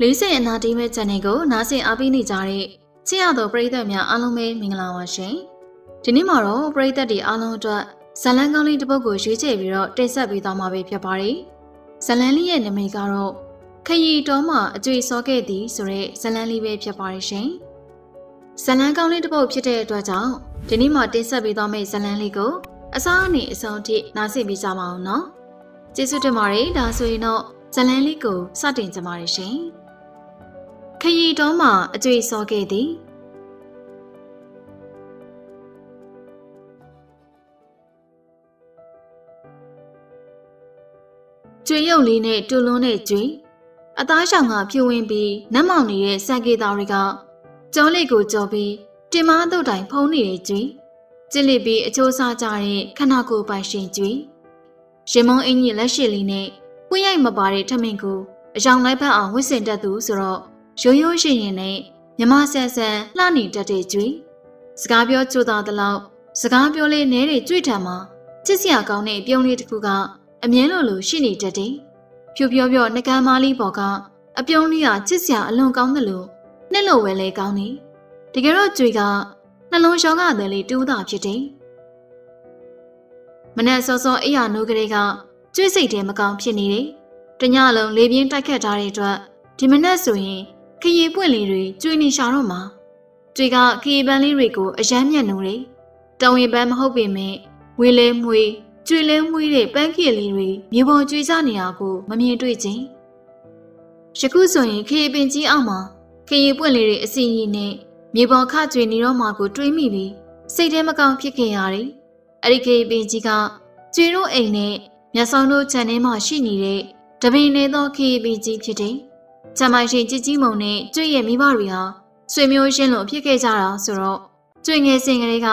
လေးစင်အနာတီးမဲ့ channel ကိုနားဆင်အားပေးနေကြတဲ့ချစ်ရသောပရိသတ်များအားလုံးပဲမင်္ဂလာပါရှင်ဒီနေ့မှာတော့ပရိသတ်တွေအားလုံးအတွက်ဇလန်းကောင်းလေးတစ်ပုဒ်ကိုရွေးချယ်ပြီးတော့တင်ဆက်ပေးသွားမှာပဲဖြစ်ပါတယ်ဇလန်းလေးရဲ့နာမည်ကတော့ခရီတော်မှာအကျွေစောခဲ့သည်ဆိုတဲ့ဇလန်းလေးပဲဖြစ်ပါတယ်ရှင်ဇလန်းကောင်းလေးတစ်ပုဒ်ဖြစ်တဲ့အတွက်ကြောင့်ဒီနေ့မှာတင်ဆက်ပေးသွားမယ့်ဇလန်းလေးကိုအစားအနေအဆုံးထိနားဆင်ပေးကြပါအောင်နော်ကျေးဇူးတင်ပါတယ်ဒါဆိုရင်တော့ဇလန်းလေးကိုစတင်ကြပါရရှင် ခရီတော်မှာအကျွေစောခဲ့သည်ကျွေရုပ်လေးနဲ့တူလွန်းတဲ့ကျွေအသားရှောင်ကဖြူဝင်ပြီးနတ်မောင်နေတဲ့စံကေသားတွေကကျောလေးကိုကြော်ပြီးတင်မားတို့တိုင်ဖုံးနေတဲ့ကျွေကြစ်လစ်ပြီးအချိုးစားကြတဲ့ခနာကိုပိုင်ရှင်ကျွေရင်မုံအင်ကြီးလက်ရှိလေးနဲ့ပွင့်ရိုက်မပါတဲ့ထမင်းကိုအယောင်လိုက်ဖက်အောင်ဝစ်စင်တတ်သူဆိုတော့ ရိုးရိုးရှင်ရင်နဲ့မြမဆန်ဆန်လှနေတတ်တဲ့ကျွေစကားပြောကြိုးသားသလောက်စကားပြောလေးနဲတဲ့ကျွေထံမှာချစ်စရာကောင်းတဲ့ပြုံးလေးတစ်ခုကအမြဲလိုလိုရှိနေတတ်တယ်။ဖြူပြောပြောနှကမ်းမလေးပေါ်ကအပြုံးလေးကချစ်စရာအလွန်ကောင်းတယ်လို့နှစ်လိုဝဲလဲကောင်းနေ။တကယ်တော့ကြွေကနှလုံးရှောင်းကတဲ့လေးတူးတာဖြစ်တယ်။မနဲ့စောစောအိယာနိုးကလေးကကျွေးစိတ်ထဲမကောင်းဖြစ်နေတယ်။တညလုံးလေပြင်းတိုက်ခတ်ထားတဲ့အတွက်ဒီမနက်ဆိုရင် ခရီးပွင့်လေးတွေကျွေးနေရှာတော့မှာ။ကြွေကခရီးပန်းလေးတွေကိုအယမ်းမြတ်နိုးတယ်။တဝင်ပန်းမဟုတ်ပေမဲ့ဝေလဲမွေကျွေလဲမွေးတဲ့ပန်းခေလေးတွေမြေပေါ်ကျွေးကြနေတာကိုမမြင်တွေ့ခြင်းယခုဆိုရင်ခေပင်ကြီးအောင်မှာခေရပွင့်လေးတွေအစီအီနဲ့မြေပေါ်ခကျွေနေတော့မှကိုတွေးမိပြီးစိတ်ထဲမကောင်းဖြစ်ခဲ့ရတယ်အဲ့ဒီခေပင်ကြီးကကျွေတို့အိမ်နဲ့မျက်စောင်းတို့ခြံထဲမှာရှိနေတဲ့တပင်နေသောခေပင်ကြီးဖြစ်တယ် ချမိုင်ရှင်ကြည်ကြီးမုံနဲ့ကျွေရဲ့မိဘတွေဟာဆွေမျိုးချင်းလိုဖြစ်ခဲ့ကြတာဆိုတော့ကျွေငယ်စဉ်ကလေးက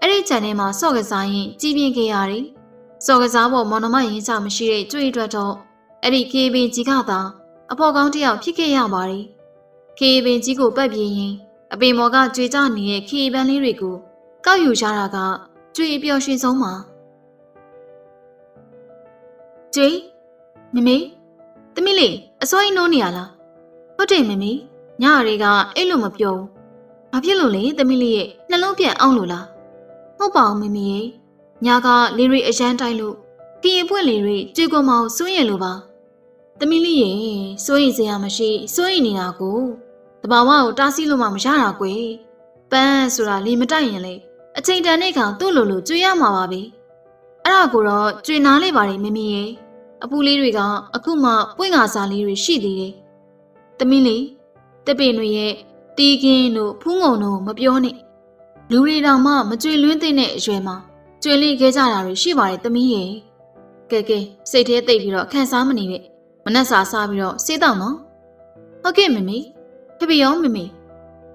အဲ့ဒီခြံထဲမှာဆော့ကစားရင်ကြီးပြင်းခဲ့ရတယ်စော်ကစားဖို့မော်နမရင်းချမရှိတဲ့ကျွေးအတွက်တော့အဲ့ဒီကေဘင်ကြီးကသာအဖော်ကောင်းတယောက်ဖြစ်ခဲ့ရပါတယ်။ကေဘင်ကြီးကိုပတ်ပြေးရင်အပင်မော်ကကြွေကြနေတဲ့ခေပန်းလေးတွေကိုကောက်ယူကြတာကကျွေးပျော်ရွှင်ဆုံးပါ။ကျွေးမမေသမီးလေးအစိုးရနိုးနေရလား ဟုတ်တယ်မမေညရီကအဲ့လိုမပြောဘူး။ဘာဖြစ်လို့လဲသမီးလေးရဲ့နှလုံးပြန်အောင်လို့လားဟုတ်ပါဘူးမမေရဲ့ညာကလေရီအရန်တိုက်လို့ကရင်ပွင့်လေရီကြွေကွန်မောင်စိုးရင်လိုပါသမီးလေးရင်စိုးရင်စရာမရှိစိုးရင်နေတာကိုတဘာဝကိုတားဆီးလို့မှမရတာကွယ်ပန်းဆိုတာလီမတိုက်ရင်လေအချိန်တန်တဲ့ခါသူ့လိုလိုကြွေရမှာပါပဲအဲ့ဒါကိုတော့ကြွေနားလေးပါတယ်မမီရဲ့အပူလေးတွေကအခုမှပွင့်ငါစာလေးတွေရှိသေးတယ် သမီးလေးတပင်တွေရဲ့တီးကင်းတို့ဖူးငုံတို့မပြောနဲ့လူတွေတောင်မှမကြွေလွင်းတဲ့အရွယ်မှာကျွေးလေးခဲ့ကြတာတွေရှိပါတယ်သမီးရဲ့ကဲကဲစိတ်ထဲသိပ်ပြီးတော့ခံစားမနေနဲ့မနှက်စာစားပြီးတော့စေးတော့နော်ဟုတ်ကဲ့မမေဖေဖေရောမမေ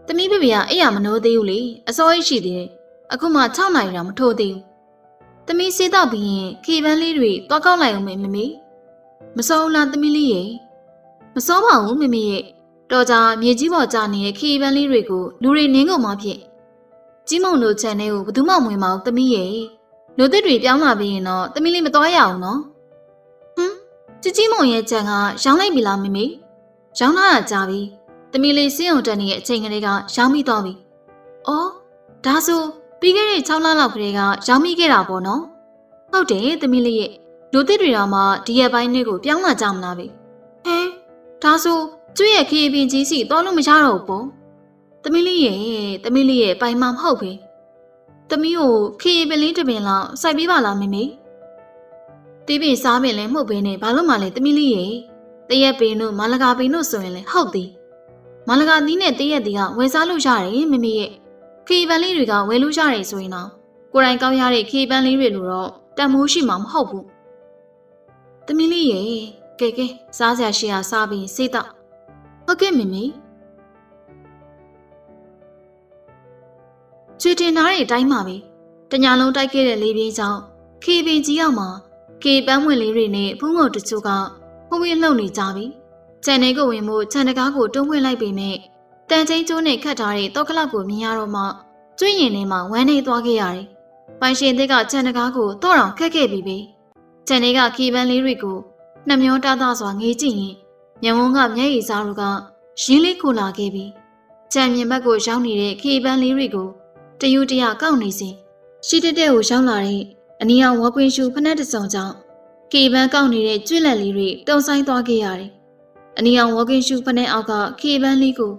သမီးဖေဖေကအဲ့ရမနှိုးသေးဘူးလေအစောကြီးရှိသေးတယ်အခုမှ6နာရီတောင်မထိုးသေးဘူးသမီးစေးတော့ပြီးရင်ခေပန်းလေးတွေတွားကောက်လိုက်အောင်မေမမေမစောဘူးလားသမီးလေးရဲ့မ စောပါဘူးမမေရဲ့တော်ကြမြေကြီးပေါ်ကျနေတဲ့ခေပန်းလေးတွေကိုလူတွေနင်းကုန်မှဖြစ်ကြီးမုံတို့ခြံထဲကိုဘယ်သူမှမဝင်ပါဘူးသမီးရဲ့လူသစ်တွေပြောင်းလာပြီးရင်တော့သမီးလေးမသွားရအောင်နော်ဟမ်ကြည်ကြီးမုံရဲ့ကြံကရောင်းလိုက်ပြီလားမမေရောင်းလာတာကြာပြီသမီးလေးစင်းအောင်တက်နေတဲ့အချိန်ကလေးကရောင်းမိသွားပြီအော်ဒါဆိုပြီးခဲ့တဲ့6လလောက်ကလေးကရောင်းမိခဲ့တာပေါ့နော်ဟုတ်တယ်သမီးလေးရဲ့လူသစ်တွေတော့မှဒီရက်ပိုင်းလေးကိုပြောင်းလာကြမလားဗျဟဲ ဒါဆိုကျွေးရဲ့ခေပင်ကြီးစီသွားလို့မရတော့ဘူးပေါ့သမီးလေးရဲ့သမီးလေးရဲ့ပိုင်မမဟုတ်ဘူး။သမီးကိုခေပင်လေးတစ်ပင်လောက်စိုက်ပေးပါလားမမေ။တီးပင်စားပင်လည်းမဟုတ်ဘဲနဲ့ဘာလို့မှလဲသမီးလေးရဲ့တရက်ပင်တို့မလကာပင်တို့ဆိုရင်လည်းဟုတ်သည်။မလကာသီးနဲ့တရက်တီးကဝယ်စားလို့ရတယ်မမေရဲ့။ခေပင်လေးတွေကဝယ်လို့ရတယ်ဆိုရင်တော့ကိုယ်တိုင်ကောင်းရတဲ့ခေပင်လေးတွေလို့တော့တန်မိုးရှိမှာမဟုတ်ဘူး။သမီးလေးရဲ့ ကဲကဲစားစရာရှိရာစားပြီးစေးတော့ဟုတ်ကဲ့မမေ။ချွေတင်ထားတဲ့အတိုင်းပါပဲတညာလုံးတိုက်ခဲ့တဲ့လေပြင်းကြောင့်ခေပင်ကြီးအောင်မှာခေပန်းဝင်လေးတွေနဲ့ဖုံးငုံတချို့ကဖုံးဝင်းလှုပ်နေကြပြီခြံထဲကိုဝင်မှုခြံတကားကိုတွန်းဝင်လိုက်ပေမဲ့တန်ချင်းကျိုးနဲ့ခတ်ထားတဲ့တောက်ကလောက်ကိုမြင်ရတော့မှကျွင်းရင်ထဲမှာဝမ်းနေသွားခဲ့ရတယ်ပိုင်ရှင်သစ်ကခြံတကားကိုတော့တောင်ခက်ခဲ့ပြီပဲခြံထဲကခေပန်းလေးတွေကို နှမျောတားသားစွာငေးကြည့်ရင်မြန်ဝန်းကမျက်ရည်စားတို့ကရင်းလေးကိုလာခဲ့ပြီးကြံမြင်ဘက်ကိုရောက်နေတဲ့ခေပန်းလေးတွေကိုတယူတရကောက်နေစဉ်ရှိတက်တဲ့ကိုရောက်လာတဲ့အနီအောင်ဝကွင်းရှူဖက်နှက်တစုံကြောင့်ခေပန်းကောက်နေတဲ့ကျွတ်လက်လေးတွေတုံဆိုင်သွားခဲ့ရတယ်။အနီအောင်ဝကွင်းရှူဖက်နှက်အောက်ကခေပန်းလေးကို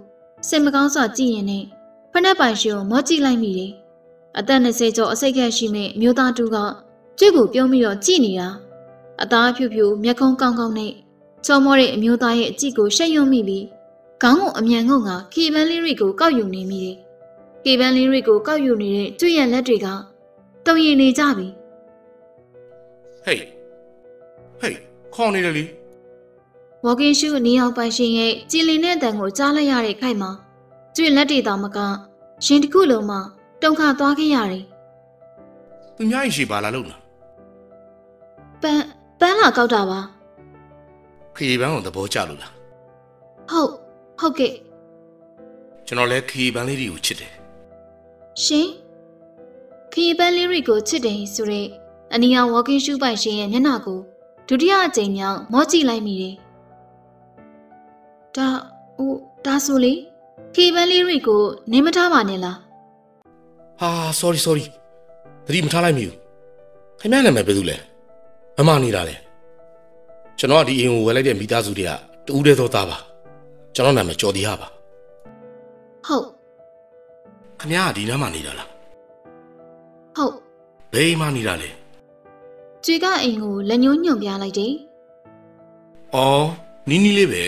စင်မကောင်းစွာကြည့်ရင်နဲ့ဖက်နှက်ပိုင်ရှင်ကိုမော့ကြည့်လိုက်မိတယ်။အသက်20ကျော်အစိတ်ခက်ရှိမဲ့မျိုးသားတူကကျွတ်ကိုပြုံးပြီးတော့ကြည့်နေတာ။ အသားဖြူဖြူမျက်ခုံးကောင်းကောင်းနဲ့ချောမောတဲ့အမျိုးသားရဲ့အကြည့်ကိုရှက်ရွံ့မိပြီးခေါင်းကိုအမြန်ငုံကခေပန်းလေးတွေကိုကောက်ယူနေမိတယ်။ခေပန်းလေးတွေကိုကောက်ယူနေတဲ့ကျွတ်ရဲ့လက်တွေကတုံရင်နေကြပြီဟေးဟေးခေါ်နေတယ်လေ။ဝါကင်ရှူနီအောင်ပိုင်ရှင်ရဲ့ကြည်လင်တဲ့အတန်ကိုကြားလိုက်ရတဲ့ခိုက်မှာကျွတ်လက်တွေတောင်မကရှင်တစ်ခုလုံးမှတုံခါသွားခဲ့ရတယ်သူများရင်ရှိပါလားလို့လား။ပန်း ပန်းလာကောက်တာပါခရီးပန်းကိုသဘောကျလို့လား။ဟုတ်ဟုတ်ကဲ့ကျွန်တော်လည်းခရီးပန်းလေးတွေကိုချစ်တယ်ရှင်ခရီးပန်းလေးတွေကိုချစ်တယ်ဆိုတဲ့အနီအောင်ဝါကင်ရှူပိုင်ရှင်ရဲ့မျက်နှာကိုဒုတိယအကြိမ်မြောက်မောကြည့်လိုက်မိတယ်။ဒါဟိုဒါဆိုလေခရီးပန်းလေးတွေကိုနင်းမထားပါနဲ့လားဟာ sorry sorry သတိမထားလိုက်မိဘူးခင်ဗျားနာမည်ဘယ်သူလဲ မမနေတာလဲကျွန်တော်ကဒီအိမ်ကိုဝယ်လိုက်တဲ့မိသားစုတွေကတူးတဲ့သောသားပါကျွန်တော်နာမည်ကျော်ဒီဟာပါ။ဟုတ်ခင်ဗျားကဒီနားမှာနေတာလားဟုတ်ဘယ်အိမ်မှာနေတာလဲကျွေကအိမ်ကိုလက်ညှိုးညွှန်ပြလိုက်တယ်အော်နီးနီးလေးပဲ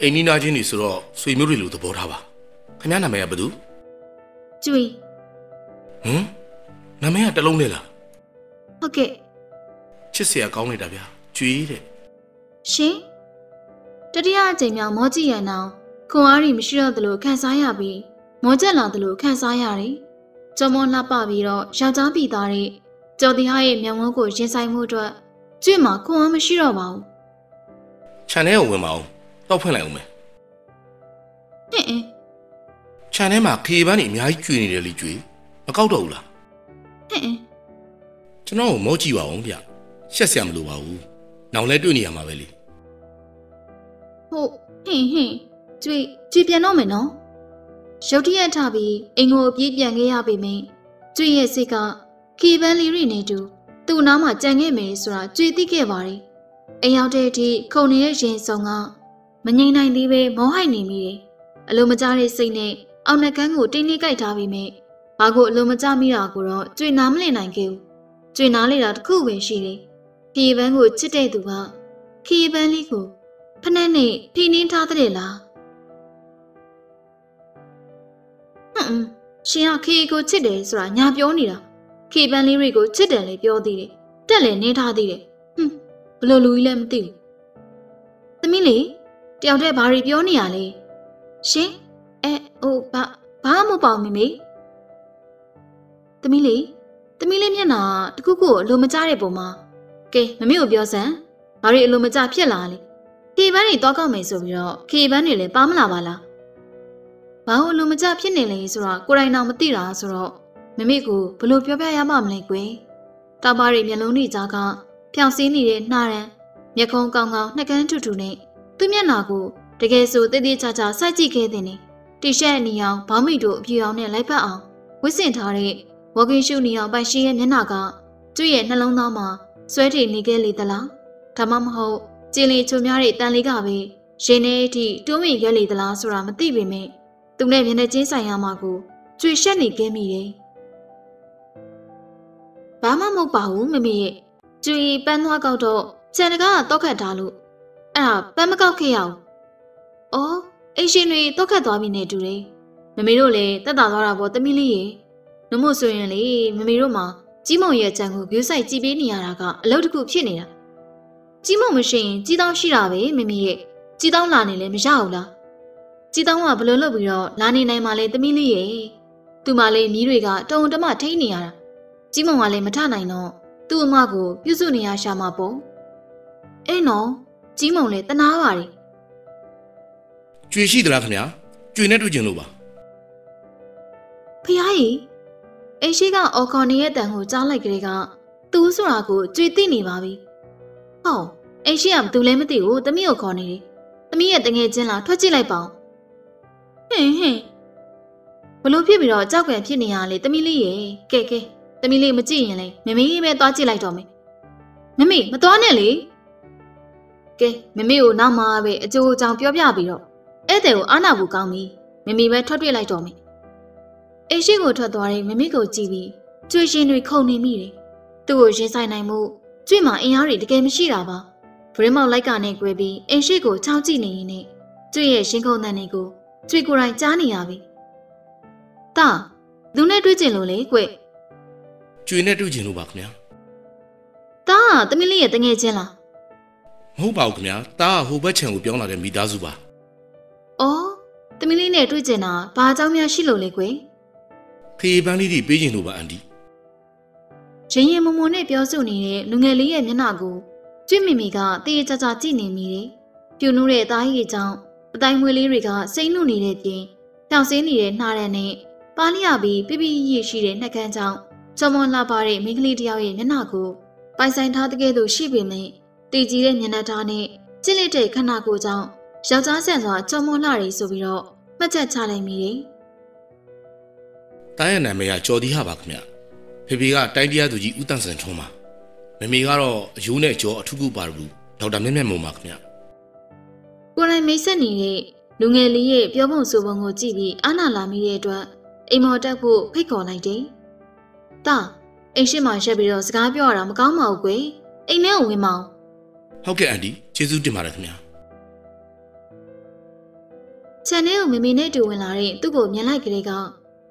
အိမ်နီးနားချင်းတွေဆိုတော့ဆွေမျိုးတွေလိုသဘောထားပါခင်ဗျားနာမည်ကဘယ်သူ။ကျွေဟမ်နာမည်ကတစ်လုံးနဲ့လားဟုတ်ကဲ့ ချစ်စရာကောင်းနေတာဗျာကျွေးတဲ့ရှင်တတိယအကြိမ်မြောက်မောကြည့်ရအောင်ခွန်အားရီမရှိတော့သလိုခံစားရပြီးမောကျက်လာသလိုခံစားရတယ်။ကျော်မောလှပပြီးတော့ယောက်ျားပြည်သားတဲ့ကျော်တီဟာရဲ့မျက်ဝန်းကိုရင်ဆိုင်မှုအတွက်ကျွေ့မှာခွန်အားမရှိတော့ပါဘူးခြံထဲကိုဝင်မအောင်တောက်ဖွင့်လိုက်အောင်မယ်။ဟင့်အင်းခြံထဲမှာခေပန်းတွေအများကြီးကျွေနေတယ်လေကျွေမကောက်တော့ဘူးလားဟင့်အင်းကျွန်တော်ကိုမောကြည့်ပါအောင်ဗျ ရှက်စရာမလိုပါဘူးနောင်လဲတွေ့နေရမှာပဲလေဟုတ်ဟင့်ဟင့်ကျွေ့ကျွေ့ပြန်တော့မယ်နော်။ရုတ်တရက်ထပြီးအိမ်ကိုအပြေးပြန်ခဲ့ရပေမယ့်ကျွေ့ရဲ့စိတ်ကခီပန်းလေးရီနေတူသူ့နားမှာကြံခဲ့မယ်ဆိုတာကျွေ့သိခဲ့ပါတယ်။အိမ်ရောက်တဲ့အထိခုန်နေတဲ့ရင်စုံကမငြိမ်နိုင်သေးပဲမောဟိုက်နေမိတယ်။အလိုမကျတဲ့စိတ်နဲ့အောင်နှကန်းကိုတင်းနှိကြိုက်ထားပြီးမြဲဘာကိုအလိုမကျမိတာကိုတော့ကျွေနားမလည်နိုင်ခဲ့ဘူး။ကျွေနားလေတာတစ်ခုပဲရှိတယ်။ ခီပန်းကိုချစ်တဲ့သူကခီပန်းလေးကိုဖနှက်နဲ့ဖိနှင်းထားတဲ့လားဟွန်းရှင်ကခေကိုချစ်တယ်ဆိုတာညာပြောနေတာခေပန်းလေးတွေကိုချစ်တယ်လေပြောသေးတယ်တက်လည်းနေထားသေးတယ်ဟွန်းဘလို့လူကြီးလည်းမသိဘူးသမီးလေးတယောက်တည်းဘာတွေပြောနေရလဲရှင်အဲဟိုဘာဘာမှမပေါ့မိမေသမီးလေးသမီးလေးမျက်နှာတခုခုအလိုမကျတဲ့ပုံမှာ ကဲမမေကိုပြောစမ်းဘာတွေအလိုမကျဖြစ်လာလဲခေပန်းတွေတောက်ကောက်မယ်ဆိုပြီးတော့ခေပန်းတွေလည်းပါမလာပါလားဘာလို့လုံမကြဖြစ်နေလဲဆိုတော့ကိုယ်တိုင်တော့မသိတာဆိုတော့မမေကိုဘလို့ပြောပြရမှမလဲကွယ်တောက်ပါတွေမျက်လုံးတွေကြားကဖြောင်စင်းနေတဲ့နှာရန်မျက်ခုံးကောင်းကောင်းနှကန်းထူထူနဲ့သူ့မျက်နှာကိုတကယ်ဆိုတည်တည်ချာချာစိုက်ကြည့်ခဲ့တဲ့နေတီရှပ်အနီအောင်ဘောင်းမီတို့အပြူအောင်နဲ့လိုက်ပတ်အောင်ဝစ်စင်ထားတဲ့ဝဂင်ရှုနီအောင်ပိုင်ရှိရဲ့မျက်နှာကသူ့ရဲ့နှလုံးသားမှာ ဆွဲထည်နေခဲ့လေသလားဒါမှမဟုတ်ကျင်းလီချုံများတဲ့တန်လေးကပဲရင်ထဲအထိတွန်းဝင်ရွက်လေသလားဆိုတာမသိပေမဲ့သူနဲ့မျက်နှာချင်းဆိုင်ရမှာကိုကြွေရှက်နေခဲ့မိတယ်။ဘာမှမဟုတ်ပါဘူးမမေရဲ့ကြွေပန်းသွားကောက်တော့ခြံတကားကတော့ခတ်ထားလို့အဲ့ဒါပန်းမကောက်ခဲ့ရအောင်။အော်အိမ်ရှင်တွေတော့ခတ်သွားပြီနဲ့တူတယ်။မမေတို့လည်းတက်တာသွားတာပေါ့တမီးလေးရဲ့။နမို့ဆိုရင်လေမမေတို့မှာ ကြီးမုံရဲ့ကြံကိုဂရုစိုက်ကြည့်ပေးနေရတာကအလုပ်တစ်ခုဖြစ်နေတာ။ကြီးမုံမရှိရင်ကြီးတောင်းရှိတာပဲမမေရဲ့ကြီးတောင်းလာနေလည်းမရဘူးလားကြီးတောင်းကဘလို့လုပ်ပြီးတော့လာနေနိုင်မှလဲတမီးလေးရဲ့သူမလေးမီးတွေကတုံတမထိန်းနေရတာကြီးမုံကလည်းမထနိုင်တော့သူ့အမကိုပြုစုနေရရှာမှာပေါ့အဲ့နော်ကြီးမုံလည်းတနာပါတယ်ကျွေရှိသလားခင်ဗျာကျွေနဲ့တွေ့ကျင်လို့ပါဖះကြီး အိမ်ရှိကအော်ခေါ်နေရဲ့တန်ကိုကြားလိုက်ကြတဲ့ကသူဆိုတာကိုကြွေသိနေပါပြီဟောအိမ်ရှိကဘသူလည်းမသိဘူးတမီးကိုခေါ်နေတယ်သမီးရဲ့တငယ်ချင်းလားထွက်ကြည့်လိုက်ပါဦးဟင်ဟင်ဘလို့ဖြစ်ပြီးတော့ကြောက်ကြံဖြစ်နေရလေသမီးလေးရေကဲကဲသမီးလေးမကြည့်ရင်လေမမေပဲသွားကြည့်လိုက်တော့မယ်မမေမသွားနဲ့လေကဲမမေကိုနောက်မှပဲအကျိုးအကြောင်းပြောပြပြီးတော့ဧည့်သည်ကိုအားနာဖို့ကောင်းပြီမမေပဲထွက်တွေ့လိုက်တော့မယ် အိရှိကိုထွက်သွားတဲ့မမေကိုကြည့်ပြီးကျွေရှင်တွေခုန်နေမိတယ်သူ့ကိုရင်ဆိုင်နိုင်မှုကျွေမှာအင်အားတွေတကယ်မရှိတာပါဗရင်းမောက်လိုက်ကနေကွဲပြီးအိရှိကိုချောင်းကြည့်နေရင်နဲ့ကျွေရဲ့ရှင်ခုန်တဲ့နေကိုကျွေကိုယ်တိုင်ကြားနေရပြီတာသူနဲ့တွေ့ကျင်လို့လေကွကျွေနဲ့တွေ့ချင်လို့ပါခင်ဗျာတာကတမီးလေးရဲ့တငယ်ချင်းလားမဟုတ်ပါဘူးခင်ဗျာတားကဟိုဘက်ခြံကိုပြောင်းလာတဲ့မိသားစုပါအော်တမီးလေးနဲ့တွေ့ကျင်တာဘာအကြောင်းများရှိလို့လဲကွ ခေပန်းလေးတွေပေးချင်လို့ပါအန်ဒီရင်ရင်မုံမုံနဲ့ပြောဆိုနေတဲ့လူငယ်လေးရဲ့မျက်နှာကိုကျွတ်မိမိကတရေကြကြကြည့်နေမိတယ်။ပြူနူးတဲ့အသားရည်ကြောင့်အတိုင်းမွေးလေးတွေကစိမ့်နုနေတဲ့ပြင်တောင်ဆင်းနေတဲ့နှားရံနဲ့ပါလျပြီးပြပြရည်ရှိတဲ့နှက်ကန်းကြောင့်ကျော်မွန်လာပါတဲ့မိန်းကလေးတစ်ယောက်ရဲ့မျက်နှာကိုပိုင်ဆိုင်ထားတဲ့ကဲ့သို့ရှိပေမဲ့တည်ကြည်တဲ့မျက်နှာသားနဲ့ကျစ်လက်တဲ့ခန္ဓာကိုယ်ကြောင့်ယောက်ျားဆန်စွာကျော်မွန်လာတယ်ဆိုပြီးတော့မှတ်ချက်ချလိုက်မိတယ် တားရဲ့နာမည်ကကျော်ဒီဟာပါခင်ဗျာဖေဖေကတိုင်းတရားသူကြီးဦးတန့်စံထုံးပါမမေကတော့အယိုးနဲ့ကျော်အထုကုပါဘူးဒေါက်တာမြတ်မြတ်မုံပါခင်ဗျာ။ကိုယ်တိုင်မိတ်ဆက်နေတဲ့လူငယ်လေးရဲ့ပြောပုံဆိုပုံကိုကြည့်ပြီးအာနာလာမိတဲ့အတွက်အိမ်မော်တက်ဖို့ဖိတ်ခေါ်လိုက်တယ်။တာအိမ်ရှိမှရက်ပြီးတော့စကားပြောရတာမကောင်းပါဘူးကွယ်။အိမ်ထဲကိုဝင်မအောင်ဟုတ်ကဲ့အန်ဒီကျေးဇူးတင်ပါတယ်ခင်ဗျာ။ခြံထဲကိုမမေနဲ့တူဝင်လာတဲ့သူ့ကိုမြင်လိုက်ကြတဲ့က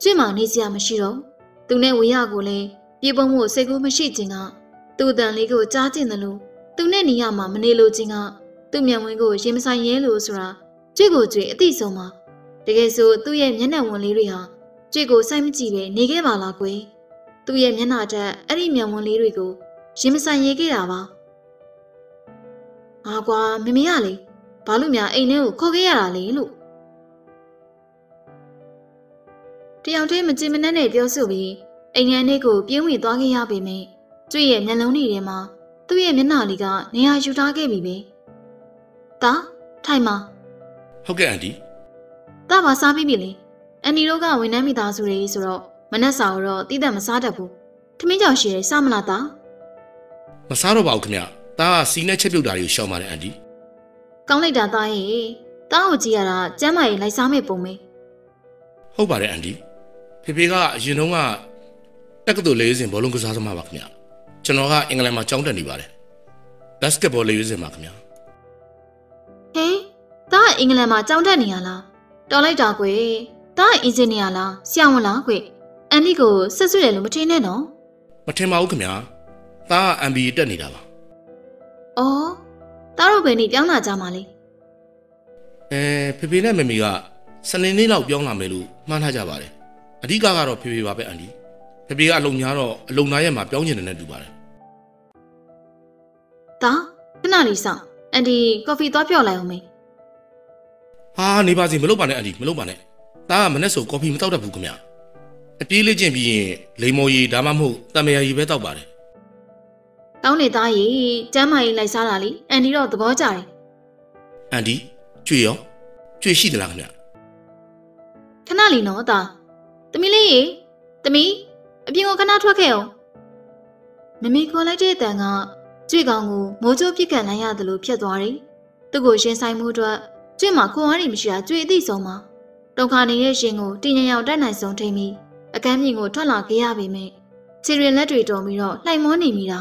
ကျွင့်မနေစရာမရှိတော့။သူနဲ့ဝေရကိုလည်းပြေပုံမှုစိတ်ကူးမရှိခြင်းကသူ့အတန်လေးကိုကြားကျင်တယ်လို့သူနဲ့နေရမှာမနေလို့ခြင်းကသူ့မျက်ဝန်းကိုရင်မဆိုင်ရဲလို့ဆိုတာကြွေကိုကြွေအသိဆုံးမှာတကယ်ဆိုသူ့ရဲ့မျက်နှာဝင်လေးတွေဟာကြွေကိုစိုက်မကြည့်ပဲနေခဲ့ပါလားကွယ်သူ့ရဲ့မျက်နှာတက်အဲ့ဒီမျက်ဝန်းလေးတွေကိုရင်မဆိုင်ရဲခဲ့တာပါဟာကွာမမေကလေဘာလို့များအိမ်ထဲကိုခေါ်ခဲ့ရတာလဲလို့ တယောက်တည်းမကြင်မနှက်နဲ့ပြောဆိုပြီးအိမ်ငန်းလေးကိုပြင်းဝင်သွားခဲ့ရပေမယ့်ကျွေရဲ့မျက်လုံးတွေထဲမှာသူ့ရဲ့မျက်နှာလေးကနေရာယူထားခဲ့ပြီပဲ။ဒါထိုင်မှာဟုတ်ကဲ့အန်ဒီဒါပါစားပြီးပြီလေ။အန်ဒီတို့ကဝန်ထမ်းမိသားစုတွေဆိုတော့မနှက်စာတော့တီးတတ်မစားတတ်ဘူး။ထမင်းကြောင်ရှိရဲစားမလားသားမစားတော့ပါဘူးခင်ဗျာတားကစီနဲ့ချက်ပြုတ်တာတွေကိုရှောင်ပါတယ်အန်ဒီ။ကောင်းလိုက်တာသားရဲ့။သားကိုကြည့်ရတာကျမ်းမာရေးလိုက်စားမဲ့ပုံပဲဟုတ်ပါတယ်အန်ဒီ ဖေဖေကအရင်တုန်းကတက္ကသိုလ်လေးစဉ်ဘောလုံးကစားသမားပါခင်ဗျာကျွန်တော်ကအင်္ဂလန်မှာကျောင်းတက်နေပါတယ်ဘတ်စကတ်ဘောလေးစဉ်ပါခင်ဗျာ။ဟဲသားကအင်္ဂလန်မှာကျောင်းတက်နေရလား။တော်လိုက်တာကွယ်။သားကအင်ဂျင်နီယာလားဆရာဝန်လားကွယ်။အန်ဒီကိုဆက်ဆွတယ်လို့မထင်နဲ့နော်မထင်ပါဘူးခင်ဗျာတားက MBA တက်နေတာပါ။အော်သားတို့ဘယ်နေ့ပြောင်းလာကြမှာလဲအဲဖေဖေနဲ့မမေကစနေနေ့လောက်ပြောင်းလာမယ်လို့မှန်းထားကြပါတယ် အဓိကကတော့ဖေဖေပါပဲအန်ဒီဖေဖေကအလုံများတော့အလုံသားရက်မှာပြောင်းကျင်တယ်နဲ့တူပါတယ်။သားခဏလေးစောင့်။အန်ဒီကော်ဖီသွားပြော့လိုက်အောင်မေးဟာနေပါစေမလုပ်ပါနဲ့အန်ဒီမလုပ်ပါနဲ့တားကမနဲ့ဆိုကော်ဖီမတောက်တတ်ဘူးခင်ဗျာအပြေးလေးကျင့်ပြီးရင်လိမ်မော်ရီဒါမှမဟုတ်တမယာရီပဲတောက်ပါတယ်။တောင်းနေသားရေကျမ်းမာရေးလိုက်စားတာလေအန်ဒီတော့သဘောကျတယ်အန်ဒီကျွေရောကျွေရှိသလားခင်ဗျာ။ခဏလေးနော် သား။တမီလေးရေတမီအပြင်ကိုခဏထွက်ခဲ့အောင်။မမီခေါ်လိုက်တဲ့အတန်ကကျွေကောင်ကိုမိုးကြိုးပြစ်ကန်လိုက်ရတယ်လို့ဖြစ်သွားတယ်။သူ့ကိုရှင်ဆိုင်မှုအတွက်ကျွေမှာခွန်အားတွေမရှိတာကျွေအသိဆုံးမှာတုံခါနေတဲ့ရှင်ကိုတင်ញံရောက်တက်နိုင်ဆုံးထိမ့်ပြီးအကမ်းမြင့်ကိုထွက်လာခဲ့ရပေမဲ့ခြေရင်လက်တွေတော်ပြီးတော့လှိုင်မောနေမိတာ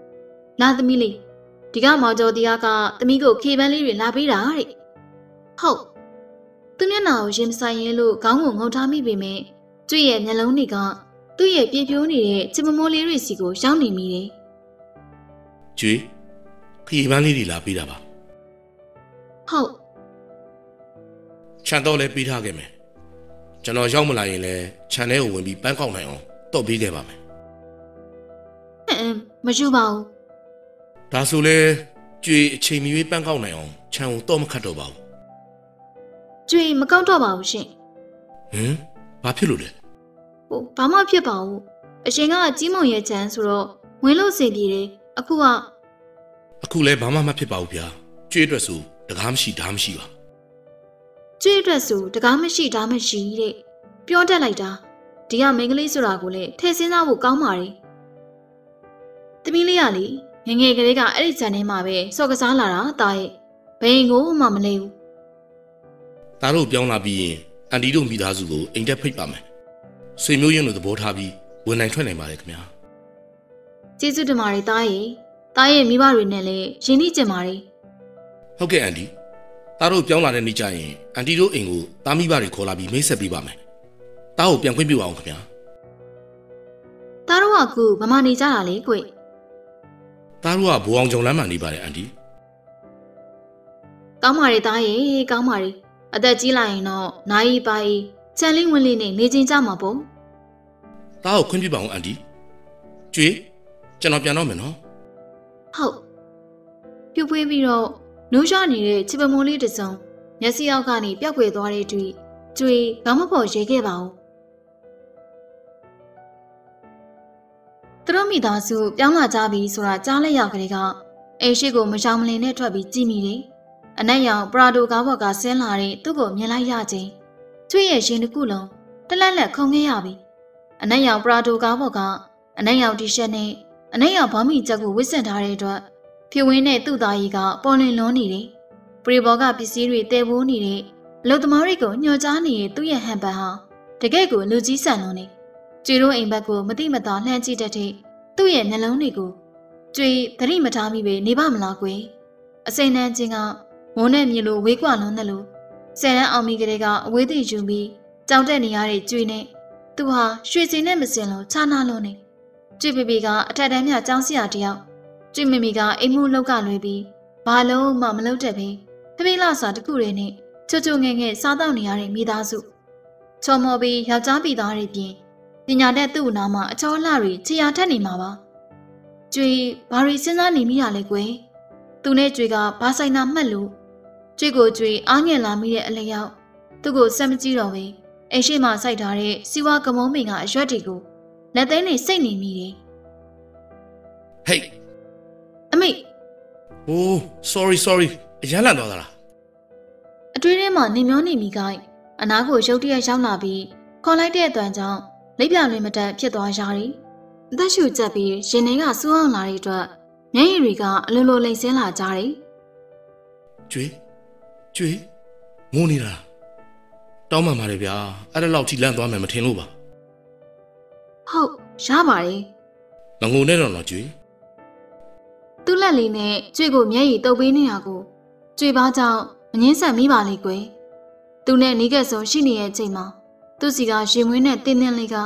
။လာသမီးလေးဒီကမောင်ကျော်တရားကသမီးကိုခေပန်းလေးတွေလာပေးတာတဲ့။ဟုတ်သူမျက်နှာကိုရင်မဆိုင်ရဲလို့ခေါင်းကိုငုံထားမိပေမဲ့ ကျွေရဲ့မျက်လုံးတွေကသူ့ရဲ့ပြေပြိုးနေတဲ့ချစ်မမိုးလေးတွေစီကိုရောက်နေမိတယ်ကျွေခရီးပန်းလေးတွေလာပေးတာပါ။ဟုတ်ခြံတော့လည်းပေးထားခဲ့မယ်ကျွန်တော်ရောက်မလာရင်လည်းခြံထဲကိုဝင်ပြီးပန်းကောက်နိုင်အောင်တော့ပေးခဲ့ပါမယ်ဟမ်မယူပါဘူးဒါဆိုလဲကျွေအချိန်မီပန်းကောက်နိုင်အောင်ခြံကိုတော့မခတ်တော့ပါဘူး။ကျွေမကောက်တော့ပါဘူးရှင်ဟမ် ဘာဖြစ်လို့လဲ။ဟိုဘာမှဖြစ်ပါဘူး။အရှင်ကကြီးမုံရဲ့ချမ်းဆိုတော့ဝင်လို့စင်ပြေတယ်။အခုကအခုလဲဘာမှမဖြစ်ပါဘူးဗျာကျွေအတွက်ဆိုတကားမရှိဓာမရှိပါကျွေးအတွက်ဆိုတကားမရှိဓာမရှိတဲ့ပြောတတ်လိုက်တာဒီကမိန်းကလေးဆိုတာကိုလည်းထည့်စဉ်းစားဖို့ကောင်းပါလေသမီးလေးကလေငယ်ငယ်ကလေးကအဲ့ဒီခြံထဲမှာပဲစော်ကစားလာတာတာရဲ့ဘယ်ရင်ကိုမှမလဲဘူးဒါတို့ပြောင်းလာပြီးရင် အန်တီတို့မိသားစုကိုအိမ်တက်ဖိတ်ပါမယ်ဆွေမျိုးရင်းတို့သဘောထားပြီးဝင်နိုင်ထွက်နိုင်ပါတယ်ခင်ဗျာကျေးဇူးတင်ပါတယ်တာရဲ့တာရဲ့မိဘတွေနဲ့လည်းရင်းနှီးကြပါလေဟုတ်ကဲ့အန်တီဒါတို့ပြောင်းလာတဲ့နေ့ကျရင်အန်တီတို့အိမ်ကိုတားမိဘတွေခေါ်လာပြီးမိတ်ဆက်ပေးပါမယ်တားကိုပြန်ခွင့်ပြုအောင်ခင်ဗျာတာတို့ကအခုဗမာနေကြတာလေကွတားတို့ကဘိုးအောင်ကျော်လမ်းမှနေပါတယ်အန်တီကောင်းပါလေတာရဲ့ကောင်းပါလေ အသက်ကြီးလာရင်တော့နိုင်ပါဤချန်လေးဝင်လေးနဲ့နေချင်းကြမှာပေါ့တားကိုခွင့်ပြုပါအောင်အန်တီကျွေးကျွန်တော်ပြန်တော့မယ်နော်ဟုတ်ပြူပွေးပြီးတော့နိုးရနေတဲ့ချစ်ပမုံလေးတစ်စုံမျက်စိအောက်ကနေပြောက်ွယ်သွားတဲ့တွေ့ကျွေဘာမှပေါ်ရေးခဲ့ပါဦးသူတို့မိသားစုပြောင်းလာကြပြီဆိုတာကြားလိုက်ရကလေးကအိမ်ရှိကိုမရှောင်မလင်နဲ့ထွက်ပြီးကြည့်မိတယ် အနက်ရောင်ပရာဒိုကားဘော်ကဆင်းလာတဲ့သူ့ကိုမြင်လိုက်ရချင်းကျွေရဲ့ရှင်တစ်ခုလုံးတလက်လက်ခုန်ခဲ့ရပြီအနက်ရောင်ပရာဒိုကားဘော်ကအနက်ရောင်တီရှပ်နဲ့အနက်ရောင်ဘောင်းမီချက်ကိုဝစ်ဆင်ထားတဲ့အတွက်ဖြူဝင်းနဲ့သူ့သားကြီးကပေါ်လွင်လွန်းနေတယ်ပရီဘော်ကပစ္စည်းတွေတဲပိုးနေတဲ့အလုသမားတွေကိုညှော်ကြားနေတဲ့သူ့ရဲ့ဟန်ပန်ဟာတကယ့်ကိုလူကြီးဆန်လွန်းနေကျွေတို့အိမ်ဘက်ကိုမတိမတာလှမ်းကြည့်တတ်တဲ့သူ့ရဲ့နှလုံးတွေကိုကျွေသတိမထားမိပဲနေပါမလားကွယ်အစိမ့်နှမ်းချင်းက မုန်းနဲ့မြင်လို့ဝေးကွာလွန်းတယ်လို့ဆယ်ရန်အောင်မီကလေးကအဝေးသိယူပြီးကြောက်တက်နေရတဲ့ကျွေနဲ့သူဟာရွှေစင်နဲ့မစင်လို့ခြားနာလွန်းနေကျွေပေပေကအထက်တန်းမြကျောင်းဆရာတယောက်ကျွေမမီကအိမ်မှုလောက်ကလွေပြီးဘာလုံးမှမလုပ်တတ်ပဲဖဖေးလာစာတစ်ခုတည်းနဲ့ချိုချိုငယ်ငယ်စားတော့နေရတဲ့မိသားစုချော်မော်ပြီးယောက်ျားပြည်သားတွေပြင်ပညာတတ်သူ့နာမှာအချောလှတွေခြေရာထက်နေမှာပါကျွေဘာတွေစဉ်းစားနေမိရလဲကွယ်သူနဲ့ကျွေကဘာဆိုင်နာမှတ်လို့ ကျွေကိုကျွေအားငယ်လာမိတဲ့အလျောက်သူ့ကိုစက်မကြည့်တော့ပဲအိမ်ရှိမှစိုက်ထားတဲ့စီဝါကမုံမင်ကအရွက်တွေကိုလက်သိန်းတွေစိတ်နေမိတယ်ဟေးအမေဟိုး sorry sorry အရန်လန့်သွားတာလားအတွင်းထဲမှာနေမျောနေမိကိုက်အနားကိုရုတ်တရက်ရောက်လာပြီးခေါ်လိုက်တဲ့အတန်ကြောင့်လက်ပြလွင်မတက်ဖြစ်သွားရတယ်။အသက်ရှူကျက်ပြီးရင်ထဲကစူးအောင်လာတဲ့အတွက်မျက်ရည်တွေကအလိုလိုလိမ့်ဆင်းလာကြတယ်ကျွေး ကျွေးငိုနေတာတောင်းပန်ပါတယ်ဗျာအဲ့ဒါလောက်ထိလန့်သွားမယ်မထင်လို့ပါ။ဟုတ်ရပါတယ်မငိုနဲ့တော့တော့ကျွေး။သူ့လက်လေးနဲ့ကျွေကိုမျက်ရည်တုပ်ပေးနေတာကိုကျွေပါကြောင့်မငင်းဆက်မိပါလေကွယ်။သူနဲ့နီးကပ်ဆုံးရှိနေတဲ့အချိန်မှာသူ့စီကရင်မွေးနဲ့တင်းတင်းလေးက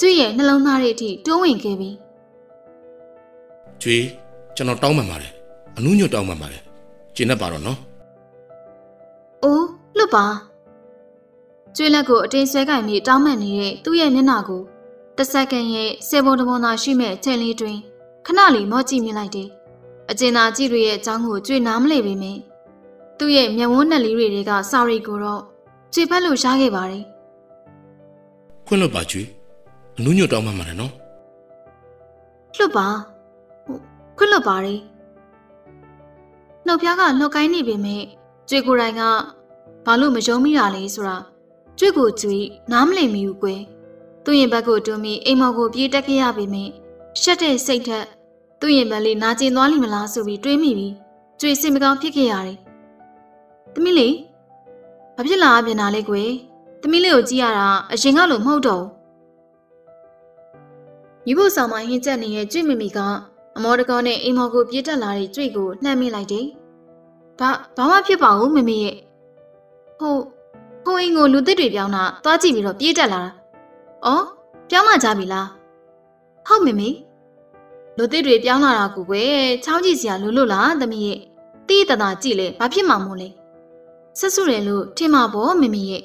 ကျွေရဲ့နှလုံးသားတွေအထိတွန်းဝင်ခဲ့ပြီးကျွေးကျွန်တော်တောင်းပန်ပါတယ်အနုညွတ်တောင်းပန်ပါတယ်ကျင်းတတ်ပါတော့နော်။ အိုးလွတ်ပါ။ကျွေးလက်ကိုအတင်းဆွဲကင်ပြီးတောင်းပန်နေတဲ့သူ့ရဲ့မျက်နှာကိုတစ်စက္ကန့်ရဲ့စေဘုံတဘုံသာရှိမဲ့အချိန်လေးတွင်ခဏလေးမော့ကြည့်မြင်လိုက်တယ်။အကျဉ်းသာကြည့်တွေရဲ့အကြောင်းကိုကျွေးနားမလဲပေမယ့်သူ့ရဲ့မျက်ဝန်းနှက်လေးတွေကစာရီကိုတော့ကျွေးဖက်လို့ရှားခဲ့ပါတယ်ခွင့်လွတ်ပါကျွေးအနုညွတ်တောင်းပန်ပါတယ်နော်။လွတ်ပါ။ဟုတ်ခွင့်လွတ်ပါတယ်။နှုတ်ဖျားကလှုပ်ကိုင်းနေပေမဲ့ ကျွေးကိုယ်တိုင်ကဘာလို့မယုံမိတာလဲဆိုတာကျွေးကိုကျွေးနားမလည်မိဘူးကွယ်။သူ့ရင်ဘက်ကိုတွန်းပြီးအိမ်မော်ကိုပြေးတက်ခဲ့ရပေမဲ့ရှက်တဲ့စိတ်ထက်သူ့ရင်ဘက်လေးနာကျင်သွားလိမ့်မလားဆိုပြီးတွေးမိပြီးကျွေးစင်မကောင်းဖြစ်ခဲ့ရတယ်။သမီးလေးဘာဖြစ်လာပြန်တာလဲကွယ်။သမီးလေးကိုကြည့်ရတာအရင်ကလိုမဟုတ်တော့ဘူး။မိဖို့ဆောင်မဟင်းချက်နေတဲ့ကျွေးမိမိကအမောတကောနဲ့အိမ်မော်ကိုပြေးတက်လာတဲ့ကျွေးကိုနှမ်းမိလိုက်တယ်။ ဘာဘာမှဖြစ်ပါဘူးမမေရဲ့။ဟုတ်ဟိုအိမ်ကိုလူသစ်တွေပြောင်းတာသွားကြည့်ပြီးတော့ပြေးတက်လာတာ။အော်ပြောင်းလာကြပြီလား။ဟုတ်မေမေ။လူသစ်တွေပြောင်းလာတာကိုကွယ်ချောင်းကြည့်စရာလိုလို့လားသမီးရဲ့။တီးတတာကြည့်လေဘာဖြစ်မှာမို့လဲ။ဆက်စုတယ်လို့ထင်မှာပေါ့မေမေရဲ့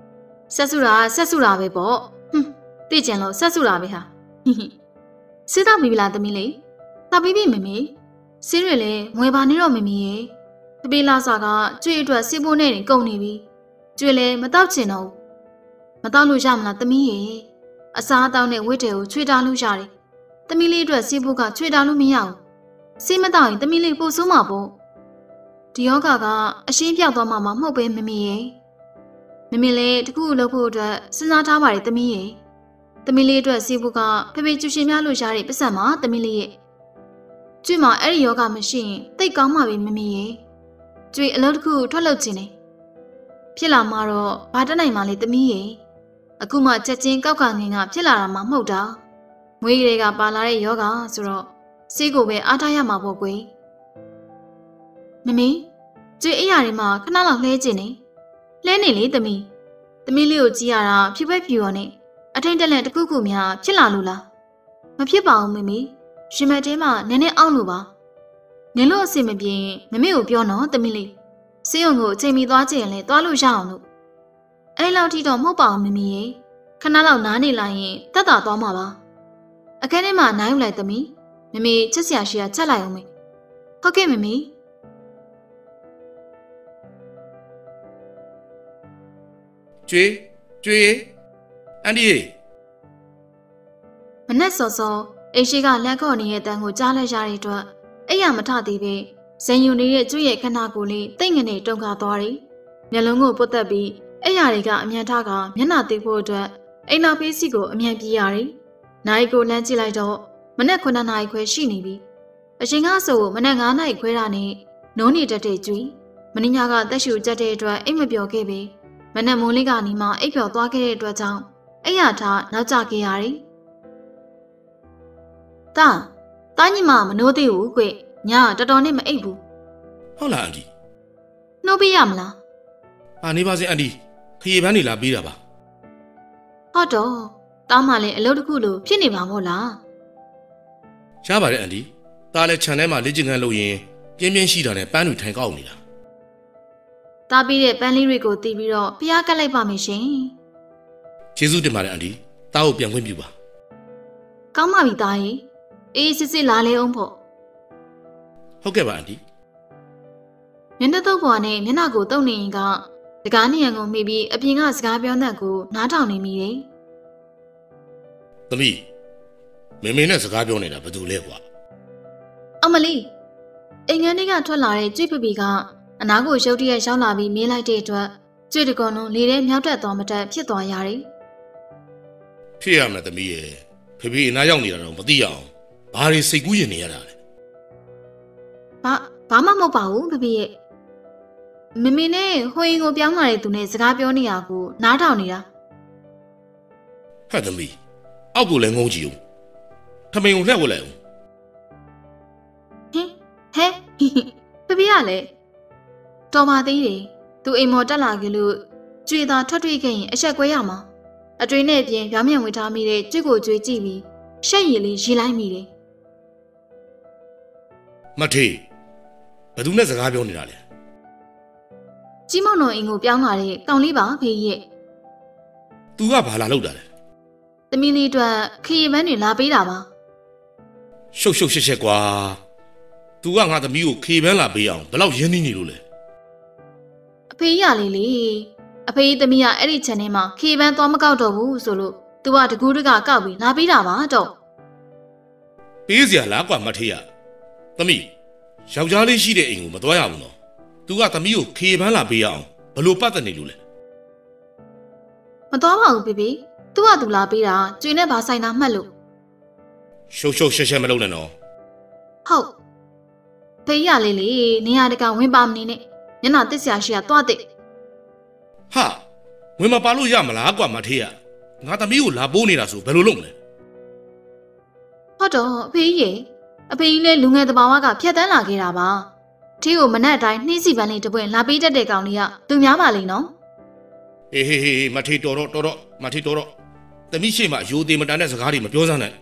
။ဆက်စုတာဆက်စုတာပဲပေါ့။ဟွန်းသိကြံလို့ဆက်စုတာပဲဟာ။ဟိဟိစေးတော့ပြီလားသမီးလေး။တောက်ပြီးပြီမေမေ။စေးရလေမွေပါနေတော့မေမေရဲ့။ တပေးလာစာကကျွေးအတွက်စေးဖို့နဲ့နေကုန်နေပြီ။ကျွေးလဲမတော့ချင်တော့ဘူး။မတော့လို့ရမလားသမီးရဲ့။အစားအသောက်နဲ့ဝတ်တယ်ကိုချွေတာလို့ရတယ်။သမီးလေးအတွက်စေးဖို့ကချွေတာလို့မရဘူး။စေးမတော့ရင်သမီးလေးပို့ဆိုးမှာပေါ့။ဒီယောဂကအရှင်းပြောက်သွားမှာမဟုတ်ပဲမမေရဲ့မမေလည်းတခုလုပ်ဖို့အတွက်စဉ်းစားထားပါတယ်သမီးရဲ့သမီးလေးအတွက်စီးဖို့ကဖေဖေကျူရှင်များလို့ရတဲ့ပတ်စံမှာသမီးလေးရဲ့ကျွေးမှာအဲ့ဒီယောဂမရှိရင်တိတ်ကောင်းမှာပဲမမေရဲ့ ကျွေးအလုပ်တစ်ခုထွက်လုပ်ခြင်းနေဖြစ်လာမှတော့ဘာတက်နိုင်မှလဲသမီးရဲ့အခုမှချက်ချင်းကောက်ကငင်ကဖြစ်လာတာမှမဟုတ်တာမွေးကလေးကပါလာတဲ့ယောဂဆိုတော့စေးကိုပဲအားထားရမှာပေါ့ကွယ်မမေကျွေးအိယာတွေမှာခဏလောက်လှဲကျင်နေလှဲနေလေသမီးသမီးလေးကိုကြည့်ရတာဖြစ်ပဲဖြူရောနဲ့အထိန်တက်လက်တစ်ခုခုများဖြစ်လာလို့လားမဖြစ်ပါဘူးမမေရှင်မတဲမှာနည်းနည်းအောင့်လို့ပါ နင်လို့အဆင်မပြေရင်မမေကိုပြောနော်သမီးလေးစေယုံကိုအချိန်မီသွားကြည့်ရင်လည်းသွားလို့ရအောင်လို့အဲ့လောက်ထိတော့မဟုတ်ပါဘူးမမေရေခဏလောက်နားနေလိုက်ရင်တက်တာသွားမှာပါအခန်းထဲမှာနိုင်ယူလိုက်သမီးမမေချက်စရာရှိတာချက်လိုက်အောင်မေဟုတ်ကဲ့မမေကျွေးကျွေးအန်ဒီရေမနဲ့စောစောအိမ်ရှိကလက်ခေါ့နေတဲ့တန်ကိုကြားလိုက်ရတဲ့အတွက် အဲ့ရမထသေးပဲဇန်ယူနေတဲ့ကျွရဲ့ခန္ဓာကိုယ်လေးတိတ်ငနေတုန်ခါသွားတယ်။မျက်လုံးကိုပုတ်တက်ပြီးအဲ့ရတွေကအမြန်ထားကမျက်နှာသိဖို့အတွက်အိမ်နာဖေးစီကိုအမြန်ပြေးရတယ်။နိုင်ကိုလမ်းကြည့်လိုက်တော့မနဲ့9နာရီခွဲရှိနေပြီ။အချိန်ကဆိုမနဲ့9နာရီခွဲတာနဲ့နိုးနေတတ်တဲ့ကျွမင်းညာကတက်ရှူကြက်တဲ့အတွက်အိတ်မပျော်ခဲ့ပဲမနဲ့မိုးလေးကနေမှအိတ်ပျော်သွားခဲ့တဲ့အတွက်ကြောင့်အဲ့ရထားနောက်ကျခဲ့ရတယ်။တာ ။တားညီမမနိုးသေးဘူးကွ။ညာတော်တော်နဲ့မအိပ်ဘူး။ဟုတ်လားအန်တီ။နှုတ်ပြရမလား။အာနေပါစေအန်တီ။ခရီးပန်းတွေလာပေးတာပါ။ဟုတ်တော့တားမှလည်းအလုပ်တစ်ခုလိုဖြစ်နေပါမို့လား။ရပါတယ်အန်တီ။တားလည်းခြံထဲမှာလေ့ကျင့်ခန်းလုပ်ရင်ပြင်းပြင်းရှိတာနဲ့ပန်းတွေထိုင်ကောက်နေတာ။တားပြီးတဲ့ပန်းလေးတွေကိုတီးပြီးတော့ဖျားကက်လိုက်ပါမယ်ရှင်။ကျေးဇူးတင်ပါတယ်အန်တီ။တားကိုပြန်ခွင့်ပြုပါ။ကောင်းပါပြီတားရေ။ အေးစစ်စစ်လာလေအောင်ဖို့ဟုတ်ကဲ့ပါအန်ဒီ။မျက်နှာတုပ်ပေါ်နဲ့မျက်နှာကိုတုပ်နေရင်ကတကားနေရံကိုမိပြီးအပြင်ကစကားပြောတဲ့ကိုနားထောင်နေမိတယ်သမီးမေမေနဲ့စကားပြောနေတာဘယ်သူလဲကွာ။အမလီအိမ်ငန်းတွေကထွက်လာတဲ့ကြွေပပီကအနားကိုရုတ်တရက်ရောက်လာပြီးမေးလိုက်တဲ့အတွက်ကြွေတကုံလုံးလေထဲမြောက်တက်သွားမတက်ဖြစ်သွားရတယ်။ဖြစ်ရမယ်သမီးရဲ့ဖေဖေအနားရောက်နေတာတော့မသိရအောင် ဘာတွေစိတ်ကူးရင်နေရတာလဲဘာဘာမှမဟုတ်ပါဘူးဖဖေရဲ့မမေနဲ့ဟိုရင်ကိုပြောင်းလာတဲ့သူနဲ့စကားပြောနေရကိုနားထောင်နေတာဟဲ့သမီးအောက်ကိုလည်းငုံကြည့်ဦးထမိန်ကိုလှည့်ဝက်လိုက်ဦးဟင်ဟဲဖဖေကလည်းတော်ပါသေးတယ်သူအိမ်မော်တက်လာကြလို့ကြွေသာထွက်တွေ့ခဲ့ရင်အဆက်ကွဲရမှာအတွေ့နဲ့အပြင်ပြောင်းမြန်ဝင်ထားမိတဲ့ကြွေကိုကြွေကြည့်ပြီးရှက်ရည်လေးရေးလိုက်မိတယ် မထေဘယ်သူနဲ့စကားပြောနေတာလဲကြီးမောင်တော်အိမ်ကိုပြောင်းလာတဲ့ကောင်လေးပါဖေရဲ့။ तू ကဘာလာလောက်တာလဲသမီးလေးအတွက်ခရီးပန်းတွေလာပေးတာပါ။ရှုပ်ရှုပ်ရှက်ရှက်ကွာ။ तू ကငါသမီးကိုခေပန်းလာပေးအောင်ဘယ်လောက်ရင်းနှီးနေလို့လဲအဖေရလေးလေအဖေသမီးကအဲ့ဒီ channel မှာခေပန်းသွားမကောက်တော့ဘူးဆိုလို့သူကတကူးတကကောက်ပြီးလာပေးတာပါတော့။ပေးစရာလားကွာမထေရ။ သမီးယောက်ျားလေးရှိတဲ့အိမ်ကိုမသွားရဘူးနော်။ तू ကသမီးကိုခေပန်းလာပေးအောင်ဘယ်လို့ပတ်သက်နေလို့လဲမသွားပါဘူးဖေဖေသူကသူလာပေးတာကျွေနဲ့ဘာဆိုင်တာမှတ်လို့။ရှုပ်ရှုပ်ရှက်ရှက်မလုပ်နဲ့နော်ဟုတ်ဖေရလေးလေနေရာတကဝင်ပါမနေနဲ့ညနာတစ်ဆရာရှိကသွားတဲ့။ဟာဝင်မပါလို့ရမလားကွာမထေရ။ငါသမီးကိုလာပိုးနေတာဆိုဘယ်လိုလုပ်မလဲဟုတ်တော့အဖေကြီးရေ အဖေကြီးလည်းလူငယ်တဘာဝကဖြတ်တန်းလာခဲ့တာပါထီးကိုမနဲ့အတိုင်းနှီးစီပန်းလေးတစ်ပွင့်လာပေးတတ်တဲ့ကောင်လေးကသူများပါလိမ့်နော်။ဟေးဟေးဟေးမထေတော်တော့တော်တော့မထေတော်တော့သမီးရှိမှရိုသေမတန်တဲ့စကားတွေမပြောစမ်းနဲ့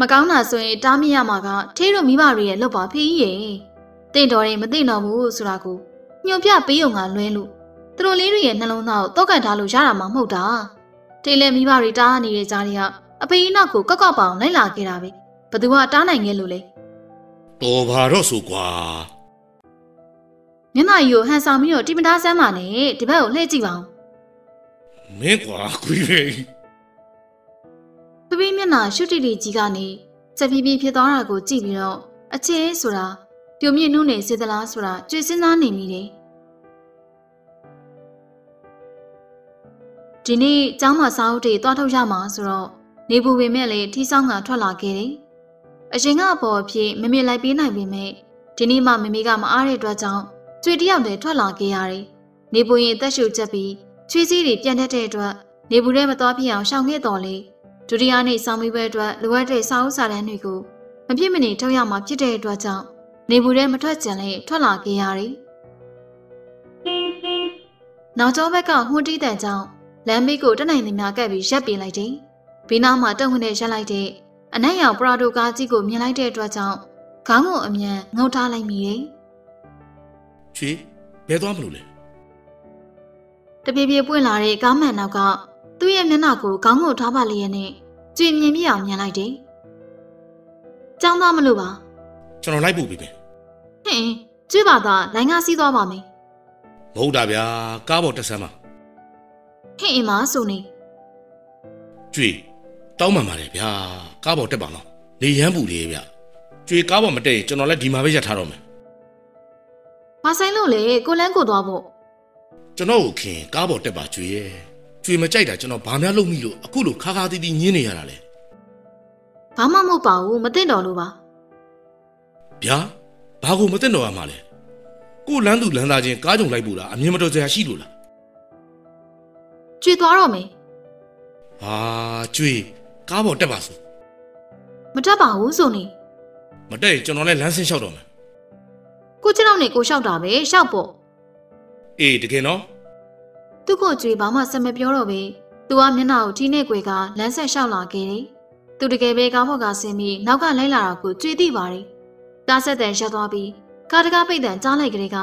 မကောင်းတာဆိုရင်တားမြင်ရမှာကထေးတို့မိဘတွေရဲ့လုပ်ပါဖေးကြီးရေတင့်တော်ရင်မသိတော့ဘူးဆိုတာကိုညွန်ပြပေးုံကလွဲလို့သူတို့လေးတွေရဲ့နှလုံးသားကိုတောက်ကန်ထားလို့ရတာမှမဟုတ်တာထေးလည်းမိဘတွေတားနေတဲ့ကြားတွေက အဖေကြီးနောက်ကိုကောက်ကောက်ပအောင်လိုက်လာခဲ့တာပဲဘသူကတားနိုင်ခဲ့လို့လဲ။တော်ပါတော့ဆိုကွာမျက်နှာကြီးကိုဟန်ဆောင်ပြီးတော့တိမသားဆမ်းပါနဲ့ဒီဘက်ကိုလှည့်ကြည့်ပါဦး။မင်းကွာခွေးပဲဖဖေးမျက်နှာရှုတိတိကြီးကနေစက်ပြေးပြေးဖြစ်သွားတာကိုကြည့်ပြီးတော့အချင်းဆိုတာပြုံမြင့်နှုံးနေစေသလားဆိုတာကြွေစဉ်းစားနေမိတယ်ဒီနေ့ကျောင်းမှာစာအုပ်တွေတွားထုတ်ရမှာဆိုတော့ နေပူပင်မဲ့လေထီဆောင်ကထွက်လာခဲ့တယ်အရင်ကအပေါ်အဖြစ်မမေလိုက်ပေးနိုင်ပေမဲ့ဒီနေ့မှမမေကမအားတဲ့အတွက်ကြောင့်ကျွေတယောက်တည်းထွက်လာခဲ့ရတယ်နေပူရင်တက်ရှူချက်ပြီးချွေးစည်းတွေပြန်တတ်တဲ့အတွက်နေပူထဲမသွားပြအောင်ရှောင်ခဲ့တော်လေဒုတိယနေ့ဆောင်းပြီးပွဲအတွက်လိုအပ်တဲ့စာအုပ်စာတမ်းတွေကိုမပြည့်မနေထုတ်ရမှာဖြစ်တဲ့အတွက်ကြောင့်နေပူထဲမထွက်ကြံလေထွက်လာခဲ့ရတယ်နောက်ကျောဘက်ကဟွန်းတီးတန်ကြောင့်လမ်းမေးကိုတနိုင်သမျှကပ်ပြီးရက်ပြေးလိုက်တယ်။ ဘေးနားမှာတုံဝင်နဲ့ရက်လိုက်တဲ့အနက်ရောင်ပရာဒိုကားကြီးကိုမြင်လိုက်တဲ့အတွက်ကြောင့်ခေါင်းကိုအမြန်ငုံထားလိုက်မိတယ်ချွေဘယ်သွားမလို့လဲ။တပြေးပြေးပွင့်လာတဲ့ကားမှန်နောက်ကသူ့ရဲ့မျက်နှာကိုခေါင်းကိုထားပါလျက်နဲ့ကြွေမြင်ပြအောင်မြင်လိုက်တယ်။ကြောင်းသားမလို့ပါကျွန်တော်လိုက်ပို့ပေးမယ်။ဟင်ကျွေးပါသားလိုင်းကားစီးသွားပါမယ်မဟုတ်တာဗျာကားပေါ်တက်ဆမ်းပါ။ဟင်အင်းမဆိုနေကြွေ တောင်းပန်ပါတယ်ဗျာကားပေါ်တက်ပါတော့နေရမ်းပူလေးဗျကြွေကားပေါ်မတက်ရင်ကျွန်တော်လည်းဒီမှာပဲရပ်ထားတော့မယ်။မဆိုင်လို့လေကိုလန်းကိုသွားဖို့ကျွန်တော်ကိုခင်ကားပေါ်တက်ပါကြွေရဲ့ကြွေမကြိုက်တာကျွန်တော်ဘာများလုပ်မိလို့အခုလိုခါခါတီးတီးညင်းနေရတာလဲဘာမှမဟုတ်ပါဘူးမသိတော့လို့ပါဗျာဘာကိုမသိတော့ရမှာလဲကိုလန်းသူလန်းသားချင်းကားကြုံလိုက်ပူတာအမြင်မတော်စရာရှိလို့လား။ကျွေသွားတော့မယ်ဟာကြွေ ကားပေါ်တက်ပါစို့။မတတ်ပါဘူးဆိုနေမတက်ရင်ကျွန်တော်လည်းလမ်းဆင်းလျှောက်တော့မယ်။ကိုချစ်တော့နေကိုလျှောက်တာပဲလျှောက်ပေါ့။အေးတကယ်နော်သူ့ကိုကြွေဘာမှဆက်မပြောတော့ပဲသူကမျက်နှာကိုထိနဲ့ကွယ်ကလမ်းဆက်လျှောက်လာခဲ့တယ်။သူတကယ်ပဲကားဘော်ကဆင်းပြီးနောက်ကလိုက်လာတာကိုကြွေသိပါတယ်။ကားဆက်တန်ရက်သွားပြီးကားတကားပိတ်တန်ကြားလိုက်ကလေးက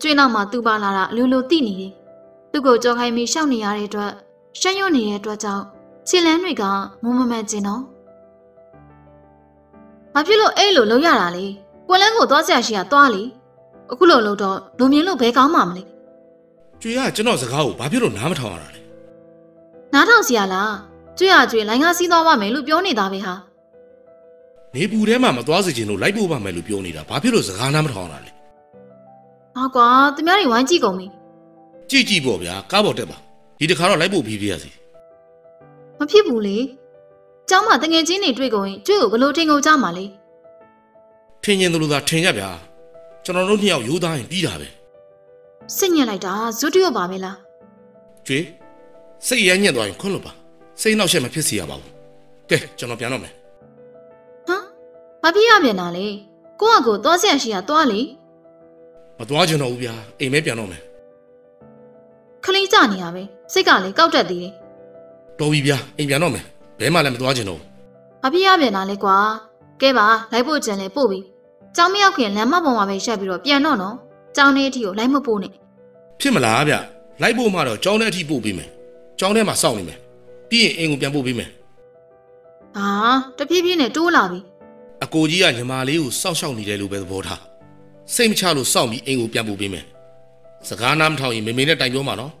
ကျွေးနောက်မှာသူ့ပါလာတာအလိုလိုသိနေတယ်။သူ့ကိုကြောခိုင်းပြီးရှောက်နေရတဲ့အတွက်ရှက်ရွံ့နေတဲ့အတွက်ကြောင့် ခြေလန်းတွေကမုံမမှန်ကျင်တော့။ဘာဖြစ်လို့အဲ့လိုလုပ်ရတာလဲ။ကိုလန်းကိုသွားဆရာရှိကသွားလေ။အခုလိုလုပ်တော့လူမြင်လို့ဘဲကောင်းမှာမလဲ။ကြွေကကျွန်တော်စကားကိုဘာဖြစ်လို့နားမထောင်ရတာလဲနားထောင်စီရလားကျွေရကျွေလိုင်းကားစီးသွားပါမယ်လို့ပြောနေတာပဲဟာနေပူထဲမှာမသွားစေချင်လို့လိုက်ပို့ပါမယ်လို့ပြောနေတာဘာဖြစ်လို့စကားနားမထောင်ရတာလဲဟာကွာသူများတွေဝိုင်းကြည့်ကုန်ပြီကြည့်ကြည့်ပေါ့ဗျာကားပေါ်တက်ပါဒီတစ်ခါတော့လိုက်ပို့ပြီးပြရစီ မဖြစ်ဘူးလေကျောင်းမှာတငယ်ချင်းတွေတွေ့ကုန်ရင်ကျွေကိုဘလို့ထင်ကုန်ကြမှာလဲထင်ရင်တို့လိုသာထင်ရဗျာကျွန်တော်တို့နှစ်ယောက်ယူသားရင်ပြီးတာပဲစိတ်ညစ်လိုက်တာဇွတ်တရွတ်ပါပဲလားကြွေစိတ်ရညက်သွားရင်ခွန်းလို့ပါစိတ်နောက်ရှက်မဖြစ်စီရပါဘူးကဲကျွန်တော်ပြန်တော့မယ်ဟမ်ဘာဖြစ်ရပြန်တာလဲကိုကကိုသွားဆက်ရှိရသွားလေမသွားချင်တော့ဘူးဗျာအိမ်မဲပြန်တော့မယ်ခလေးကြနေရပဲစိတ်ကလည်းကောက်တက်သေးတယ် တော်ပြီဗျာအိမ်ပြန်တော့မယ်ဘဲမှလည်းမသွားချင်တော့ဘူးဘာဖြစ်ရပြန်တာလဲကွာကဲပါလိုက်ဖို့ကြံလဲပို့ပြီကျောင်းမရောက်ခင်လမ်းမပေါ်မှာပဲရှက်ပြီးတော့ပြန်တော့နော်ကျောင်းထဲအထိကိုလိုက်မပို့နဲ့ဖြစ်မလားဗျလိုက်ပို့မှတော့ကြောင်းထဲအထိပို့ပေးမယ်ကြောင်းထဲမှာစောင့်နေမယ်ပြီးရင်အိမ်ကိုပြန်ပို့ပေးမယ်ဟာတဖြည်းဖြည်းနဲ့တိုးလာပြီအကိုကြီးကညီမလေးကိုစောင့်ရှောက်နေတယ်လို့ပဲသဘောထားစိတ်မချလို့စောင့်ပြီးအိမ်ကိုပြန်ပို့ပေးမယ်စကားနားမထောင်ရင်မေမေနဲ့တိုင်ပြောမှာနော်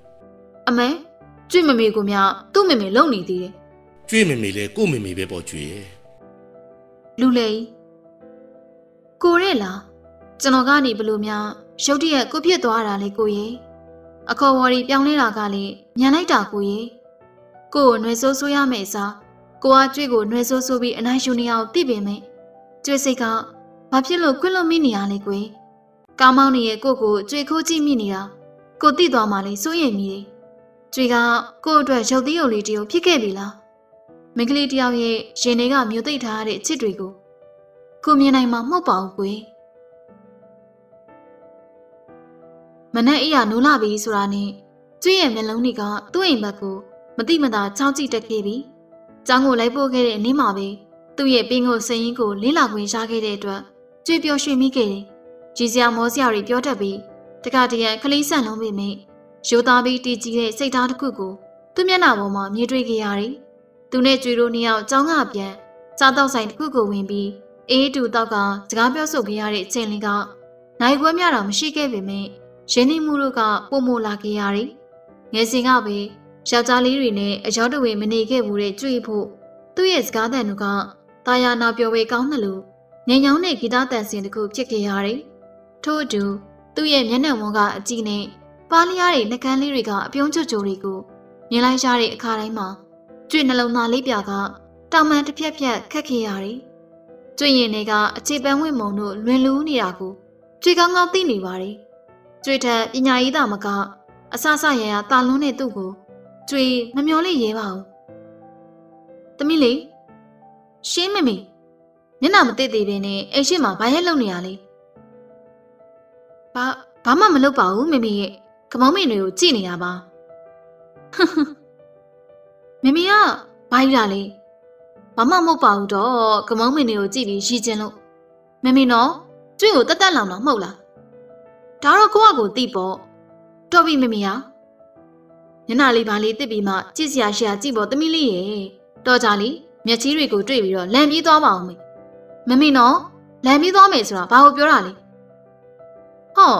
အမေ ကျွေ့မမေကိုမြသူ့မေမေလုံနေသေးတယ်။ကျွေ့မမေလည်းကို့မေမေပဲပေါ့ကျွေ့ရဲ့။လူလေကိုရဲလားကျွန်တော်ကနေဘလို့များရုတ်တရက်ကိုပြစ်သွားတာလေကိုရဲ့အခေါ်ဝေါ်ရီပြောင်းလဲတာကလည်းညံလိုက်တာကိုရဲ့ကိုကိုနှွယ်ဆိုးဆိုးရမယ်စားကိုကကျွေ့ကိုနှွယ်ဆိုးဆိုးပြီးအနိုင်ယူနေအောင်သိပင်မယ်ကျွေ့စိတ်ကဘာဖြစ်လို့ခွင့်လို့မိနေရလဲကိုယ်ကောင်းမောင်းနေရဲ့ကိုကိုကြွေခိုးကြည့်မိနေတာကိုတိသွားမှလေစိုးရိမ်မိတယ် ကြွေကကို့အတွက်ရုပ်သီးရုပ်လေးတရုပ်ဖြစ်ခဲ့ပြီလားမိန်းကလေးတယောက်ရဲ့ရင်ထဲကမြို့သိပ်ထားရတဲ့အချစ်တွေကိုကိုမြင်နိုင်မှာမဟုတ်ပါဘူးကွယ်မနဲ့အိယာနိုးလာပြီဆိုတာနဲ့ကျွေးရဲ့မျက်လုံးတွေကသူ့အိမ်ဘက်ကိုမတိမတာချောင်းကြည့်တက်ခဲ့ပြီ။ကျောင်းကိုလိုက်ပို့ခဲ့တဲ့နေ့မှာပဲသူ့ရဲ့ပင်ကိုစိန်ရင်ကိုလေးလာခွင့်ရခဲ့တဲ့အတွက်ကျွေးပျော်ရွှင်မိခဲ့တယ်။ကြီးစရာမောစရာတွေပြောတတ်ပြီးတခါတရံခလေးဆန့်လုံးပေမဲ့ ရိုးသားပြီးတည်ကြည်တဲ့စိတ်ဓာတ်တစ်ခုကိုသူ့မျက်နှာပေါ်မှာမြင်တွေ့ခဲ့ရတယ်။သူနဲ့ကျွေတို့နှစ်ယောက်ကျောင်းကပြန်စားတော့ဆိုင်တစ်ခုကိုဝင်ပြီးအေးတူတော့ကစကားပြောဆိုခဲ့ရတဲ့အချိန်လေးကနိုင်ခွဲမြတာမရှိခဲ့ပေမဲ့ရင်းနှီးမှုတို့ကပုံမလာခဲ့ရတယ်။ငယ်စဉ်ကပဲယောက်ျားလေးတွေနဲ့အယောတဝေမနေခဲ့ဘူးတဲ့ကျွေဖို့သူ့ရဲ့စကားသံတို့ကတာယာနာပြောဝေကောင်းတယ်လို့ငိန်ညောင်းတဲ့ဂီတတန်စင်တစ်ခုဖြစ်ခဲ့ရတယ်ထို့အတူသူ့ရဲ့မျက်နှာဝန်ကအကြည့်နဲ့ ပါးလျားတဲ့နှကန်းလေးတွေကအပြုံးချွတ်ချိုတွေကိုမြင်လိုက်ရတဲ့အခါတိုင်းမှာကျွေနှလုံးသားလေးပြာကတောင်မှန်တစ်ဖြက်ဖြက်ခက်ခဲရတယ်။ကျွေရင်တွေကအခြေပန်းဝင့်မုံတို့လွင်လူးနေတာကိုကျွေကောင်းကောင်းသိနေပါတယ်။ကျွေထက်ပညာရေးသားမကအဆဆရရတာလွန်းတဲ့သူ့ကိုကျွေမမျောလေးရဲပါဘူး။သမီးလေးရှင်းမမေမျက်နှာမသိသေးပဲနဲ့အိမ်ရှိမှာဘာရဲလုံနေရလဲ။ဘာဘာမှမလုပ်ပါဘူးမမေရဲ့ ကမောင်းမင်းတွေကိုကြည့်နေတာပါမမေကဘာကြီးလာလဲဘာမှမဟုတ်ပါဘူးတော့ကမောင်းမင်းတွေကိုကြည့်ပြီးရီကျင်လို့မမေနော်ကျွေးကိုတက်တက်လောင်တော့မဟုတ်လားဒါတော့ကိုယ့်အကိုသိပေါ့တော်ပြီမမေရညနာလေးပါလေးတစ်ပြီးမှကြည့်စရာရှာကြည့်ပေါ့သမီးလေးရေတော်ကြလီမျက်ကြီးတွေကိုတွေ့ပြီးတော့လမ်းပြေးသွားပါအောင်မေမမေနော်လမ်းပြေးသွားမယ်ဆိုတာဘာကိုပြောတာလဲဟော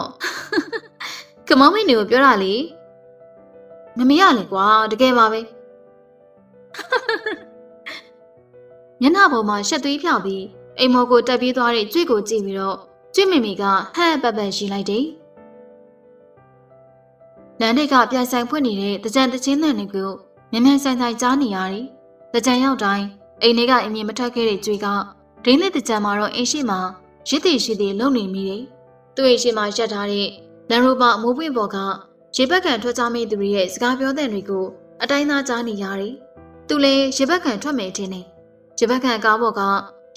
ကမောင်းမင်းတွေကိုပြောတာလေမမေရလေကွာတကယ်ပါပဲမျက်နှာပေါ်မှာရှက်သွေးဖြောက်ပြီးအိမ်မော်ကိုတက်ပြေးသွားတဲ့ကျွေကိုကြည့်ပြီးတော့ကျွေမိမိကဟန်ပက်ပက်ရှိလိုက်တယ်လမ်းတွေကပြိုင်ဆိုင်ဖွင့်နေတဲ့တကြံတချင်းတန်တွေကိုမြန်မြန်ဆိုင်ဆိုင်ကြားနေရတယ်တကြံရောက်တိုင်းအိမ်ထဲကအမြင်မထွက်ခဲ့တဲ့ကျွေကဒင်းလေးတကြံမှာတော့အိမ်ရှိမှာရစ်တည်ရှိတည်လုံနေမိတယ်သူ့အိမ်ရှိမှာရက်ထားတဲ့ လန်ရိုဘာအမိုးပွင့်ပေါ်ကရေဘက်ခံထွက်ကြမိသူတွေရဲ့စကားပြောတဲ့တွေကိုအတိုင်းသားကြားနေရတယ်။သူလည်းရေဘက်ခံထွက်မယ်ထင်တယ်။ရေဘက်ခံကားပေါ်က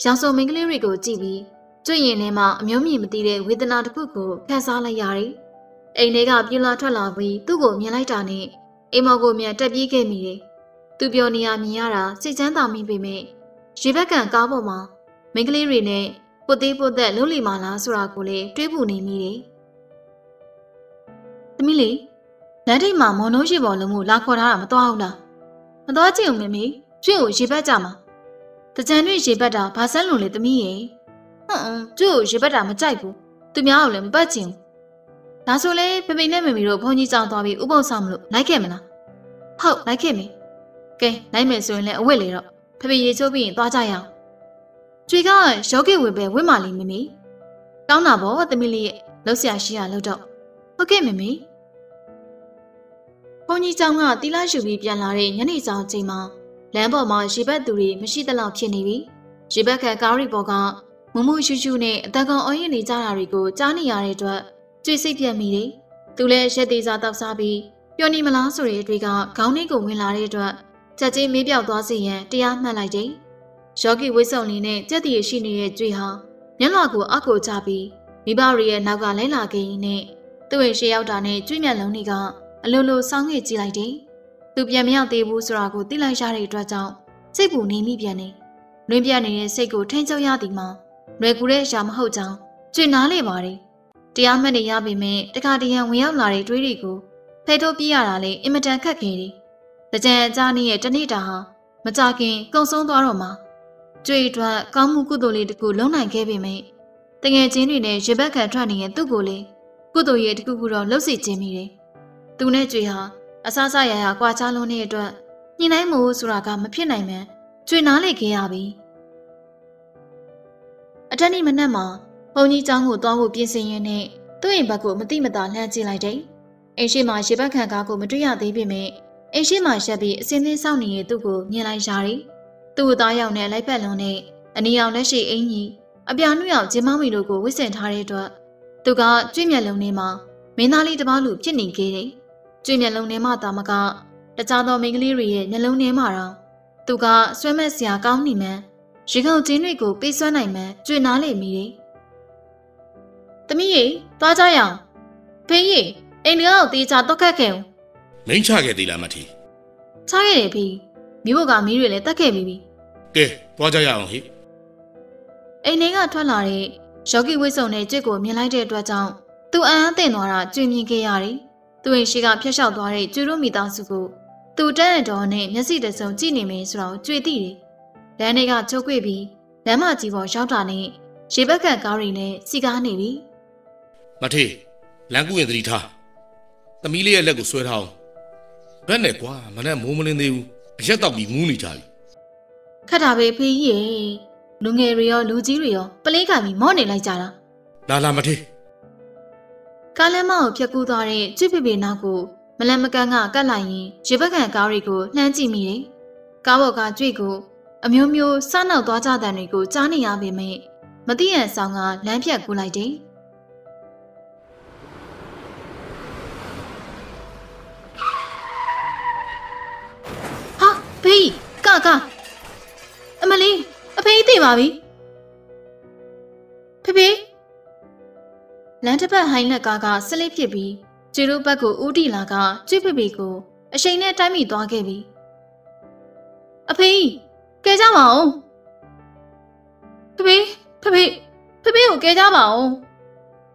ရောင်စုံမင်းကလေးတွေကိုကြည့်ပြီးကျွင့်ရင်ထဲမှာအမျိုးမြင်မသိတဲ့ဝေဒနာတစ်ခုကိုခံစားလိုက်ရတယ်။အိမ်ထဲကပြင်းလာထွက်လာပြီးသူ့ကိုမြင်လိုက်တာနဲ့အိမ်မော်ကိုမြန်တက်ပြေးခဲ့မိတယ်။သူပြောနေရမြင်ရတာစိတ်ချမ်းသာမိပေမဲ့ရေဘက်ခံကားပေါ်မှာမိန်းကလေးတွေနဲ့ပုတ်သေးပုတ်သက်လုံးလီမာလားဆိုတာကိုလည်းတွေးပူနေမိတယ်။ သမီးလေးလမ်းထိပ်မှာမော်နှိုးရှိပေါ်လုံးမှုလာခေါ်ထားတာမသွားဘူးလားမသွားချင်ဘူးမမေကျွေကိုရေဘက်ကြမှာတကြံတွေရေဘက်တာဘာဆက်လို့လဲသမီးရေဟွန်းကျွေကိုရေဘက်တာမကြိုက်ဘူးသူများကိုလည်းမပတ်ချင်ဘူးဒါဆိုလေဖေဖေနဲ့မမေတို့ဘုန်းကြီးကြောင်သွားပြီးဥပုသ်ဆောင်မလို့လိုက်ခဲ့မလားဟုတ်လိုက်ခဲ့မေကဲလိုက်မယ်ဆိုရင်လည်းအဝတ်လေတော့ဖေဖေရေချိုးပြီးရင်သွားကြရအောင်ကျွေကရောဂိဝေပဲဝတ်မှလိမ့်မမေကောင်းတာဗောသမီးလေးရဲ့လှုပ်ရှားရှိရလို့တော့ ဟုတ်ကဲ့မမေဘုန်းကြီးကျောင်းကတီလာယူပြီးပြန်လာတဲ့ညနေဆောင်ချိန်မှာလမ်းပေါ်မှာရေဘက်သူတွေမရှိသလောက်ဖြစ်နေပြီရေဘက်ခံကားရီပေါ်ကမမှုရှူရှူနဲ့အသက်ကောင်အော်ရင်နေကြတာတွေကိုကြားနေရတဲ့အတွက်ကြွေစိတ်ပြတ်မိတယ်သူလည်းရက်သေးစားတောက်စားပြီးပျော်နေမလားဆိုတဲ့အတွေ့ကခေါင်းထဲကိုဝင်လာတဲ့အတွက်ချက်ချင်းမေးပြောက်သွားစေရန်တရားမှတ်လိုက်တယ်ယောဂီဝိဆုံလီနဲ့ကြက်တည်ရှိနေတဲ့ကြွေဟာမျက်လွှာကိုအောက်ကိုချပြီးမိဘတွေရဲ့နောက်ကလဲလာခဲ့ရင်းနဲ့ သူ့ရဲ့ရှေ့ရောက်တာနဲ့ကြွေမျက်လုံးတွေကအလိုလိုစောင်းခဲ့ကြည့်လိုက်တယ်။သူပြန်မရောက်သေးဘူးဆိုတာကိုသိလိုက်ရတဲ့အတွက်ကြောင့်စိတ်ပူနေမိပြန်နေ။လွင်ပြနေတဲ့စိတ်ကိုထိန်းချုပ်ရသည်မှာလွယ်ကူတဲ့အရာမဟုတ်ကြောင်းကျွနားလေပါတယ်။တရားမှတ်နေရပေမဲ့တခါတရံဝင်ရောက်လာတဲ့တွေးတွေကိုဖဲထုတ်ပြရတာလေအင်မတန်ခက်ခဲတယ်။တကြံအကြနည်းရဲ့တနေ့တာဟာမကြခင်ကုံဆုံးသွားတော့မှကျွေအတွက်ကောင်းမှုကုသိုလ်လေးတစ်ခုလုံးနိုင်ခဲ့ပေမဲ့တငယ်ချင်းတွေနဲ့ရေဘက်ခံထွက်နေတဲ့သူ့ကိုလေ ကုသိုလ်ရဲ့တစ်ခုခုတော့လှုပ်စီခြင်းမိတယ်သူနဲ့ကြွေဟာအဆအဆရရကွာချလုံးတဲ့အတွက်ညှိနှိုင်းမှုဆိုတာကမဖြစ်နိုင်မှန်းကြွေနားလေခဲ့ရပြီအတန်းဒီမနက်မှာဘုံကြီးเจ้าကိုသွားဖို့ပြင်ဆင်ရင်းနဲ့သူ့အိမ်ဘက်ကိုမတိမတာလှမ်းကြည့်လိုက်တယ်အိမ်ရှိမှာရေဘက်ခံကားကိုမတွေ့ရသေးပေမဲ့အိမ်ရှိမှာရက်ပြီးအစင်းသင်းစောင့်နေတဲ့သူ့ကိုမြင်လိုက်ရတယ်သူ့သားရောက်နဲ့လိုက်ပတ်လုံးနဲ့အနီအောင်လက်ရှိအင်ကြီးအပြာနှွေအောင်ဂျင်းမောင်းမီတို့ကိုဝစ်ဆင်ထားတဲ့အတွက် သူကကျွေးမျက်လုံးထဲမှာမင်းသားလေးတစ်ပါးလူဖြစ်နေခဲ့တယ်ကျွေမျက်လုံးထဲမှာတာမကတခြားသောမိန်းကလေးတွေရဲ့မျက်လုံးထဲမှာတော့သူကဆွဲမဲ့စရာကောင်းနေမှန်းရေကုန်ချင်းတွေကိုပေးစွမ်းနိုင်မှန်းကျွေနားလေမိတယ်။သမီးရေသွားကြရအောင်။ဖေးရေအိမ်ကောင်တေးချတော့ခက်ခဲ့ဦးမိန်ချခဲ့သေးလားမထီ။ချခဲ့တယ်ဖေး။မိဖို့ကမီးတွေလည်းတက်ခဲ့ပြီးပြီကဲသွားကြရအောင်ဟိ။အိမ်ထဲကထွက်လာတဲ့ ယောဂီဝိဆုံတဲ့ကြစ်ကိုမြင်လိုက်တဲ့အတွက်ကြောင့်သူအံ့အားသင့်သွားတာကျွေမြင်ခဲ့ရတယ်။သူ့ရဲ့ရှိကဖျက်လျှောက်သွားတဲ့ကျွေတို့မိသားစုကိုသူတန်းတော်နဲ့မျက်စိတစုံကြည့်နေမယ်ဆိုတော့ကြွေသိတယ်။လမ်းတွေကချုပ်ခွေပြီးလမ်းမကြီးပေါ်ရောက်တာနဲ့ရေဘက်ကန်ကားတွေနဲ့စီကားနေပြီမထီလမ်းကူရင်သတိထားသမီးလေးရဲ့လက်ကိုဆွဲထားအောင်ဘက်နဲ့ကွာမနဲ့မိုးမလင်းသေးဘူးအရက်တော့ပြီးမူးနေကြပြီ။ခတ်တာပဲဖေးကြီးရေ လူငယ်တွေရောလူကြီးတွေရောပလေးကံပြီးမော့နေလိုက်ကြတာလာလာမထီကားလမ်းမကိုဖြတ်ကူးသွားတဲ့ကျွတ်ဖေဖေနောက်ကိုမလန်မကန်းကကတ်လိုက်ရင်ရေဘက်ကန်ကားတွေကိုလှမ်းကြည့်မိတယ်။ကားပေါ်ကကျွေကိုအမျိုးမျိုးစနောက်သွားကြတဲ့တွေကိုကြားနေရပေမဲ့မတိရန်ဆောင်ကလမ်းဖြတ်ကူးလိုက်တယ်။ဟာဖေးကကအမလေး အဖေးသိပါပြီဖေဖေလမ်းတစ်ဖက်ဟိုင်းလက်ကားကဆလစ်ဖြစ်ပြီးကျူတို့ဘက်ကိုဦးတီလာကကျွေဖေဖေကိုအရှိန်နဲ့တိုင်းမိသွားခဲ့ပြီအဖေးကဲကြပါဦးဖေဖေဖေဖေဖေဖေကိုကဲကြပါဦး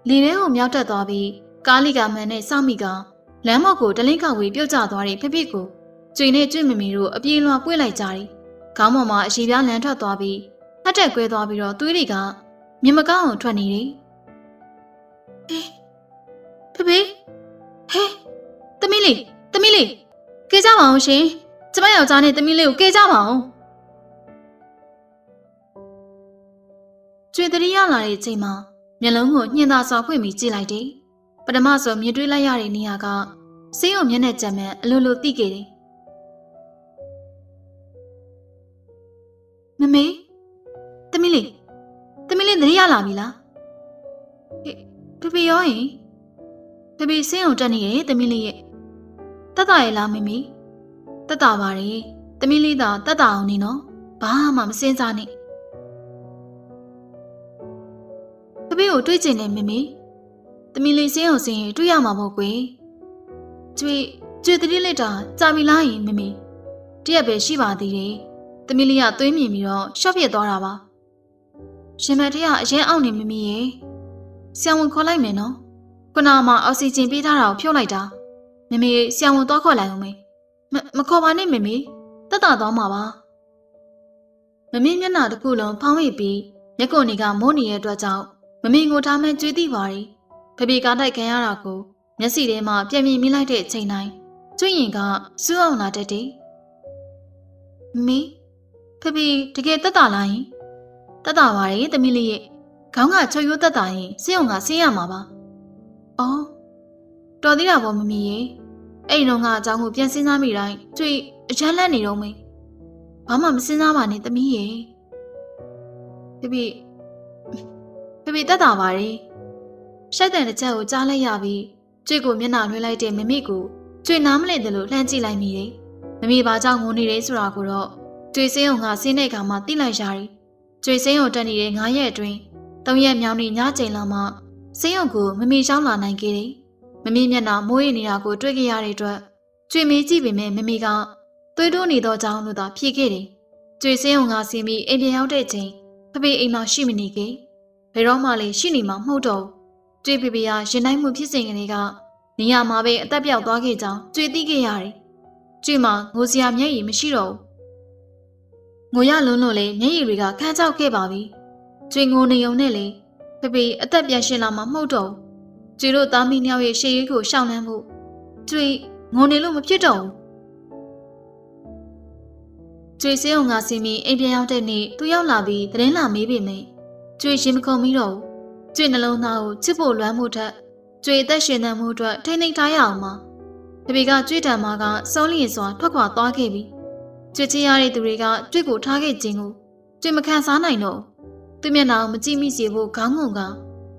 လီထဲကိုမြောက်တက်သွားပြီးကားလီကမန်နဲ့စောင့်မိကလမ်းမောက်ကိုတလင်းခဝေပြုတ်ကျသွားတဲ့ဖေဖေကိုကျွေနဲ့ကျွေမမီတို့အပြေးလွှာပွေ့လိုက်ကြတယ် ခေါင်းပေါ်မှာအရှိပြားလန်ထွက်သွားပြီးအတက်ကွဲသွားပြီးတော့သွေးတွေကမြင်မကောင်းအောင်ထွက်နေတယ်အေးဖေဖေဟဲသမီးလေးသမီးလေးကဲကြပါအောင်ရှင်ကျမယောက်ျားနဲ့သမီးလေးကိုကဲကြပါအောင်ကျွေတရီရလာတဲ့အချိန်မှာမျက်လုံးကိုညှင်သာစွာဖွင့်ပြီးကြည့်လိုက်တယ်ပထမဆုံးမြင်တွေ့လိုက်ရတဲ့နေရာကဆေးရုံမျက်နှာကြမ်းမှန်အလိုလိုသိခဲ့တယ် မမေသမီးလေးသမီးလေးတရီရလာပြီလားဟေးဖေဖေရောရင်ဖေဖေဆေးရုံတက်နေရဲ့သမီးလေးရဲ့တက်တာရဲ့လားမမေတက်တာပါတယ်သမီးလေးသာတက်တာအောင်နေနော်ဘာမှမစင်စားနဲ့ဖေဖေကိုတွေးကျင်နေမမေသမီးလေးဆေးရုံဆင်းရင်တွေ့ရမှာပေါ့ကွယ်ကျွေကျွေတတိလက်တာကြာပြီလားယင်မမေတရက်ပဲရှိပါသေးတယ် သမီးလေးကသွေးမြင်ပြီးတော့ရှော့ဖြစ်သွားတာပါရှင်မတရအရင်အောက်နေမမီရဲ့ဆံဝင်ခေါ်လိုက်မယ်နော်ခုနကမှအောက်ဆီဂျင်ပေးထားတာကိုဖြုတ်လိုက်တာမမေဆံဝင်သွားခေါ်လိုက်အောင်မေမမခေါ်ပါနဲ့မမေတက်တာသွားမှာပါမမေမျက်နှာတစ်ခုလုံးဖောင်းရိပ်ပြီးမျက်ကုံတွေကမိုးနေတဲ့အတွက်ကြောင့်မမေငိုထားမှကြွေးသိပါရီဖဖေကားတိုက်ခံရတာကိုမျက်စိထဲမှာပြက်မြင်မိလိုက်တဲ့အချိန်တိုင်းကျွရင်ကစူးအောင်လာတတ်တယ်မမေ ဖဖေတကယ်တက်တာလားယင်တက်တာပါရဲ့တမီးလေးရဲ့ခေါင်းကချုပ်ရိုးတက်တာရင်စေးအောင်ကဆေးရမှာပါ။အော်တော်သေးတာပေါ့မမီရဲ့အဲ့ဒီတော့ကအကြောင်းကိုပြန်စဉ်းစားမိတိုင်းကျွေအချမ်းလက်နေတော့မေးဘာမှမစဉ်းစားပါနဲ့တမီးရဲ့ဖေဖေဖေဖေတက်တာပါရဲ့ရှိုက်တဲ့တစ်ချက်ကိုကြားလိုက်ရပြီးကျွေကိုမျက်နှာလွှဲလိုက်တဲ့မမေကိုကျွေနားမလဲတယ်လို့လှမ်းကြည့်လိုက်မိတယ်မမေဘာကြောင့်ငိုနေတယ်ဆိုတာကိုတော့ ကျွေစင်းုံကဆင်းတဲ့အခါမှာသိလိုက်ရတယ်ကျွေစင်းုံတက်နေတဲ့9ရက်အတွင်း၃ရက်မြောင်းနေညချိန်လောက်မှစင်းရုံကိုမမီရှောင်းလာနိုင်ခဲ့တယ်။မမီမျက်နှာမိုးရိပ်နေတာကိုတွေ့ကြရတဲ့အတွက်ကျွေမေးကြည့်ပေမဲ့မမီကသွေးတိုးနေသောကြောင်းလို့သာဖြေခဲ့တယ်။ကျွေစင်းရုံကဆင်းပြီးအိမ်ပြန်ရောက်တဲ့ချိန်ဖဖေအိမ်မှာရှိမနေခဲ့။ဘယ်တော့မှလည်းရှိနေမှာမဟုတ်တော့ဘူး။ကျွေဖေဖေကရင်နိုင်မှုဖြစ်စဉ်ကလေးကနေရာမှာပဲအသက်ပြောက်သွားခဲ့ကြောင်းကျွေသိခဲ့ရတယ်။ကျွေမှာငိုစရာမျက်ရည်မရှိတော့ဘူး။ ငိုရလုံးလို့လေမျက်ရည်တွေကခန်းချောက်ခဲ့ပါပြီ။ကျွေငိုနေုံနဲ့လေဖေဖေအသက်ပြန်ရှင်လာမှာမဟုတ်တော့ဘူး။ကျွေတို့သားမီးနှစ်ယောက်ရဲ့ရှေ့ရေးကိုရှောင်လန်းဖို့ကျွေငုံနေလို့မဖြစ်တော့ဘူး။ကျွေစင်းအောင်ငါစီမီအိမ်ပြန်ရောက်တဲ့နေ့သူရောက်လာပြီးသတင်းလာမေးပေမယ့်ကျွေရင်မခုန်ပြီးတော့ဘူး။ကျွေနှလုံးသားကိုချစ်ဖို့လွမ်းမှုထက်ကျွေအသက်ရှင်သန်မှုအတွက်ထိမ့်သိမ့်ထားရအောင်ပါ။ဖေဖေကကျွေတံမာကစောလျင်စွာထွက်ခွာသွားခဲ့ပြီ။ ကျွေချရတဲ့သူတွေကကျွေကိုထားခဲ့ခြင်းကိုကျွေမခံစားနိုင်တော့ဘူးသူ့မျက်နှာကိုမကြည့်မိစေဖို့ခေါင်းငုံက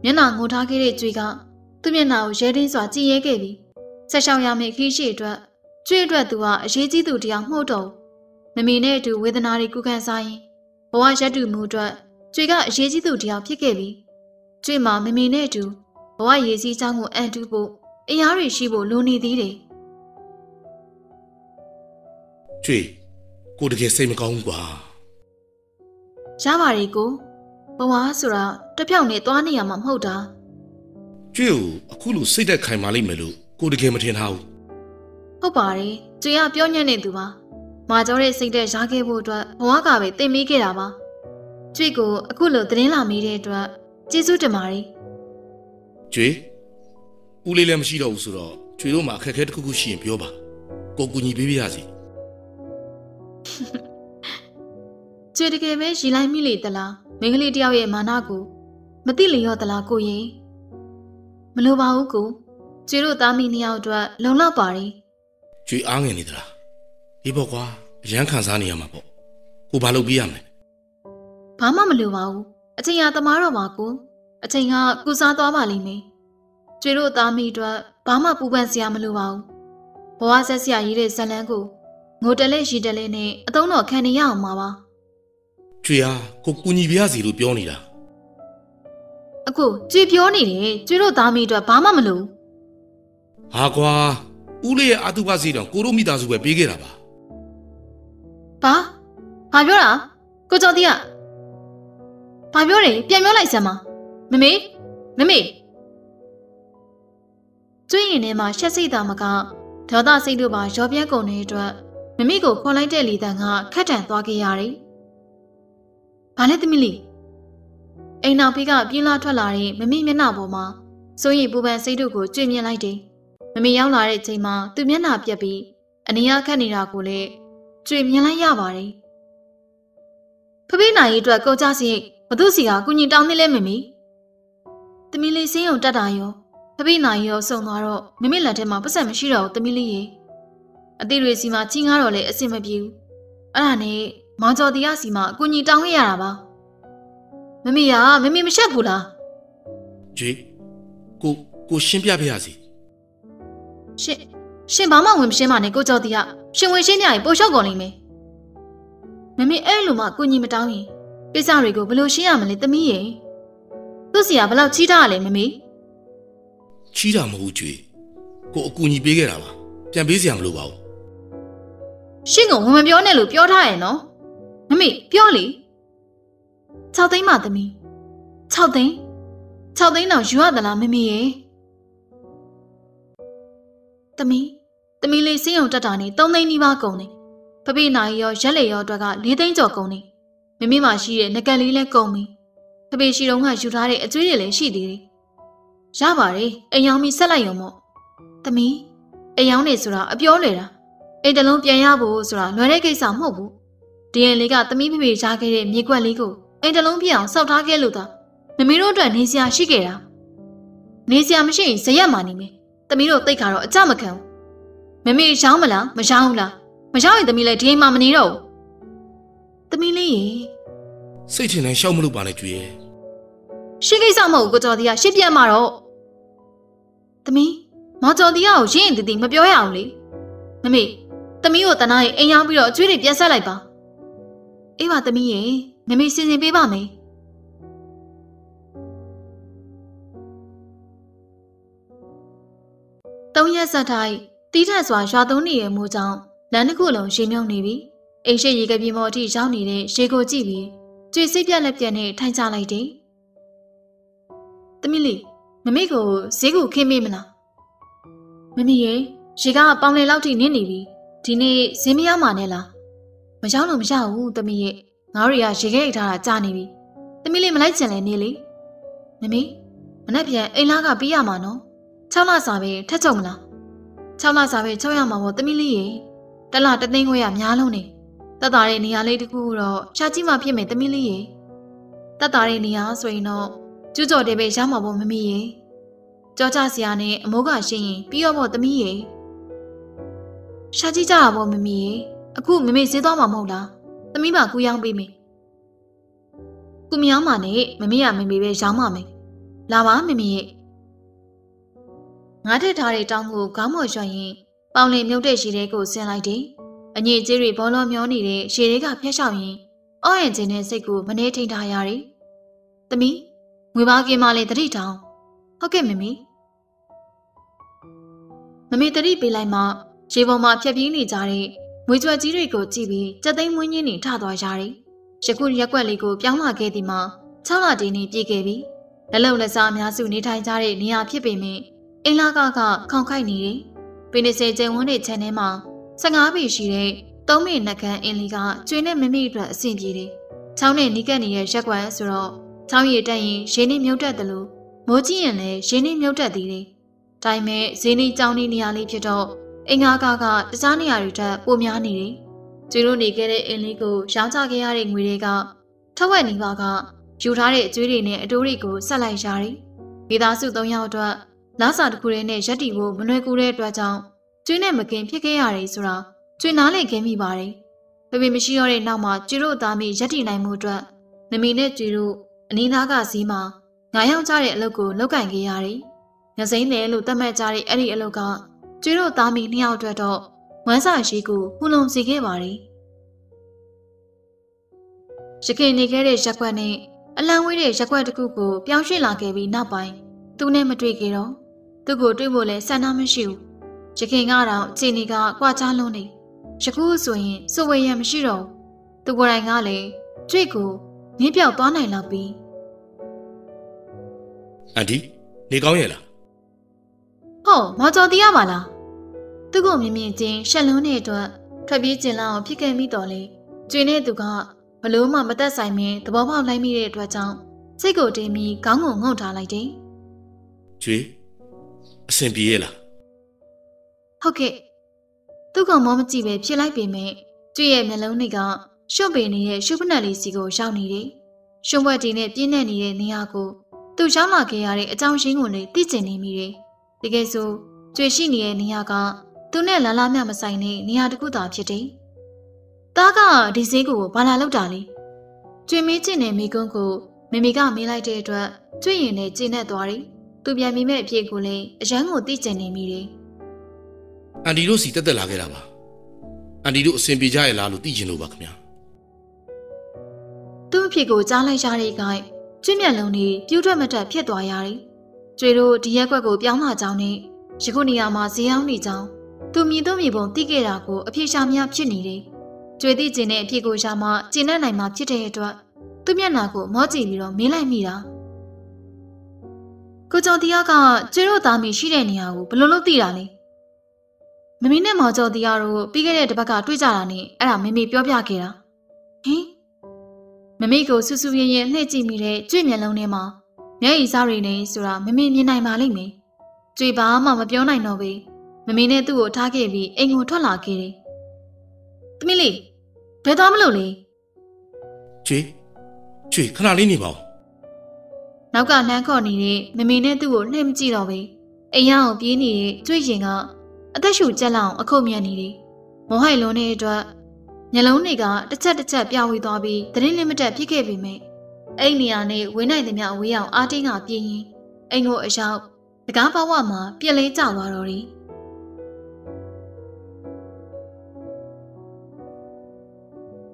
မျက်နှာငိုထားခဲ့တဲ့ကြွေကသူ့မျက်နှာကိုရဲတင်းစွာကြည့်ရဲခဲ့ပြီးဆက်ရှောင်ရမယ့်ခီးရှိအတွက်ကြွေအတွက်သူကအရေးကြီးသူတယောက်မှုတော့မမီနဲ့အတူဝေဒနာတွေကုခံစားရင်ဘဝရက်တူမှုအတွက်ကြွေကအရေးကြီးသူတယောက်ဖြစ်ခဲ့ပြီးကြွေမှာမမီနဲ့အတူဘဝရည်စည်းချောင်းကိုအန်တူဖို့အရာတွေရှိဖို့လိုနေသေးတယ်ကျွေ ကိုတကယ်စိတ်မကောင်းဘူးကွာရပါတယ်ကိုဘဝဆိုတာတပြောင်နဲ့သွားနေရမှာမဟုတ်တာကျွေကိုအခုလိုစိတ်သက်ခိုင်မာလိမ့်မယ်လို့ကိုတကယ်မထင်ထားဘူးဟုတ်ပါတယ်ကျွေကပြောညံ့နေသူပါမာကျော်ရဲ့စိတ်သက်ရခဲ့ဖို့အတွက်ဘဝကပဲတင်ပေးခဲ့တာပါကျွေကိုအခုလိုသတင်းလာမိတဲ့အတွက်ကျေးဇူးတင်ပါတယ်ကျွေဦးလေးလည်းမရှိတော့ဘူးဆိုတော့ကျွေတို့မှာအခက်အခဲတစ်ခုခုရှိရင်ပြောပါကိုကူညီပေးပြရစီ ကျွေတကယ်ပဲရီလိုက်မိလေသလားမိန်းကလေးတယောက်ရဲ့မာနကိုမသိလျော့သလားကိုရင်မလိုပါဘူးကိုကျွေးတို့သားမိနှစ်ယောက်အတွက်လုံလောက်ပါတယ်ကျွေအားငယ်နေသလားဒီပေါ့ကွာအရန်ခံစားနေရမှာပေါ့ကိုဘာလုပ်ပြရမလဲဘာမှမလိုပါဘူးအချိန်ကသမားတော့ပါကိုအချိန်ကကုစားသွားပါလိမ့်မယ်ကျွေးတို့သားမိအတွက်ဘာမှပူပန်စရာမလိုပါဘူးဘဝဆက်စရာရေးတဲ့ဇလန်းကို ငိုတလဲရီတလဲနဲ့အသုံးတော်ခံနေရအောင်ပါပါကျွေအားကိုကူညီပြရစီလို့ပြောနေတာအခုကြွေပြောနေတယ်ကျွေးတို့သားမိအတွက်ဘာမှမလိုဘူးဟာကွာဦးလေးရဲ့အတုပစီတောင်ကိုတို့မိသားစုပဲပေးခဲ့တာပါဘာဘာပြောတာကိုကျော်တီကဘာပြောတယ်ပြန်ပြောလိုက်စမ်းပါမမေမမေကျွေးရင်ထဲမှာရှက်စိတ်သာမကဒေါသစိတ်တို့ပါရောပြန်းကုန်တဲ့အတွက် မမေကိုခေါ်လိုက်တဲ့လီတန်ကခက်တန်သွားခဲ့ရတယ်။ဘာလဲသမီးလေးအိမ်နောက်ဖေးကပြင်းလာထွက်လာတဲ့မမေမျက်နှာပေါ်မှာစိုးရိမ်ပူပန်စိတ်တို့ကိုကြွေမြင်လိုက်တယ်။မမေရောက်လာတဲ့ချိန်မှာသူမျက်နှာပြက်ပြီးအနီးအခတ်နေတာကိုလည်းကြွေမြင်လိုက်ရပါတယ်။ဖဖေးနိုင်ရဲ့အတွက်ကုန်ကြစရိတ်ဘသူစီကကုညီတောင်းနေလဲမမေ။သမီးလေးစင်းုံတက်တာရောဖဖေးနိုင်ရောစုံသွားတော့မမေလက်ထဲမှာပတ်စံမရှိတော့ဘူးသမီးလေးရေ အသေးတွေစီမှာချင်းကားတော့လေအဆင်မပြေဘူးအဲ့ဒါနဲ့မောင်ကျော်တီကစီမှာအကူညီတောင်းခဲ့ရတာပါမမေကမမေမရှက်ဘူးလားကျွေကိုကိုရှင်းပြပြရစီရှင်ရှင်ဘာမှဝင်မရှင်းပါနဲ့ကိုကျော်တီကရှင်ဝင်ရှင်းပြရင်ပိုလျှောက်ကုန်လိမ့်မယ်မမေအဲ့လိုမှအကူညီမတောင်းရင်ကိစ္စတွေကိုဘယ်လိုရှင်းရမလဲသမီးရေသူ့စီကဘယ်လောက်ချီးထားရလဲမမေချီးတာမဟုတ်ဘူးကျွေကိုအကူညီပေးခဲ့တာပါပြန်ပေးစရာမလိုပါဘူး ရှင့်ကဝင်မပြောနဲ့လို့ပြောထားရဲ့နော်မမေပြောလေ6သိန်းမှသမီး6သိန်း6သိန်းတော့ယူရသလားမမေရဲ့သမီးသမီးလေးစင်းုံတက်တာနေ3သိန်းနီးပါးကုန်နေဖဖေးနိုင်ရောရက်လေရောအတွက်က4သိန်းကျော်ကုန်နေမမေမှရှိတဲ့ငကက်လေးလည်းကုန်ပြီဖဖေးရှိတော့ကယူထားတဲ့အကျွေးတွေလည်းရှိသေးတယ်ရပါတယ်အိမ်ရောင်မီဆက်လိုက်ရုံမို့သမီးအိမ်ရောင်နေဆိုတာအပြောလေတာ အိမ်တလုံးပြန်ရဖို့ဆိုတာလွယ်တဲ့ကိစ္စမဟုတ်ဘူး။ဒီရင်လေးကသမီးဖေဖေရှားခဲ့တဲ့မြေကွက်လေးကိုအိမ်တလုံးပြအောင်စောက်ထားခဲ့လို့သာမမီတို့အတွက်နေစရာရှိခဲ့တာ။နေစရာမရှိရင်ဇရက်မာနေမယ်။သမီးတို့တိတ်ခါတော့အကြမခံဘူး။မမေရောင်းမလားမရောင်းဘူးလား။မရောင်းရင်သမီးလည်းဒီအိမ်မှာမနေတော့ဘူး။သမီးလေးရေစိတ်ထင်တိုင်းရှောက်မလို့ပါနဲ့ကျွေရဲ့ရှင်းကိစ္စမဟုတ်ဘူးကိုကျော်တီကရှင်းပြမှာတော့။သမီးမောင်ကျော်တီကကိုရင်းရင်တည်တည်မပြောရအောင်လေ။မမေ သမီးကိုတနာရင်အိမ်ရောက်ပြီးတော့အကျွေးတွေပြန်ဆက်လိုက်ပါ။အေးပါသမီးရေမမေစီစဉ်ပေးပါမယ်။သုံးရက်ဆက်တိုင်းတီးထက်စွာရွာသွန်းနေရမှုကြောင့်လမ်းတစ်ခုလုံးရေမြုပ်နေပြီ။အိမ်ရှိရေကပြေမော်အထိရောက်နေတဲ့ရေကိုကြည့်ပြီးကျွေစိတ်ပြက်လက်ပြက်နဲ့ထိုင်ချလိုက်တယ်။သမီးလေးမမေကိုဈေးကိုခင်းမေးမလား။မမေရေရေကပေါင်လေလောက်ထိနင်းနေပြီ။ ဒီနေ့ဈေးမရမှာနဲ့လား။မရောက်လို့မရဘူးသမီးရဲ့ငါတို့တွေကရေခဲအိတ်ထားတာကြာနေပြီ။သမီးလေးမလိုက်ချင်လဲနေလေ။မမေမနေ့ပြန်အိမ်လားကပြီးရမှာနော်။6လစာပဲထက်ကြုံမလား။6လစာပဲချုပ်ရမှာပေါ့သမီးလေးရေ။တစ်လတစ်သိန်းခွဲရများလုံးနေ။တက်တာတဲ့နေရာလေးတစ်ခုတော့ရှာကြည့်မှဖြစ်မယ်သမီးလေးရေ။တက်တာတဲ့နေရာဆိုရင်တော့ကျူးကျော်တယ်ပဲရမှာပေါ့မမီရေ။ကြောကြစရာနဲ့အမိုးကရှင်းရင်ပြီးတော့ပေါ့သမီးရေ။ ရှာကြည့်ကြတာပေါ့မမီရေ။အခုမမေဈေးသွားမှာမဟုတ်လား။သမီးမကူရောင်းပေးမယ်။ကူမရောင်းမှာနဲ့မမေကမမေပဲရောင်းမှာမယ်။လာပါမမေရဲ့။ငါထက်ထားတဲ့တောင်းကိုခေါင်းမော်ရွှရင်ပေါင်လင်မြုပ်တဲ့ရေထဲကိုဆင်းလိုက်တယ်။အညစ်အကြေးတွေဘောလုံးမျောနေတဲ့ရေတွေကဖျက်လျှောက်ရင်အော့ရင်ခြင်းနဲ့စိတ်ကိုမနှဲထိန်ထားရတယ်။သမီးငွေပါကင်မလေးတတိတောင်းဟုတ်ကဲ့မမေမမေတတိပေးလိုက်မှ ရေပေါ်မှာဖြတ်ပြေးနေကြတဲ့မွေကြွက်ကြီးတွေကိုကြည့်ပြီးကြက်သိမ်းမွင်းကြီးနေထသွားကြတယ်။ယခုရက်ွက်လေးကိုပြောင်းလာခဲ့သည်မှာ6လတည်းနေပြည့်ခဲ့ပြီ။လက်လုံလက်စားအများစုနေထိုင်ကြတဲ့နေရာဖြစ်ပေမဲ့အင်လာကကခေါင်ခိုက်နေတယ်။ပင်နေစေကျန်ဝန်းတဲ့ခြံထဲမှာ15ပေရှိတဲ့သုံးမိနှကန်းအင်းလေးကကျွေနဲ့မမိအတွက်အဆင်ပြေတယ်။ချောင်းနဲ့နီးကပ်နေတဲ့ရက်ွက်ဆိုတော့ချောင်းရည်တက်ရင်ရင်းနှီးမြုပ်တက်တယ်လို့မိုးကြီးရင်လည်းရင်းနှီးမြုပ်တက်သေးတယ်။ဒါပေမဲ့ဈေးနှီးကြောင်းနေနေရာလေးဖြစ်တော့ အင်္ဂါကကတခြားနေရာတွေထက်ပိုများနေတယ်။ကျွေတို့နေခဲ့တဲ့အင်းလေးကိုရောင်းချခဲ့ရတဲ့ငွေတွေကထက်ဝက်နီးပါးကယူထားတဲ့အကျွေးတွေနဲ့အတိုးတွေကိုဆက်လိုက်ရတယ်။မိသားစု၃ယောက်အတွက်လားစာတစ်ခုတည်းနဲ့ရက်တီဖို့မလွယ်ကူတဲ့အတွက်ကြောင့်ကျွေးနဲ့မကင်ဖြစ်ခဲ့ရတယ်ဆိုတာကျွေးနားလေခင်းမိပါတယ်။ဖေဖေမရှိတော့တဲ့နောက်မှာကျွေးတို့သားမိရက်တီနိုင်မှုအတွက်မမီနဲ့ကျွေးတို့အနီးနားကဈေးမှာငါရောက်ကြတဲ့အလုပ်ကိုလုပ်ကင်ခဲ့ရတယ်။ညစိမ့်တယ်လို့သတ်မှတ်ကြတဲ့အဲ့ဒီအလုပ်က ကျွေးတို့သားမိနှစ်ယောက်အတွက်တော့ဝမ်းစာရှိကိုပူလုံစီခဲ့ပါတယ်။ရခင်နေခဲ့တဲ့ရက်ွက်နဲ့အလံဝေးတဲ့ရက်ွက်တစ်ခုကိုပြောင်းရွှေ့လာခဲ့ပြီးနောက်ပိုင်းသူနဲ့မတွေ့ကြတော့သူ့ကိုတွေ့ဖို့လဲဆန္ဒမရှိဘူး။ရခင်ကတော့အခြေအနေကကြွားချလုံးနေယခုဆိုရင်စဝေရမရှိတော့သူကိုယ်တိုင်ကလည်းတွေ့ကိုငင်းပြောက်သွားနိုင်လောက်ပြီးအန်ဒီနေကောင်းရဲ့လားဟောမော်ကျော်တီးရပါလား သူ့ကိုမြင်မြင်ချင်းရှက်လွန်းတဲ့အတွက်ထွက်ပြေးကျင်လာအောင်ဖြစ်ခဲ့မိတော်လေကျွေနဲ့သူကဘလို့မှမသက်ဆိုင်မင်းသဘောပေါက်လိုက်မိတဲ့အတွက်ကြောင့်စိတ်ကိုတင်းပြီးခေါင်းကိုငုံထားလိုက်တယ်ကျွေးအဆင်ပြေရဲ့လားဟုတ်ကဲ့သူ့ကောင်မောမကြည့်ပဲဖြစ်လိုက်ပေမဲ့ကျွေရဲ့မျက်လုံးတွေကရှုပ်ပေနေတဲ့ရှုပ်ဖနက်လေးစီကိုရောက်နေတယ်ရှုံးဘွက်တီနဲ့ပြင်းနေနေတဲ့နေရာကိုသူရောက်လာခဲ့ရတဲ့အကြောင်းရင်းကိုလည်းသိကျင်နေမိတယ်တကယ်ဆိုကျွေရှိနေတဲ့နေရာက သူနဲ့လာလာမျှမဆိုင်တဲ့နေရာတစ်ခုသာဖြစ်တယ်။သားကဒီဈေးကိုဘာလာလောက်တာလဲ။ကျွေမင်းကျင်တဲ့မိကုန်းကိုမမီကမေးလိုက်တဲ့အတွက်ကျွေရင်နဲ့ကျင်နဲ့သွားတယ်။သူပြန်မိမဲ့အဖြစ်ကိုလည်းအရန်ကိုသိကျင်နေမိတယ်အန်ဒီတို့စီတက်တက်လာခဲ့တာပါအန်ဒီတို့အဆင်ပြေကြရဲ့လားလို့သိချင်လို့ပါခင်ဗျာ။သူ့အဖြစ်ကိုကြားလိုက်ရတဲ့အခါကျွေမျက်လုံးတွေပြူးထွက်မတက်ဖြစ်သွားရတယ်။ကျွေတို့ဒီရက်ကွက်ကိုပြောင်းလာကြောင်းနဲ့ယခုနေရာမှာဈေးအောင်နေကြောင်း သူမြည်သူမြည်ပုံသိခဲ့တာကိုအဖြစ်ရှားများဖြစ်နေတယ်။ကျွေသိကျင်တဲ့အဖြစ်ကိုရှာမှကျင်တတ်နိုင်မှာဖြစ်တဲ့အတွက်သူ့မျက်နှာကိုမောကြည့်ပြီးတော့မင်းလိုက်မိတာ။ကိုကျော်တရားကကျွေတို့သားမီရှိတဲ့နေရာကိုဘယ်လိုလုပ်သိတာလဲ။မမီနဲ့မော်ကျော်တရားတို့ပြီးခဲ့တဲ့တစ်ပတ်ကတွေ့ကြတာနဲ့အဲ့ဒါမမေပြောပြခဲ့တာ။ဟင်မမေကိုစူးစူးရင်ရင်လှည့်ကြည့်မိတဲ့ကျွေမျက်လုံးထဲမှာမျက်ရည်စားတွေနေဆိုတာမမေမြင်နိုင်ပါလိမ့်မယ်။ကျွေဘာမှမပြောနိုင်တော့ဘူး။ မမေနဲ့သူ့ကိုထားခဲ့ပြီးအိမ်ကိုထွက်လာခဲ့တယ်။သမီးလေးဘယ်သွားမလို့လဲကျွေးကျွေးခဏလေးနေပါဦး။နောက်ကလှမ်းခေါ်နေတဲ့မမေနဲ့သူ့ကိုလှည့်မကြည့်တော့ဘူး။အိမ်ရအောင်ပြေးနေတဲ့ကျွေရင်ကအသက်ရှူကြက်လောက်အခုတ်မြန်နေတယ်။မောဟိုက်လုံးတဲ့အတွက်ညလုံးတွေကတစ်ချက်တစ်ချက်ပြဝေသွားပြီးသတရင်လင်းမတက်ဖြစ်ခဲ့ပြီမဲ့အဲ့ဒီနေရာနဲ့ဝင်းနိုင်သမျှဝေးအောင်အားတင်းကပြင်းရင်အိမ်ကိုအရောက်တကားဘဝမှာပြက်လေးကျသွားတော့တယ်။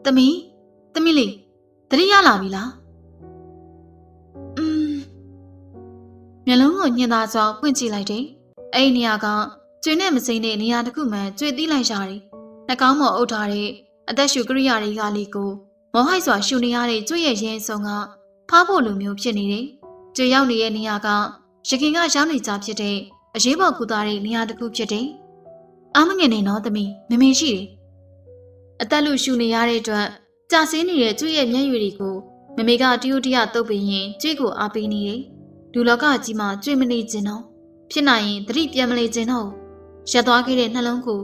သမီးသမီးလေးသတိရလာပြီလား။อืมမျက်လုံးကိုညှင်သာစွာဖွင့်ကြည့်လိုက်တယ်။အဲ့ဒီနေရာကကျွေနဲ့မစိမ့်တဲ့နေရာတစ်ခုမှကျွေသီးလိုက်ရတယ်။နှာခေါင်းပေါ်အုပ်ထားတဲ့အသက်ရှူကရိယာတွေကလေးကိုမောဟိုက်စွာရှူနေရတဲ့ကျွေရဲ့ရင်စုံကဖားဖို့လိုမျိုးဖြစ်နေတယ်။ကျွေရောက်နေတဲ့နေရာကရခင်ကရောက်နေကြဖြစ်တဲ့အရေးပေါ်ကူတာတဲ့နေရာတစ်ခုဖြစ်တယ်။အားမငယ်နေတော့သမီးမမေရှိတယ်။ အသက်လူရှူနေရတဲ့အတွက်ကြာဆင်းနေတဲ့ကျွေရဲ့မျက်ရည်တွေကိုမမေကတရုတ်တရတုပ်ပြီးရင်ကျွေကိုအားပေးနေတယ်။လူလောကကြီးမှာကျွေမနေခြင်းတော့ဖြစ်နိုင်ရင်သတိပြန်မလေခြင်းတော့ရက်သွားခဲ့တဲ့နှလုံးကို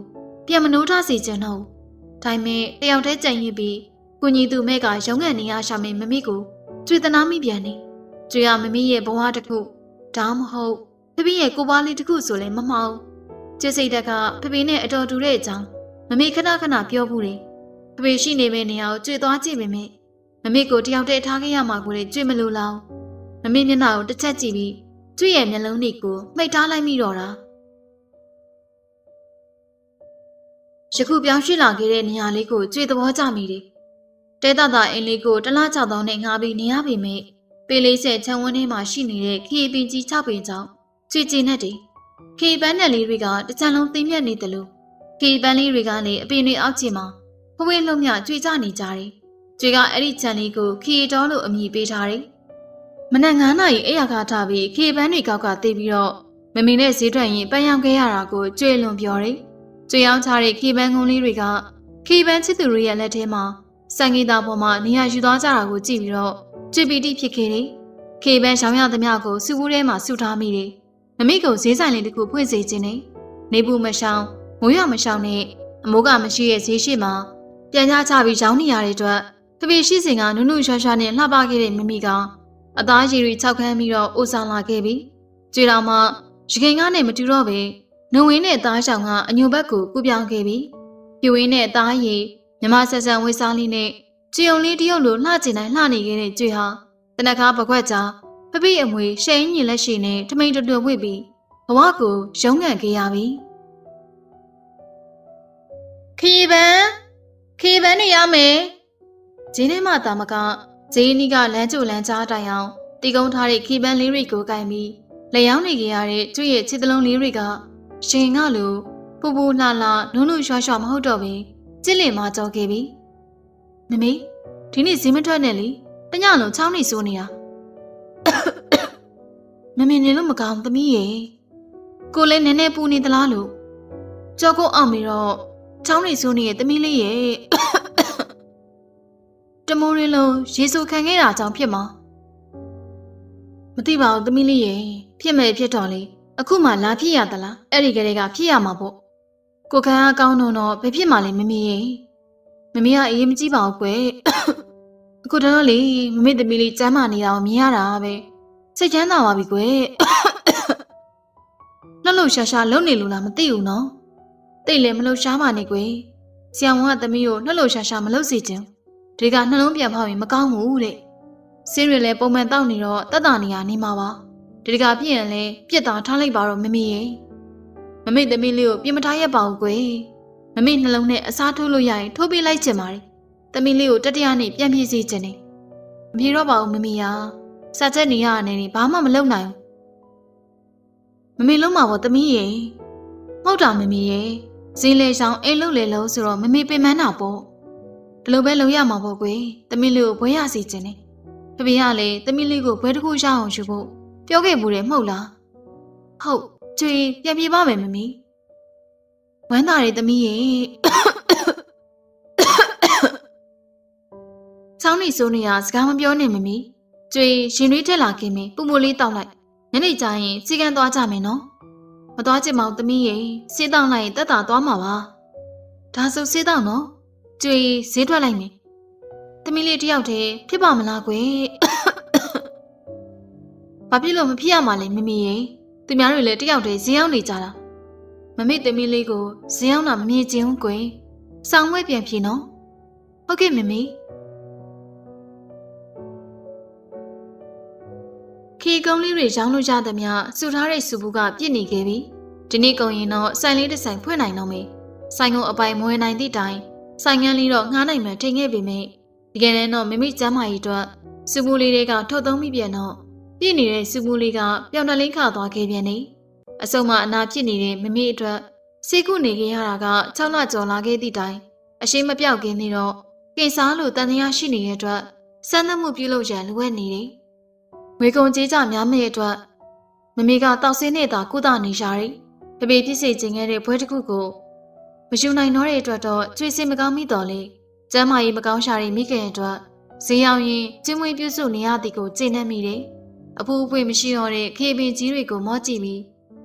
ပြန်မနှိုးထားစေခြင်းတော့ဒါပေမဲ့တယောက်တည်းကြံ့ရစ်ပြီးကိုညီသူမဲ့ကရုံးကန်နေရရှာမင်းမမိကိုကျွေသနာမိပြန်နေကျွေရမမိရဲ့ဘဝတစ်ခုဒါမှမဟုတ်ဖဖေရဲ့ကိုပွားလေးတစ်ခုဆိုလည်းမမှောက်ကျွေစိတ်တက်ကဖဖေနဲ့အတော်တူတဲ့အကြောင်းမမေခဏခဏပြောဘူးတယ် ဖဖေရှိနေမယ့်နေရာကိုကျွေသွားကြည့်ပေမဲ့မမေကိုတယောက်တည်းထားခဲ့ရမှာကိုလည်းကျွေမလို့လောက်မမေမျက်နှာကိုတစ်ချက်ကြည့်ပြီးကျွေရဲ့မျက်လုံးတွေကိုမှိတ်ထားလိုက်မိတော့တာယခုပြောင်းရွှေ့လာခဲ့တဲ့နေရာလေးကိုကြွေသဘောကျမိတယ်။တဲတတာအင်းလေးကိုတလားချောင်းနဲ့ငားပြီးနေရပေမဲ့ပေလေးဆက်ချမ်းဝန်းထဲမှာရှိနေတဲ့ခီပင်ကြီး၆ပင်ကြောင့်ကြွေကျင်နေတယ်။ခီပန်းနယ်လေးတွေကတချမ်းလုံးသိမ့်မြတ်နေတယ်လို့ခီပန်းလေးတွေကလည်းအပင်တွေအောက်ခြေမှာ ဖဝေးလုံးမြကြွေကြနေကြတယ်။ကြွေကအဲ့ဒီချမ်းလေးကိုခီတော်လို့အမည်ပေးထားတယ်။မနက်9နာရီအိယာခါထားပြီးခီပန်းတွေကောက်ကသိပြီးတော့မမီနဲ့ဈေးထွက်ရင်ပန်းရောင်ခဲ့ရတာကိုကြွေလွန်ပြောတယ်။ကျွေအောင်ချတဲ့ခီပန်းကုန်းလေးတွေကခီပန်းချစ်သူတွေရဲ့လက်ထဲမှာစံဂီတာပေါ်မှာနေရာယူသွားကြတာကိုကြည့်ပြီးတော့ကြည်ပီတိဖြစ်ခဲ့တယ်။ခီပန်းရှောင်းရသမျှကိုစုဘူးထဲမှာစုထားမိတယ်။မမိကိုဈေးဆိုင်လေးတစ်ခုဖွင့်စေခြင်းနဲ့နေဘူးမရှောင်းမိုးရမရှောင်းနဲ့အမိုးကမရှိရဲ့ဈေးရှိမှာ ပြန်ကြချပြီးရောင်းနေရတဲ့အတွက်ဖဖေရှိစင်ကနုနုရွှာရွှာနဲ့လှပခဲ့တဲ့မမိကအသားရည်တွေခြောက်ခမ်းပြီးတော့အိုဆောင်လာခဲ့ပြီ။ကျွေတော်မှာရခိုင်ကနေမတူတော့ပဲနှုံဝင်းနဲ့သားဆောင်ကအညိုဘက်ကိုကူပြောင်းခဲ့ပြီပြဝင်းနဲ့သားရည်မြမဆက်ဆန်ဝေးစားလေးနဲ့ကြည်ုံလေးတယောက်လိုလှကျင်တိုင်းလှနေခဲ့တဲ့ကြွေဟာတနခါပခွက်ကြားဖပိအမွေရှိန်ညင်လက်ရှိနဲ့ထမိန်တွတွဝိပြီးဘဝကိုရုံးကန်ခဲ့ရပြီခီပန် ခီပန်နေရမယ်ဂျင်းထဲမှာတာမကဂျင်းနီးကလမ်းကျိုလမ်းကြားတိုင်အောင်တီကုန်းထားတဲ့ခီပန်လေးတွေကိုကင်ပြီးလက်ရောက်နေကြရတဲ့ကျွရဲ့ခြေသလုံးလေးတွေကရှင်ကလိုပူပူလှလှနုံနုရွှွှွမဟုတ်တော့ပဲကြစ်လင်မကြောခဲ့ပြီမမေဒီနေ့ဈေးမထွက်နဲ့လေတညလုံးချောင်းနေစိုးနေတာမမေနေလို့မကောင်းသမီးရေကိုလည်းနည်းနည်းပူနေသလားလို့ကြောက်ကိုအောင်ပြီးတော့ ချောင်းနေစိုးနေတဲ့သမီးလေးရေတမိုးရင်းလုံးရေဆိုခံခဲ့တာကြောင့်ဖြစ်မှာမသိပါဘူးသမီးလေးရေဖြစ်မဲ့ဖြစ်တော်လေအခုမှလာဖြစ်ရသလားအဲ့ဒီကလေးကဖြစ်ရမှာပေါ့ကိုခန်းအကောင်းတော့တော့ဘယ်ဖြစ်မှလဲမမေရေမမေကအေးမကြည့်ပါဘူးကွယ်အခုတော့လေမမေသမီးလေးကျမ်းမာနေတာကိုမြင်ရတာပဲစိတ်ချမ်းသာပါပြီကွယ်လှလှရှာရှာလုံနေလို့လားမသိဘူးနော် တိတ်လည်းမလှရှားပါနဲ့ကွယ်ဆရာဝန်ကသမီးကိုလှလှရှာရှာမလုပ်စေချင်ဒီကနှလုံးပြန်ဖောက်ရင်မကောင်းဘူးတဲ့ဆင်းရလည်းပုံမှန်တောက်နေတော့တက်တာနေရနေမှာပါဒီတကပြည့်ရင်လည်းပြစ်တာထားလိုက်ပါတော့မမေရဲ့မမေသမီးလေးကိုပြင်မထားရပါဘူးကွယ်မမေနှလုံးနဲ့အစားထိုးလို့ရရင်ထိုးပေးလိုက်ချင်ပါတယ်သမီးလေးကိုတတိယနေ့ပြန်ပြေးစေချင်တယ်မပြေတော့ပါဘူးမမေယာစာချက်နေရအနေနဲ့ဘာမှမလုပ်နိုင်ဘူးမမေလုံးမှာပေါ့သမီးရဲ့မဟုတ်တာမမေရဲ့ ဈေးလေဆောင်အိမ်လုတ်လေလို့ဆိုတော့မမေပင်မနာပေါ့ဒီလိုပဲလုပ်ရမှာပေါ့ကွယ်သမီးလေးကိုဘွဲရစီချင်တယ်ဖဖေကလည်းသမီးလေးကိုဘွဲတစ်ခုရအောင်ယူဖို့ပြောခဲ့ဘူးတယ်မဟုတ်လားဟုတ်ကျွေပြန်ပြေးပါမယ်မမီဝမ်းသာတယ်သမီးရဲ့ချောင်းနေစိုးနေရစကားမပြောနဲ့မမီကျွေရင်တွေးထက်လာခင်မင်းပူပူလေးတောက်လိုက်ညနေကျရင်စီကံသွားကြမယ်နော် မသွားချင်မောင်သမီးရဲ့စေးတောက်လိုက်ရင်တက်တာသွားမှာပါဒါဆိုစေးတောက်နော်ကျွေဈေးထွက်လိုက်မယ်သမီးလေးတယောက်တည်းဖြစ်ပါမလားကွယ်ဘာဖြစ်လို့မဖြစ်ရမှာလဲမမေရဲ့သူများတွေလည်းတယောက်တည်းဈေးရောက်နေကြတာမမေသမီးလေးကိုဈေးရောက်တာမမြင်ချင်ဘူးကွယ်ဆောင်းဝဲပြန်ဖြေနော်ဟုတ်ကဲ့မမေ ခီကုံးလေးတွေရောင်းလို့ရသမျှစုထားတဲ့စုဘူးကပြည့်နေခဲ့ပြီဒီနေ့ကုန်ရင်တော့ဆိုင်လေးတစ်ဆိုင်ဖွင့်နိုင်တော့မေဆိုင်ကုန်းအပိုင်မွေးနိုင်သည့်တိုင်ဆိုင်ငန်းလေးတော့ငှားနိုင်မှထိန်ခဲ့ပေမဲ့ဒီကနေ့တော့မိမိကျမ်းမာရေးအတွက်စုဘူးလေးတွေကထုတ်သုံးမိပြန်တော့ပြည့်နေတဲ့စုဘူးလေးကပြောင်းတလင်းခသွားခဲ့ပြန်နေအစုံမအနာဖြစ်နေတဲ့မမေအတွက်စိတ်ကုနေခဲ့ရတာက6လကျော်လာခဲ့သည့်တိုင်အရှိမပြောက်ခင်းနေတော့ကင်စားလို့တန်တရားရှိနေတဲ့အတွက်စမ်းသပ်မှုပြုလုပ်ရန်လိုအပ်နေတယ်။ ငွေကုန်ကြေးကြများမဲ့အတွက်မမေကတောက်ဆင်းနေတာကုသနေရတယ်။တပေပြစ်စေခြင်းခဲ့တဲ့ဘွဲတစ်ခုကိုမယူနိုင်တော့တဲ့အတွက်တော့ကြွေစင်မကောင်းမိတော်လေ။ကျမ်းမာရေးမကောင်းရှာတဲ့မိခင်အတွက်ဈေးရောက်ရင်ကျင်းဝေးပြုစုနေရသည်ကိုကျေနပ်မိတယ်။အဖူးအဖွေမရှိတော့တဲ့ခေပင်ကြီးတွေကိုမောကြည့်ပြီး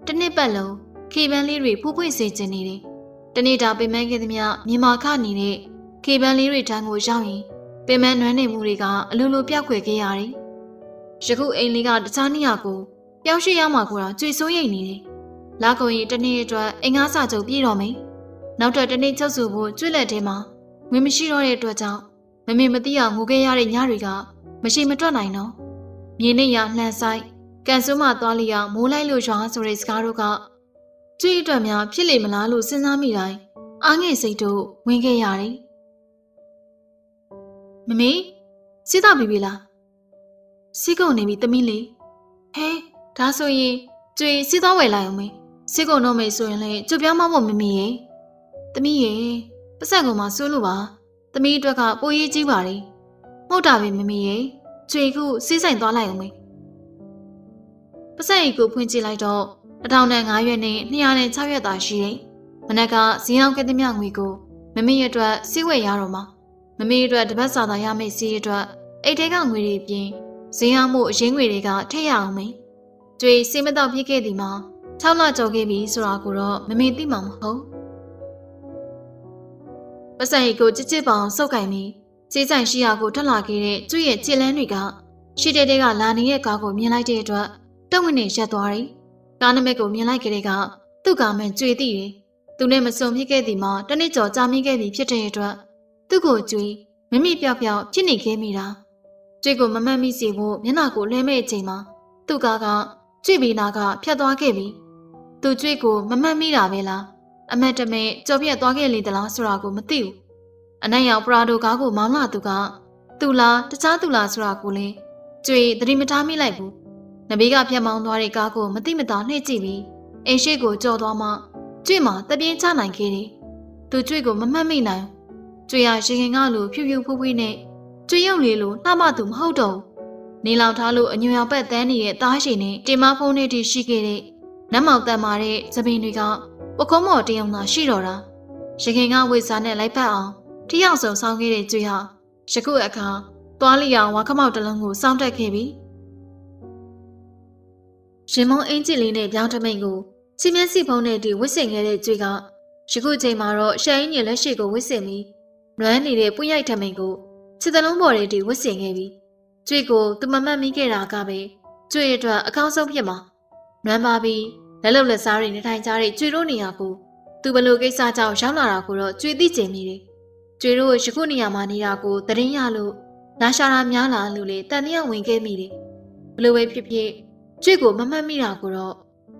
တစ်နှစ်ပတ်လုံးခေပန်းလေးတွေဖူးဖွေစေခြင်းနေတယ်။တနေ့တာပင်မခဲ့သမျှမြန်မာခနေတဲ့ခေပန်းလေးတွေတန်းကိုရောက်ရင်ပင်မနွမ်းနေမှုတွေကအလိုလိုပြောက်ခွေခဲ့ရတယ်။ ယခုအိမ်လေးကတခြားနေရာကိုပျောက်ရွှေ့ရောက်မှကိုတော့ကြွေစိုးရိမ်နေတယ်။လာကုန်ရင်တနေ့အတွက်အင်္ဂါစာချုပ်ပြည့်တော့မယ်။နောက်တော့တနေ့ချုပ်စုဖို့ကျွေးလက်ထဲမှာငွေမရှိတော့တဲ့အတွက်ကြောင့်မမေမသိအောင်ငိုခဲ့ရတဲ့ညတွေကမရှိမတွက်နိုင်တော့။မြေနဲ့ရလှန်ဆိုင်ကန်စွန်းမသွားလျောက်မိုးလိုက်လို့ရွာဆိုတဲ့စကားတို့ကကျွေးအတွက်များဖြစ်လေမလားလို့စဉ်းစားမိတိုင်းအားငယ်စိတ်တို့ဝင်ခဲ့ရတယ်။မမေစိတ်တော့ပြီပြီလား စိတ်ကုန်နေပြီတမီးလေးဟဲဒါဆိုရင်ကျွေစိတ်တော့ဝယ်လိုက်အောင်မေစိတ်ကုန်တော့မေဆိုရင်လေကြွပြောင်းမဖို့မမီရဲ့တမီးရဲ့ပတ်စံကုန်မှာစိုးလို့ပါတမီးအတွက်ကပိုရေးကြီးပါတယ်မဟုတ်တာပဲမမီရဲ့ကျွေခုစိတ်ဆိုင်သွားလိုက်အောင်မေပတ်စံကြီးကိုဖွင့်ကြည့်လိုက်တော့1005ရွက်နဲ့206ရွက်သာရှိတယ်မနက်ကဇင်းအောင်ကတဲ့မြငွေကိုမမေရဲ့အတွက်စိတ်ဝဲရတော့မှာမမေအတွက်တပတ်စာသာရမယ့်စီးအတွက်အိတ်ထဲကငွေတွေပြင် ဈေးအောင်မှုအရင်းငွေတွေကထည့်ရအောင်မေ။ကျွေစိတ်မတော့ဖြစ်ခဲ့သည်မှာ6လကျော်ခဲ့ပြီဆိုတာကိုတော့မမေသိမှာမဟုတ်။ပစံရီကိုကြစ်ကြစ်ပေါင်စုပ်ကင်ပြီးစီးဆိုင်ရှိရာကိုထွက်လာခဲ့တဲ့ကျွေရဲ့ခြေလန်းတွေကရှိတဲ့တဲကလာနေတဲ့ကားကိုမြင်လိုက်တဲ့အတွက်တက်ဝင်နေရက်သွားတယ်။ကားနမိတ်ကိုမြင်လိုက်ကြတဲ့ကသူ့ကမှန်ကြွေသိတယ်သူနဲ့မစုံဖြစ်ခဲ့သည်မှာတနစ်ကျော်ကြာမြင့်ခဲ့ပြီဖြစ်တဲ့အတွက်သူ့ကိုကြွေမမိပြောက်ပြောက်ဖြစ်နေခဲ့မိတာ ကြွေကိုမမှတ်မိစေဖို့မျက်နှာကိုလဲမဲ့အချိန်မှာသူ့ကားကကြွေပြီးနာကဖြတ်သွားခဲ့ပြီသူကြွေကိုမမှတ်မိတာပဲလားအမတ်တမဲကြော်ပြက်သွားခဲ့လေသလားဆိုတာကိုမသိဘူးအနက်ရောက်ပရာဒိုကားကိုမောင်းလာသူကသူလားတခြားသူလားဆိုတာကိုလည်းကြွေသတိမထားမိလိုက်ဘူးနဘေးကဖြတ်မောင်းသွားတဲ့ကားကိုမသိမသာနှိမ့်ကြည့်ပြီးအိမ်ရှိကိုကြော်သွားမှကျွေမှာတပြင်းချနိုင်ခဲ့တယ်သူကျွေကိုမမှတ်မိနိုင်ကျွေရရေခင်ကလိုဖြူဖြူဖူးဖူးနဲ့ ကျွေရုပ်လေးလိုနှမသူမဟုတ်တော့နေလောင်ထားလို့အညွန်ရောင်ပတ်တန်းနေတဲ့သားရှိနဲ့တင်မဖုံးလေးတီရှိခဲ့တဲ့နတ်မောင်တန်မာတဲ့သပင်တွေကပကုံးမော်တယောက်သာရှိတော့တာရခင်ကဝိစားနဲ့လိုက်ပတ်အောင်တယောက်စုံဆောင်းခဲ့တဲ့ကျွေဟာယခုအခါသွားလျောင်ဝါခမောက်တလုံးကိုစောင့်တက်ခဲ့ပြီရှင်မုံအင်ဂျီလေးနဲ့ပြောင်းတမိန်ကိုချီမျက်စိဖုံးနဲ့ဒီဝစ်စင်ခဲ့တဲ့ကျွေကယခုချိန်မှာတော့ရှရင်ညင်လက်ရှိကိုဝစ်စင်ပြီးနွမ်းနေတဲ့ပွင့်ရိုက်ထမိန်ကို ခြေသလုံးပေါ်ထဲဒီဝစ်စင်ခဲ့ပြီးကျွေကိုသူမမတ်မိခဲ့တာကပဲကျွေအတွက်အကောင်းဆုံးဖြစ်မှာနွမ်းပါပြီးလက်လုံလက်စားတွေနေထိုင်ကြတဲ့ကျွေတို့နေရာကိုသူဘလို့ကိစ္စကြောင့်ရောက်လာတာကိုတော့ကျွေသိကျင်မိတယ်ကျွေတို့ယခုနေရာမှာနေတာကိုတရင်ရလို့လာရှာတာများလာလို့လေတန်တရားဝင်ခဲ့မိတယ်ဘလို့ပဲဖြစ်ဖြစ်ကျွေကိုမမှတ်မိတာကိုတော့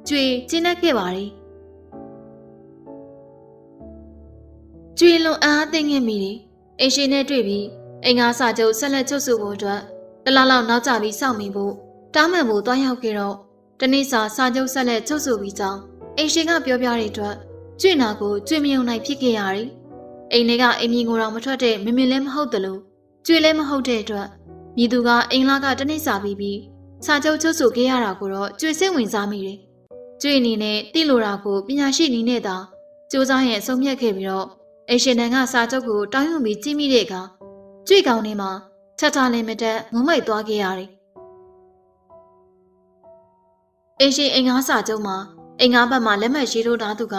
ကျွေကျင်းတတ်ခဲ့ပါတယ်ကျွေလွန်အားသိငင်မိတယ်အိမ်ရှင်နဲ့တွေ့ပြီး အင်္ဂါစာချုပ်ဆက်လက်ချုပ်ဆိုဖို့အတွက်တလားလောက်နောက်ကျပြီးစောင့်မိဖို့တားမှန်ဖို့တွားရောက်ခဲ့တော့တနေ့စာစာချုပ်ဆက်လက်ချုပ်ဆိုပြီးကြောင်းအိမ်ရှင်ကပြောပြတဲ့အတွက်ကျွေနာကိုကျွေမယုံနိုင်ဖြစ်ခဲ့ရတယ်အိမ်ထဲကအိမ်မြင်ကိုတော့မထွက်တဲ့မမင်လည်းမဟုတ်တယ်လို့ကျွေလည်းမဟုတ်တဲ့အတွက်မိသူကအိမ်လာကတနေ့စာပြီးပြီးစာချုပ်ချုပ်ဆိုခဲ့ရတာကိုတော့ကျွေစိတ်ဝင်စားမိတယ်ကျွေအနေနဲ့တိလိုတာကိုပညာရှိနည်းနဲ့သာစူးစမ်းရဲ့အဆုံးဖြတ်ခဲ့ပြီးတော့အရှင်တန်ကစာချုပ်ကိုတောင်းယူပြီးကြည့်မိတဲ့အခါ ကျွေကောင်းထဲမှာချက်ထားလင်းမတက်ငုံမိတ်သွားခဲ့ရတယ်အရှင်အင်္ဂါစာချုပ်မှာအင်္ဂါဘက်မှာလက်မှတ်ရေးထိုးထားသူက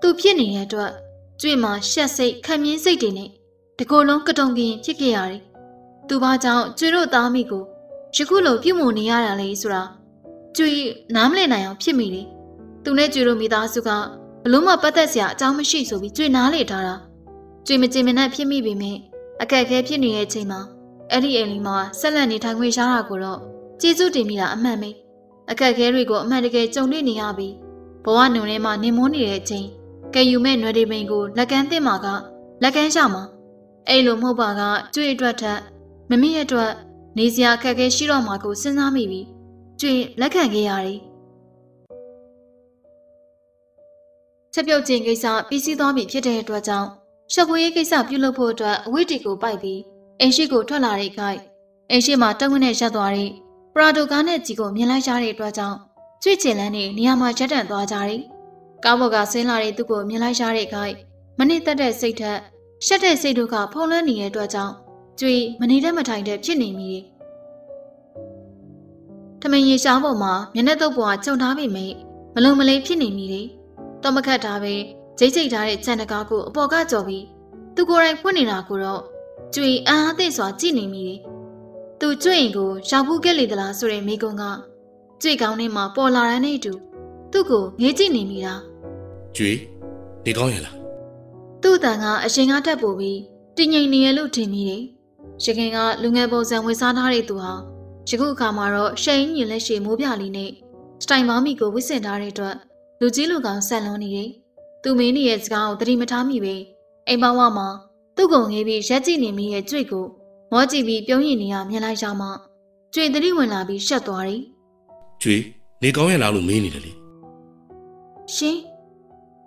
သူဖြစ်နေတဲ့အတွက်ကျွေမှာရှက်စိတ်ခံမြင်းစိတ်တွေနဲ့တကိုယ်လုံးကတုံကင်ဖြစ်ခဲ့ရတယ်။သူဘာကြောင့်ကျွေတို့သားမိကိုယခုလိုပြုမှုနေရတာလဲဆိုတာကျွေနားမလည်နိုင်အောင်ဖြစ်မိတယ်။သူနဲ့ကျွေတို့မိသားစုကဘလို့မှပတ်သက်စရာအကြောင်းမရှိဆိုပြီးကျွေနားလေထားတာ။ကျွေမကြင်မနဲ့ဖြစ်မိပေမဲ့ အခက်အခဲဖြစ်နေတဲ့အချိန်မှာအဲ့ဒီအိမ်လေးမှာဆက်လက်နေထိုင်ခွင့်ရှားတာကိုတော့ကျေးဇူးတင်မိတာအမှန်ပဲ။အခက်အခဲတွေကိုအမှန်တကယ်ကြုံတွေ့နေရပြီးဘဝနုံထဲမှာနေမိုးနေတဲ့အချိန်ကယ်ယူမဲ့နွယ်တွေပင်ကိုလက်ကမ်းတင်မှာကလက်ကမ်းရမှာအဲ့လိုမဟုတ်ပါကကျွေအတွက်ထက်မမီရဲ့အတွက်နေစရာအခက်အခဲရှိတော့မှာကိုစဉ်းစားမိပြီးကျွေလက်ခံခဲ့ရတယ်ချက်ပြုတ်ခြင်းကိစ္စပြီးစီးသွားပြီဖြစ်တဲ့အတွက်ကြောင့် ရှက်ပွေးရေးကိစ္စပြုလုပ်ဖို့အတွက်အဝိတီကိုပိုက်ပြီးအိမ်ရှိကိုထွက်လာတဲ့ခိုက်အိမ်ရှိမှာတဝင်းနဲ့ရက်သွားတဲ့ပရာဒိုကားနဲ့ကြီးကိုမြင်လိုက်ရတဲ့အတွက်ကြောင့်ကျွေချင်လန်းနေနေရာမှာရက်တန့်သွားကြတယ်ကားပေါ်ကဆင်းလာတဲ့သူ့ကိုမြင်လိုက်ရတဲ့ခိုက်မနစ်သက်တဲ့စိတ်ထက်ရှက်တဲ့စိတ်တို့ကဖုံးလွှမ်းနေတဲ့အတွက်ကြောင့်ကျွေမနေတဲ့မထိုင်တဲ့ဖြစ်နေမိတယ်။ထမင်ရေရှားပေါ်မှာမျက်နှာတုပ်ပေါ်ကခြုံထားပေမဲ့မလုံမလေးဖြစ်နေမိတယ်။တော့မခတ်တာပဲ ဂျိတ်ဂျိတ်ထားတဲ့ခြံတကားကိုအပေါ်ကကြော်ပြီးသူကိုယ်တိုင်ဖွင့်နေတာကိုတော့ကျွေအာအသိစွာကြည့်နေမိတယ်။သူကျွေရင်ကိုရောက်ဘူးခဲ့လေသလားဆိုတဲ့မိကွန်းကကျွေကောင်းထဲမှာပေါ်လာတဲ့နဲ့အတူသူ့ကိုငေးကြည့်နေမိတာကျွေးနေကောင်းရဲ့လားသူ့အတန်ကအရှင်ကတက်ပို့ပြီးတင်ငိမ်နေရလို့ထင်မိတယ်။ရခင်ကလူငယ်ပုံစံဝင်စားထားတဲ့သူဟာယခုအခါမှာတော့ရှိန်ညင်လက်ရှိမိုးပြလေးနဲ့စတိုင်မောင်းမီကိုဝစ်ဆင်ထားတဲ့အတွက်လူကြီးလူကောင်ဆက်လွန်နေတယ်။ သူမင်းရဲ့စကားကိုသတိမထားမိပဲအိမ်ပေါင်းဝမှာသူ့ကိုငေးပြီးရက်ကြည့်နေမိရဲ့ကြွေကိုမောကြည့်ပြီးပြုံးရင်နေရမြင်လိုက်ရမှကြွေသတိဝင်လာပြီးရှက်သွားတယ်ကျွေးနေကောင်းရဲ့လားလို့မေးနေတယ်လေ။ရှင်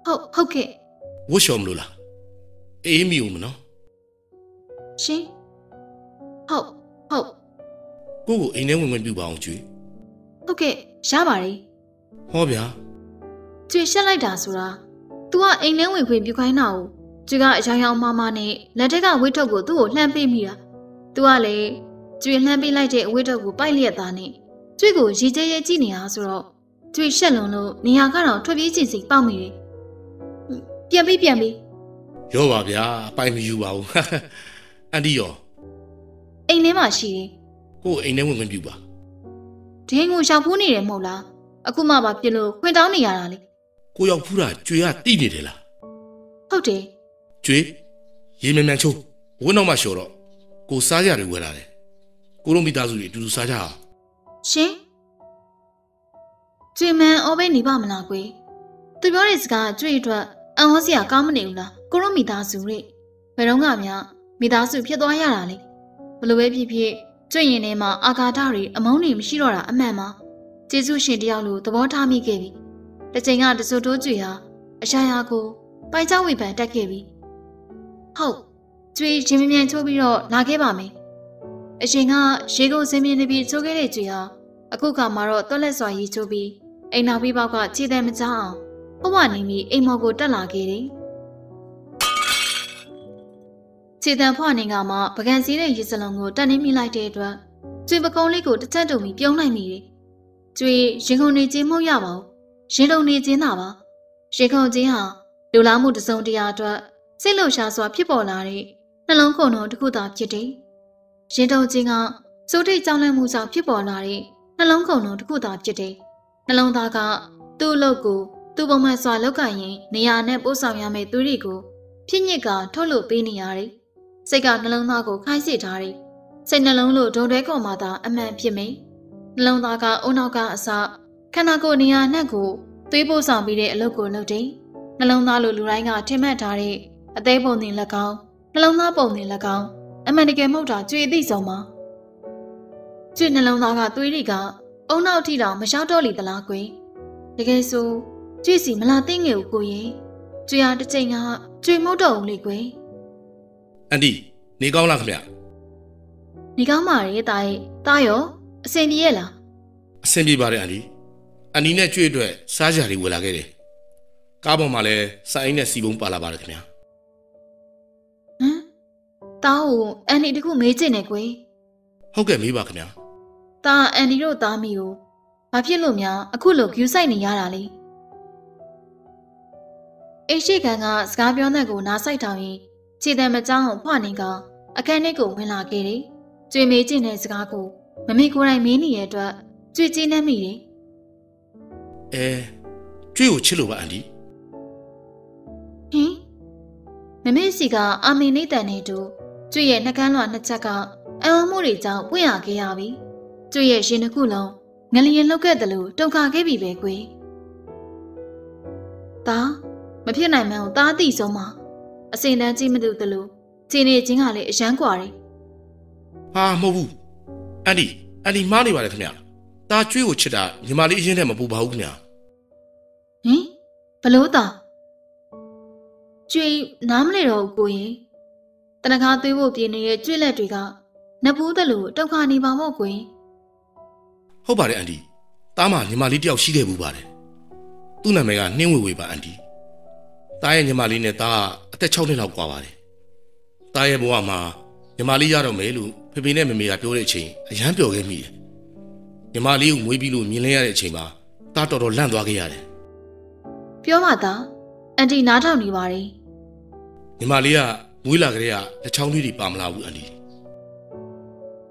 ဟုတ်ဟုတ်ကဲ့ဝတ်လျှော်မလို့လားအေးမီဦးမနော်ရှင်ဟုတ်ဟုတ်ကိုကိုအိမ်ထဲဝင်ဝင်ပြပါအောင်ကျွေးဟုတ်ကဲ့ရပါတယ်ဟောဗျာကျွေရှက်လိုက်တာဆိုတာ तू ကအိမ်ထဲဝင်ခွင့်ပြုခိုင်းတာကိုကျွေကအယောင်ယောင်မမနဲ့လက်ထက်ကဝိတ်ထုတ်ကိုသူ့ကိုလှမ်းပေးမိတာ तू ကလည်းကျွေလှမ်းပေးလိုက်တဲ့အဝိတ်ထုတ်ကိုပိုက်လျက်သားနဲ့ကျွေကိုရီကျဲရဲကြည့်နေတာဆိုတော့ကျွေရှက်လွန်လို့နေရာကတော့ထွက်ပြေးချင်စိတ်ပေါက်မိတယ်ပြန်ပြီးပြန်ပြီးရောပါဗျာပိုင်မယူပါဘူးအန်တီရောအိမ်ထဲမှာရှိတယ်ကိုကိုအိမ်ထဲဝင်ဝင်ပြပါဒင်းကိုရှောက်ဖူးနေတယ်မဟုတ်လားအခုမှဘာဖြစ်လို့ခွင်တောင်းနေရတာလဲ ကိုရောက်ဖူးတာကြွေကတိနေတယ်လားဟုတ်တယ်ကြွေရေမြန်မြန်ချိုးဝင်းတော့မှလျှော်တော့ကိုစားကြရတယ်ဝယ်လာတယ်ကိုတို့မိသားစုတွေအတူတူစားကြအောင်ရှင်ကျွေမန်အော်ဘဲနေပါမလားကွယ်သူပြောတဲ့စကားကျွေအတွက်အံ့ဩစရာကောင်းမနေဘူးလားကိုရောမိသားစုရဲ့ဘယ်တော့မှမြမိသားစုဖြစ်သွားရတာလေဘလို့ပဲဖြစ်ဖြစ်ကျွရင်ထဲမှာအာဃာတတွေအမုန်းတွေမရှိတော့တာအမှန်ပါကျေးဇူးရှင်တယောက်လိုသဘောထားမိခဲ့ပြီ တစ်ချိန်ကတစိုးတိုးကျွေဟာအရှာရာကိုပိုင်ချဝေဖန်တက်ခဲ့ပြီဟုတ်ကျွေရှင်မမြန်ချိုးပြီးတော့လာခဲ့ပါမယ်အရှင်ကရေကုန်စင်းမြင်နေပြီးချိုးခဲ့တဲ့ကျွေဟာအခုခါမှာတော့တွက်လက်စွာရေးချိုးပြီးအိမ်နောက်ပြီးပေါက်ကခြေတယ်မကြအောင်ဘဝနေပြီးအိမ်မော်ကိုတက်လာခဲ့တယ်ခြေတံဖွားနေကမှပကံစည်းတဲ့ရေစလုံးကိုတက်နေမိလိုက်တဲ့အတွက်ကျွေပကုံးလေးကိုတစ်ချက်တုံပြီးပြုံးလိုက်မိတယ်ကျွေရင်ကုန်နေခြင်းမဟုတ်ရပါဘူး ရင်တုံနေခြင်းသာပါရင်ကုန်ခြင်းဟာလူလားမှုတစ်စုံတရာအတွက်စိတ်လှုပ်ရှားစွာဖြစ်ပေါ်လာတဲ့နှလုံးခုန်တော်တစ်ခုသာဖြစ်တယ်ရင်တုံခြင်းကစိုးထိတ်ကြောင်းလန့်မှုကြောင့်ဖြစ်ပေါ်လာတဲ့နှလုံးခုန်တော်တစ်ခုသာဖြစ်တယ်နှလုံးသားကသူ့အလုပ်ကိုသူ့ပုံမှန်စွာလုပ်ကိုင်ရင်နေရာနဲ့ပို့ဆောင်ရမယ့်သူတွေကိုဖြစ်ညစ်ကထုတ်လို့ပေးနေရတယ်စိတ်ကနှလုံးသားကိုခိုင်းစေထားတယ်စိတ်နှလုံးလို့ဒုံတဲကောင်မှသာအမှန်ဖြစ်မယ်နှလုံးသားကအုံနောက်ကအစ ခန္ဓာကိုယ်နေရာနဲ့ကိုသွေးပို့ဆောင်ပြီးတဲ့အလုပ်ကိုလုပ်တယ်နှလုံးသားလိုလူတိုင်းကထင်မှတ်ထားတဲ့အသေးပုံတင်၎င်းနှလုံးသားပုံတင်၎င်းအမှန်တကယ်မဟုတ်တာကြွေအသိဆုံးပါကျွေနှလုံးသားကသွေးတွေကအုံနောက်ထိတောင်မလျှောက်တော့လီသလားကွယ်တကယ်ဆိုကျွေစီမလာသိငယ်ကိုကိုရင်ကျွေဟာတစ်ချိန်ကကျွေမဟုတ်တော့ဘူးလေကွယ်အန်ဒီနေကောင်းလားခင်ဗျနေကောင်းပါရဲ့တာရဲ့တာရောအစင်ပြေရဲ့လားအဆင်ပြေပါတယ်အန်ဒီ အန်ဒီနဲ့ကြွေအတွက်စားကြတွေဝယ်လာခဲ့တယ်ကားပေါ်မှာလည်းစိုင်းနဲ့စီပုံပါလာပါတယ်ခင်ဗျဟမ်တာကိုအန်ဒီတခုမေးချင်တယ်ကွယ်ဟုတ်ကဲ့မေးပါခင်ဗျတာအန်ဒီတို့သားမီကိုဘာဖြစ်လို့များအခုလိုဂယူဆိုင်နေရတာလဲအိရှိကန်ကစကားပြောတဲ့ကိုနားဆိုင်ထောင်ရင်ခြေတံမကြောင်းကိုဖွာနေကအခန်းထဲကိုဝင်လာခဲ့တယ်။ကျွေမေးကျင်တဲ့စကားကိုမမေကိုယ်တိုင်မေးနေတဲ့အတွက်ကျွေကျင်းနေမိတယ် အဲကျွေးကိုချစ်လို့ပါအန်ဒီဟင်မမေစီကအာမင်နိတ်တန်နဲ့တူကျွေရဲ့နှကန်းလွှာနှစ်ချက်ကအံ့ဩမှုတွေကြောင့်ပွင့်ရခဲ့ရပြီကျွေရဲ့ရင်တစ်ခုလုံးငလျင်လောက်ခဲ့တယ်လို့တုန်ခါခဲ့ပြီပဲကွယ်ဒါမဖြစ်နိုင်မှန်းကိုသားသိဆုံးမှာအစင်တန်းကြည့်မတူတယ်လို့ခြေနေချင်းကလည်းအယမ်းကွာတယ်ဟာမဟုတ်ဘူးအန်ဒီအန်ဒီမားနေပါတယ်ခင်ဗျာ။ตาကျွေးကိုချစ်တာညီမလေးအရင်တည်းမပူပါဘူးခင်ဗျာ။ ဟင်ဘလို့တော့ကျွေနားမလဲတော့ကိုရင်တနခါသွေးဖို့ပြင်းနေတဲ့ကျွေလက်တွေကနပူးတယ်လို့တောက်ခါနေပါမို့ကိုရင်ဟုတ်ပါတယ်အန်တီတားမညီမလေးတယောက်ရှိခဲ့ဘူးပါတယ်သူ့နာမည်ကနှင်းဝေဝေပါအန်တီတားရဲ့ညီမလေးနဲ့တားအသက်6နှစ်လောက်ကွာပါတယ်တားရဲ့ဘဝမှာညီမလေးရတော့မယ်လို့ဖေဖေနဲ့မမေကပြောတဲ့အချိန်အရန်ပျော်ခဲ့မိတယ်ညီမလေးကိုမွေးပြီးလို့မြင်လဲရတဲ့အချိန်မှာတားတော်တော်လန့်သွားခဲ့ရတယ် ပြောမှသာအန်တီနားထောင်နေပါတယ်ညီမလေးကမွေးလာကြတဲ့ကလက်ချောင်းလေးတွေပါမလာဘူးအန်ဒီ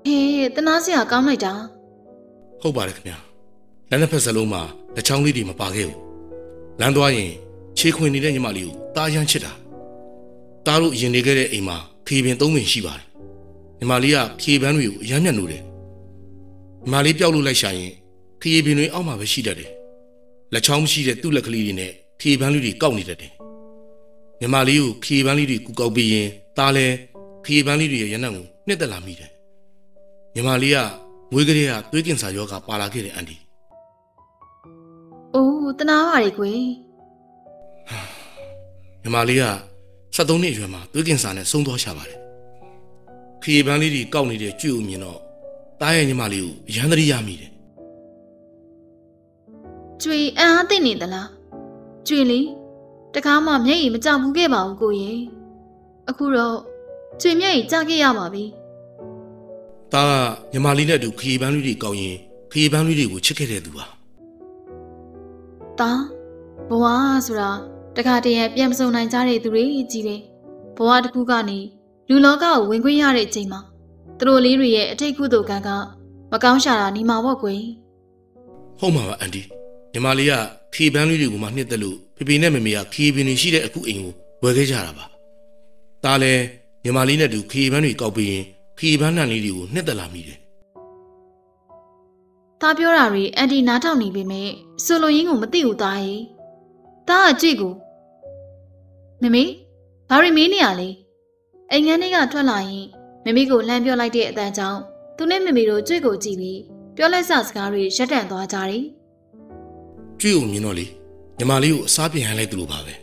ဟေးတနာစရာကောင်းလိုက်တာဟုတ်ပါတယ်ခင်ဗျာလက်နှစ်ဖက်စလုံးမှာလက်ချောင်းလေးတွေမပါခဲ့ဘူးလမ်းသွားရင်ခြေခွင်နေတဲ့ညီမလေးကိုတားရမ်းချစ်တာတားတို့အရင်နေခဲ့တဲ့အိမ်မှာဖေပင်သုံးပင်ရှိပါတယ်ညီမလေးကဖြေပန်းတွေကိုအယမ်းမြတ်နိုးတယ်ညီမလေးပျောက်လို့လိုက်ရှာရင်ခရီးပင်တွေအောက်မှာပဲရှိတတ်တယ်လက်ချောင်းမရှိတဲ့သူ့လက်ကလေးတွေနဲ့ ဖြေပန်းလေးတွေကောက်နေတတ်တယ်ညီမလေးကိုဖြေပန်းလေးတွေကူကောက်ပြီးရင်တားလဲဖြေပန်းလေးတွေရဲ့ရနံ့ကိုနှစ်သက်လာမိတယ်ညီမလေးကမွေးကလေးကသွေးကင်ဆာယောဂပါလာခဲ့တယ်အန်ဒီအိုးတနာပါလေကွယ်ညီမလေးက73နှစ်အရွယ်မှာသွေးကင်ဆာနဲ့ဆုံးသွားရှာပါတယ်။ခရီးပန်းလေးတွေကောက်နေတဲ့ကြွေကိုမြင်တော့တားရဲ့ညီမလေးကိုအရန်သတိရမိတယ်ကျွေအံ့အားသင့်နေသလား ကျွေလေတကားမှမျက်ရည်မကြောက်ဘူးခဲ့ပါဘူးကိုရင်အခုတော့ကျွေမျက်ရည်ကြခဲ့ရပါပြီ။တားကညီမလေးနဲ့အတူခရီးပန်းလေးတွေကောက်ရင်ခရီးပန်းလေးတွေကိုချစ်ခဲ့တဲ့သူပါတာဘဝဆိုတာတခါတည်းရပြန်မစုံနိုင်ကြတဲ့သူတွေကြီးတယ်ဘဝတစ်ခုကနေလူလောကကိုဝင်ခွင့်ရတဲ့အချိန်မှာသူတို့လေးတွေရဲ့အထိတ်ကုသိုလ်ကံကမကောင်းရှာတာနေမှာပေါ့ကွယ်။ဟုတ်မှာပါအန်ဒီ ညီမလေးကခီပန်းလေးတွေကိုမှနှစ်သက်လို့ဖေဖေနဲ့မမေကခီပင်တွေရှိတဲ့အခုအိမ်ကိုဝယ်ခဲ့ကြတာပါ။ဒါလည်းညီမလေးနဲ့တူခီပန်းတွေကောက်ပြီးရင်ခီပန်းနှံလေးတွေကိုနှစ်သက်လာမိတယ်။သားပြောတာတွေအန်တီနားထောင်နေပေမဲ့ဆိုလိုရင်းကိုမသိဘူးသားရဲ့။သားအကြည့်ကိုမမေဘာရီမင်းနေရလဲ။အိမ်ငန်းလေးကထွက်လာရင်မမေကိုလှမ်းပြောလိုက်တဲ့အတန်ကြောင့်သူနဲ့မမေတို့ကြွေကိုကြည့်ပြီးပြောလက်စစကားတွေရက်တန့်သွားကြတယ်။ ကျွေးကိုမြင်တော့လေညီမလေးကိုအစားပြင်ဟန်လိုက်သူလိုပါပဲ။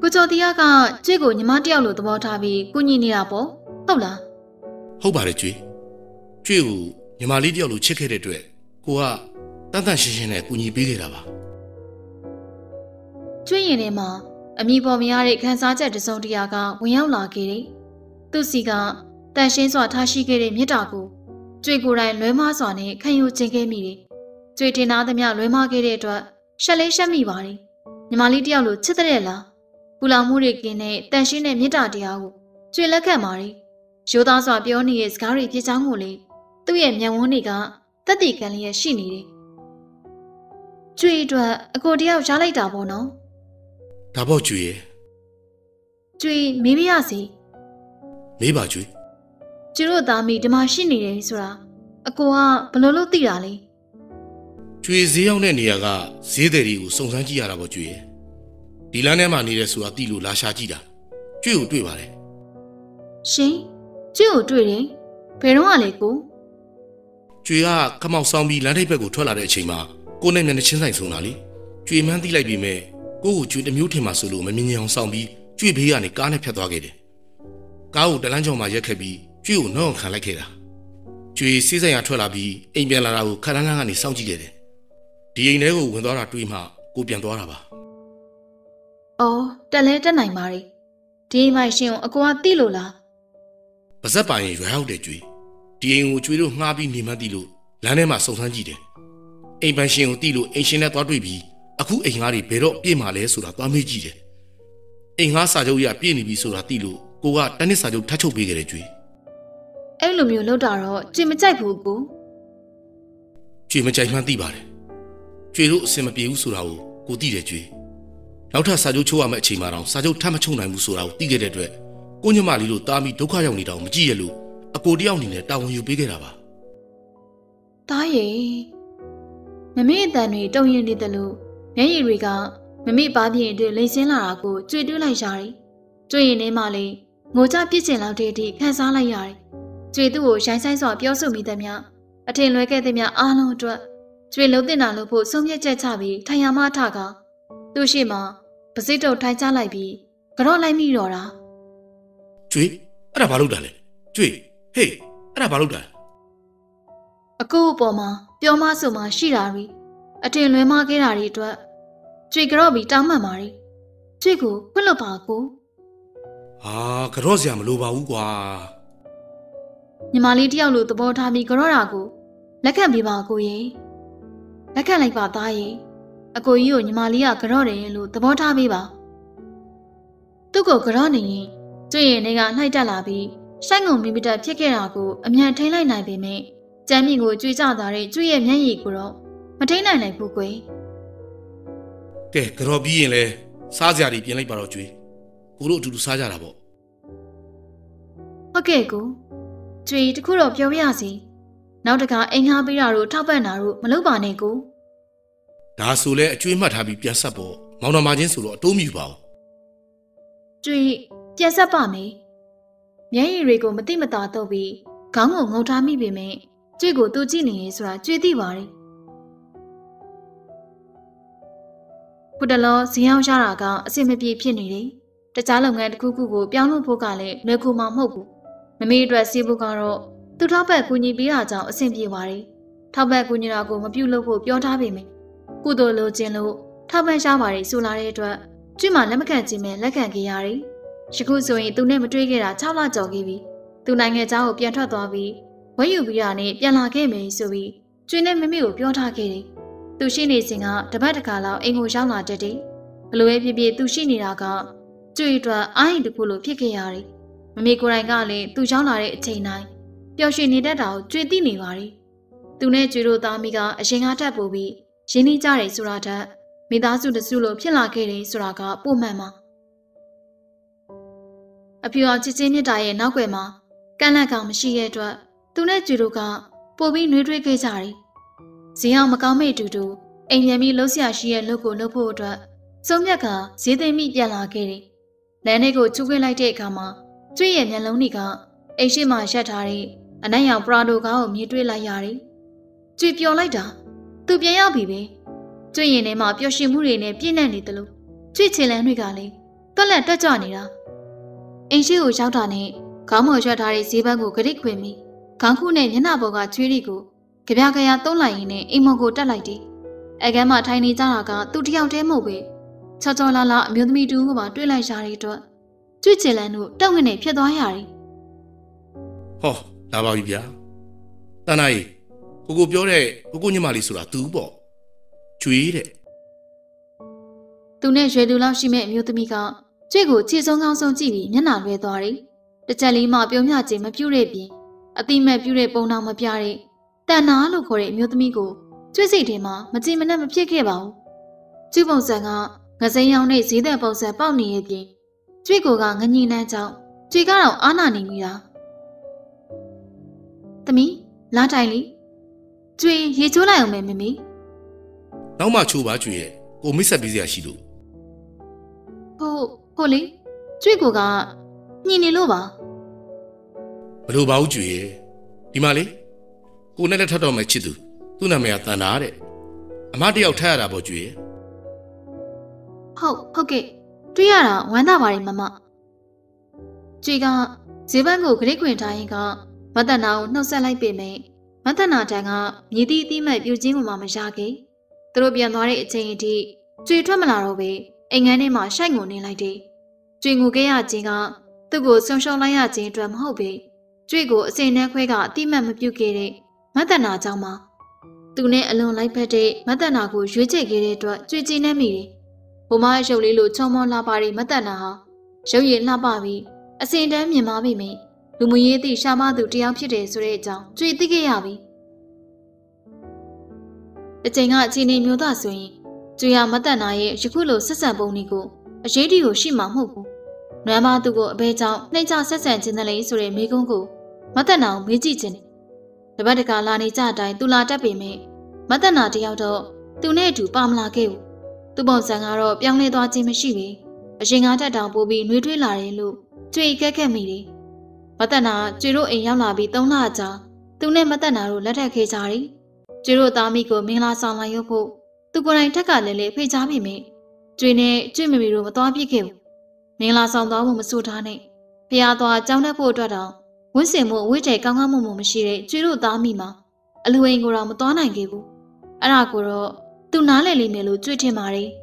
ကိုကျော်တရားကကြွေကိုညီမတယောက်လိုသဘောထားပြီးကုညီနေတာပေါ့ဟုတ်လား။ဟုတ်ပါတယ်ကျွေး။ကျွေးကိုညီမလေးတယောက်လိုချစ်ခဲ့တဲ့အတွက်ကိုကတန်တန်ရှင်းရှင်းနဲ့ကူညီပေးခဲ့တာပါ။ကြွေရင်ထဲမှာအမိပေါ်မရတဲ့ခန်းစားချက်တစ်စုံတစ်ရာကဝင်ရောက်လာခဲ့တယ်။သူ့စီကတန်ရှင်းစွာထားရှိခဲ့တဲ့မြစ်တာကိုကြွေကိုယ်တိုင်လွဲမစွာနဲ့ခံယူခြင်းခဲ့မိတယ်။ ကြွေတင်သားသမျှလွဲမခဲ့တဲ့အတွက်ရှက်လေးရှက်မိပါတယ်။ညီမလေးတယောက်လိုချစ်တဲ့လား။ပူလောင်မှုတွေကင်းတဲ့တန်ရှင်းတဲ့မြစ်တာတရားကိုကြွေလက်ခံပါတယ်။ရိုးသားစွာပြောနေတဲ့စကားတွေပြချောင်းကိုလေသူ့ရဲ့မျက်ဝန်းတွေကတက်တည်ခံလျက်ရှိနေတယ်။ကျွေအတွက်အကိုတယောက်ရားလိုက်တာပေါ့နော်။ဒါပေါ့ကျွေးရဲ့။ကျွေမေးပြရစီမေးပါကျွေး။ကျတို့သားမိဒီမှာရှိနေတယ်ဆိုတာအကိုကဘယ်လိုလုပ်သိတာလဲ။ ကျွေးဈေးရောက်တဲ့နေရာကဈေးသည်တွေကိုစုံစမ်းကြည့်ရတာပေါ့ကျွေးရဲ့။ဒီလမ်းထဲမှာနေတယ်ဆိုတာသိလို့လာရှာကြည့်တာ။ကျွေးကိုတွေ့ပါတယ်။ရှင်ကျွေကိုတွေ့တယ်။ဘယ်တော့မှလဲကိုကျွေကခမောက်ဆောင်ပြီးလမ်းထိပ်ဘက်ကိုထွက်လာတဲ့အချိန်မှာကိုယ်နဲ့မျက်နှာချင်းဆိုင်ဆုံတာလေကျွေမှန်းသိလိုက်ပြီးမဲ့ကိုယ့်ကိုကျွေတစ်မျိုးထင်မှဆိုလို့မမြင်မြင်အောင်ဆောင်ပြီးကျွေဘေးကနေကားနဲ့ဖြတ်သွားခဲ့တယ်ကားကိုတလန်းချောင်းမှာရက်ခဲ့ပြီးကျွေကိုနှောင်းခံလိုက်ခဲ့တာကျွေစီးဆိုင်ရထွက်လာပြီးအိမ်ပြန်လာတာကိုခက်လန်းလန်းကနေစောင့်ကြည့်ခဲ့တယ် ဒီအိမ်ထဲကိုဝင်သွားတာတွေးမှကိုပြန်သွားတာပါ။အော်တက်လဲတက်နိုင်ပါ रे ။ဒီအိမ်မိုင်ရှင်ကိုအကိုကသိလို့လားပါဇက်ပိုင်ရွယ်ဟောက်တဲ့ကျွေဒီအိမ်ကိုကျွေတို့ငှားပြီးနေမှန်းသိလို့လမ်းထဲမှာစုံစမ်းကြည့်တယ်အိမ်ပန်ရှင်ကိုသိလို့အိမ်ရှင်နဲ့သွားတွေ့ပြီးအခုအိမ်ငါးတွေဘယ်တော့ပြည့်မှာလဲဆိုတာသွားမေးကြည့်တယ်အိမ်ငါးစာချုပ်ရပြည့်နေပြီဆိုတာသိလို့ကိုကတနစ်စာချုပ်ထပ်ချုပ်ပေးခဲ့တယ်ကျွေ။အဲ့လိုမျိုးလုပ်တာတော့ကျွေမကြိုက်ဘူးကိုကျွေမကြိုက်မှန်းသိပါတယ် ကျွေတို့အစင်မပြေဘူးဆိုတာကိုကိုသိတယ်ကျွေနောက်ထပ်စာချုပ်ချုပ်ရမယ့်အချိန်မှာတော့စာချုပ်ထပ်မချုပ်နိုင်ဘူးဆိုတာကိုသိခဲ့တဲ့အတွက်ကိုညမလေးတို့တားပြီးဒုက္ခရောက်နေတာကိုမကြည့်ရလို့အကိုတယောက်အနေနဲ့တာဝန်ယူပေးခဲ့တာပါ။သားရဲ့မမေအတန်တွေတုံရင်နေတယ်လို့မျက်ရည်တွေကမမေပါပြင်းအတွက်လိမ့်ဆင်းလာတာကိုကျွေတွေးလိုက်ရတယ်။ကျွေရင်ထဲမှာလေငိုကြပြစ်ချင်လောက်တဲ့အထိခံစားလိုက်ရတယ်။ကျွေသူ့ကိုရိုင်းဆိုင်စွာပြောဆိုမိသည်များအထင်လွဲခဲ့သည်များအားလုံးအတွက် ကျွေလုံးတင်တာလို့ဖို့ဆုံးဖြတ်ချက်ချပြီးထိုင်ရမထကသူ့ရှိမှပစိတုတ်ထိုင်ချလိုက်ပြီးကြော့လိုက်မိတော့တာကျွေအဲ့ဒါဘာလုပ်တာလဲကျွေဟေးအဲ့ဒါဘာလုပ်တာလဲအကူအပေါ်မှာပြောမဆိုမှရှိတာရီအထင်လွဲမခဲ့တာတွေအတွက်ကျွေကြော့ပြီးတောင်းပန်ပါရီကျွေကိုခွင့်လွတ်ပါကိုဟာကြော့စရာမလိုပါဘူးကွာညီမလေးတယောက်လိုသဘောထားပြီးကြော့တာကိုလက်ခံပေးပါကိုရေ လက်ခံလိုက်ပါသားရေအကိုကြီးကိုညီမလေးကကြော့တယ်လို့သဘောထားပေးပါသူ့ကိုကြော့နေရင်ကျွေရင်တွေကနှိုက်တက်လာပြီးဆိုင်ငုံမိမိတက်ဖြစ်ခဲ့တာကိုအမြန်ထိန်းလိုက်နိုင်ပေမဲ့ကျမ်းမြင့်ကိုကြွေကြတာတဲ့ကျွေရဲ့မျက်ရည်ကိုတော့မထိန်းနိုင်နိုင်ဘူးကွယ်ကဲကြော့ပြီးရင်လဲစားစရာတွေပြင်လိုက်ပါတော့ကျွေကိုတို့အတူတူစားကြတာပေါ့ဟုတ်ကဲ့ကိုကျွေတခုတော့ပြောပြရစီ နောက်တခါအိမ်ငှားပေးတာတို့ထောက်ပံ့တာတို့မလုပ်ပါနဲ့ကိုဒါဆိုလဲအကျွေးမှတ်ထားပြီးပြန်ဆက်ပေါ့မောင်တော်မချင်းဆိုတော့အတိုးမြူပါဦးကျွေပြန်ဆက်ပါမယ်မျက်ရည်တွေကိုမတိမတာတော့ပြီးခေါင်းကိုငုံထားမိပေမဲ့ကျွေကိုသူကြည့်နေရဲဆိုတာကျွေသိပါတယ်ခုတလောဇင်းအောင်ရတာကအဆင်မပြေဖြစ်နေတယ်တခြားလုပ်ငန်းတစ်ခုခုကိုပြောင်းလို့ဖို့ကလည်းလွယ်ကူမှာမဟုတ်ဘူးမမေအတွက်စီးဖို့ကတော့ သူထောက်ပံ့ကူညီပေးတာကြောင့်အဆင်ပြေပါတယ်ထောက်ပံ့ကူညီတာကိုမပြုတ်လို့ဖို့ပြောထားပေမယ့်ကုသိုလ်လိုချင်လို့ထောက်ပံ့ရှားပါတယ်ဆိုလာတဲ့အတွက်ကျွေမှလက်မခံခြင်းနဲ့လက်ခံခဲ့ရတယ်ယခုဆိုရင်သူနဲ့မတွေ့ခဲ့တာ6လကျော်ခဲ့ပြီသူနိုင်ငံသားကိုပြန်ထွက်သွားပြီးဝဲယူပြီးတာနဲ့ပြန်လာခဲ့မယ်ဆိုပြီးကျွေနဲ့မမေကိုပြောထားခဲ့တယ်သူရှိနေစဉ်ကတပတ်တခါလောက်အိမ်ကိုရောက်လာတတ်တယ်ဘလိုပဲဖြစ်ဖြစ်သူရှိနေတာကကျွေအတွက်အာရင်တစ်ခုလိုဖြစ်ခဲ့ရတယ်မမေကိုယ်တိုင်ကလည်းသူရောက်လာတဲ့အချိန်တိုင်း ပျော်ရွှင်နေတတ်တာကိုကျွေသိနေပါတယ်သူနဲ့ကျွေတို့သားမိကအရင်ကတက်ပို့ပြီးရင်းနှီးကြတယ်ဆိုတာထက်မိသားစုတစုလိုဖြစ်လာခဲ့တယ်ဆိုတာကပိုမှန်ပါအဖြူအောင်ချစ်ချင်းမြတ်တာရဲ့နောက်ွယ်မှာကန့်လန့်ကောင်မရှိတဲ့အတွက်သူနဲ့ကျွေတို့ကပို့ပြီးနှွေးထွေးခဲ့ကြတယ်။ဈေးအောင်မကောင်းမိတူတူအိမ်ပြန်ပြီးလှုပ်ရှားရှိရဲ့လုပ်ကိုလုပ်ဖို့အတွက်စုံမြက်ကဈေးသိမ်းမိပြန်လာခဲ့တယ်။လမ်းထဲကိုချူခွေးလိုက်တဲ့အခါမှာကျွေရဲ့မျက်လုံးတွေကအိမ်ရှိမှရက်ထားတဲ့ အနက်ရောင်ပရာဒိုကားကိုမြင်တွေ့လိုက်ရတယ်။ကျွေပျော်လိုက်တာသူပြန်ရောက်ပြီပဲ။ကျွေရင်ထဲမှာပျော်ရွှင်မှုတွေနဲ့ပြည့်နှက်နေတယ်လို့ကျွေချင်လန်းတွေကလည်းတွက်လက်တက်ကြွနေတာ။အိမ်ရှိကိုရောက်တာနဲ့ခေါင်းမော်ရွက်ထားတဲ့ဈေးဘက်ကိုဂရိခွင်ပြီးခေါင်းခုနဲ့မျက်နှာပေါ်ကချွေးတွေကိုကြပြကြရသုံးလိုက်ရင်းနဲ့အိမ်မော်ကိုတက်လိုက်တယ်။အဲကမ်းမှာထိုင်နေကြတာကသူတယောက်တည်းမဟုတ်ပဲချောချောလာလာအမျိုးသမီးတူကပါတွေ့လိုက်ရတဲ့အတွက်ကျွတ်ချင်လန်းတို့တောက်ငနေဖြစ်သွားရတယ်ဟော လာပါပြီဗျာတန်နာကြီးကိုကိုပြောတဲ့ကိုကိုညမလေးဆိုတာ तू ပေါ့ကျွေးတဲ့။သူနဲ့ရွယ်သူလောက်ရှိမဲ့အမျိုးသမီးကကျွတ်ကိုခြေဆုံးကောင်းဆုံးကြည့်ပြီးမျက်နှာလွှဲသွားတယ်။တစ်ချက်လေးမှပြုံးမြခြင်းမပြုတ်တဲ့ပြင်အတိမဲ့ပြုတ်တဲ့ပုံတော်မပြတဲ့တန်နာလို့ခေါ်တဲ့အမျိုးသမီးကိုကျွတ်စိတ်ထဲမှာမကြင်မနဲ့မဖြစ်ခဲ့ပါဘူး။ကျွတ်ပုံစံကငစိမ်းရောင်နဲ့ဈေးသက်ပုံစံပေါက်နေရဲ့ပြင်ကျွတ်ကိုကငညင်နှမ်းကြောင့်ကျွတ်ကတော့အာနာနေမိတာ။ သမီးလာတိုင်လီကျွတ်ရေချိုးလိုက်အောင်မယ်မမေနောက်မှချိုးပါကျွေးရဲ့ကိုမိတ်ဆက်ပေးစရာရှိလို့ဟုတ်ဟုတ်လေကျွတ်ကိုကညင်နေလို့ပါမလိုပါဘူးကျွေးရဲ့ဒီမှာလေကိုနဲ့လက်ထပ်တော့မှချစ်သူသူ့နာမည်ကတန်နာတဲ့အမတယောက်ထပ်ရတာပေါ့ကျွေးရဲ့ဟုတ်ဟုတ်ကဲ့တွေ့ရတာဝမ်းသာပါတယ်မမကျွေကဈေးဘန်းကိုဂရိတ်ခွင်ထားရင်က မတနာကိုနှုတ်ဆက်လိုက်ပေမယ့်မတနာတန်ကမြည်သည့်အတိမဲ့ပြုချင်းကိုမှမရခဲ့သူတို့ပြန်သွားတဲ့အချိန်အထိကျွေထွက်မလာတော့ပဲအိမ်ငန်းထဲမှာရှိုက်ငုံနေလိုက်တယ်ကျွေငိုခဲ့ရခြင်းကသူ့ကိုဆုံရှုံလိုက်ရခြင်းအတွက်မဟုတ်ပဲကျွေကိုအစင်နှဲခွဲကအတိမတ်မပြုတ်ခဲ့တဲ့မတနာကြောင့်ပါသူနဲ့အလွန်လိုက်ဖက်တဲ့မတနာကိုရွေးချယ်ခဲ့တဲ့အတွက်ကျွေကျင်းနေမိတယ်ဘုမရဲ့ရုပ်လေးလိုချုံမောလှပတဲ့မတက်နာဟာရုပ်ရည်လှပပြီးအစင်တန်းမြင်ပါပြီမိ လူမရေးသည့်ရှာမသူတယောက်ဖြစ်တယ်ဆိုတဲ့အကြောင်းကြွေသိခဲ့ရပြီအချိန်ကအချိန်နေမျိုးသားဆိုရင်ကျွေရမတက်နာရဲ့ယခုလိုဆက်ဆံပုံတွေကိုအရေးတီကိုရှိမှာမဟုတ်ဘူးနွမ်းမသူကိုအဘဲကြောင့်နှိမ့်ချဆက်ဆံခြင်းတယ်လေဆိုတဲ့မိကုန်းကိုမတက်နာကိုမေးကြည့်ခြင်းတယ်တပတ်တကလာနေကြအတိုင်းသူလာတတ်ပေမဲ့မတက်နာတယောက်တော့သူနဲ့အတူပါမလာခဲ့ဘူးသူ့ပုံစံကတော့ပြောင်းလဲသွားခြင်းမရှိဘူး။အရင်ကတက်တောင်ပိုးပြီးနှွေးထွေးလာတယ်လို့ကြွေကက်ခက်မိတယ်။ မတနာကျွေတို့အိမ်ရောက်လာပြီး၃လကြာသူနဲ့မတနာတို့လက်ထပ်ခဲ့ကြတယ်။ကျွေတို့သားမိကိုမင်္ဂလာဆောင်လာရုပ်ဖို့သူကိုယ်တိုင်ထက်ကလည်းလေဖိတ်ကြားမိမိ။ကျွေနဲ့ကျွေမမီတို့မသွားပြစ်ခဲ့ဘူး။မင်္ဂလာဆောင်သွားဖို့မဆိုထားနဲ့။ဖះသွားကြောင်းတက်ဖို့အတွက်တော့ဝင်းစင်မှုအဝိတဲကောင်းကောင်းမွန်မွန်မရှိတဲ့ကျွေတို့သားမိမှာအလူအိမ်ကိုတော့မသွားနိုင်ခဲ့ဘူး။အဲ့ဒါကိုတော့သူနားလည်လိမ့်မယ်လို့ကြွေးထင်ပါတယ်။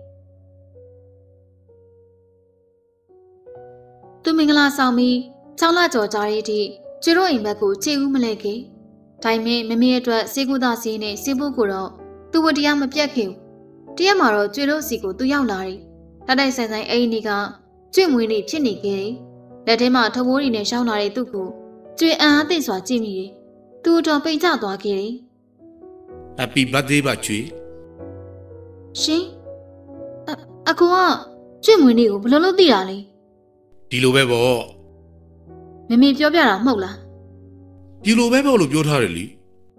သူမင်္ဂလာဆောင်ပြီး 6လကျော်ကြာတဲ့အထိကျတို့အိမ်ဘက်ကိုခြေဦးမလဲခင်။ဒါပေမဲ့မမေအတွက်စေကူသားစီးနဲ့စေဖို့ကိုတော့သူဝတရားမပြတ်ခင်။တရက်မှာတော့ကျတို့စီကိုသူရောက်လာတယ်။တိုက်တိုက်ဆိုင်ဆိုင်အိမ်ကြီးကကျွေ့မွေးနေဖြစ်နေခဲ့တယ်။လက်ထဲမှာထဘိုးတွေနဲ့ရှောင်းလာတဲ့သူ့ကိုကျွေအံအားသိစွာကြည့်မိတယ်။သူတော့ပိန်ကျသွားခဲ့တယ် Happy birthday ပါကျွေး။ရှင်အအကူကကျွေ့မွေးနေကိုဘယ်လိုလုပ်သိတာလဲဒီလိုပဲပေါ့။ မမေပြောပြတာမဟုတ်လားဒီလိုပဲပေါ့လို့ပြောထားတယ်လी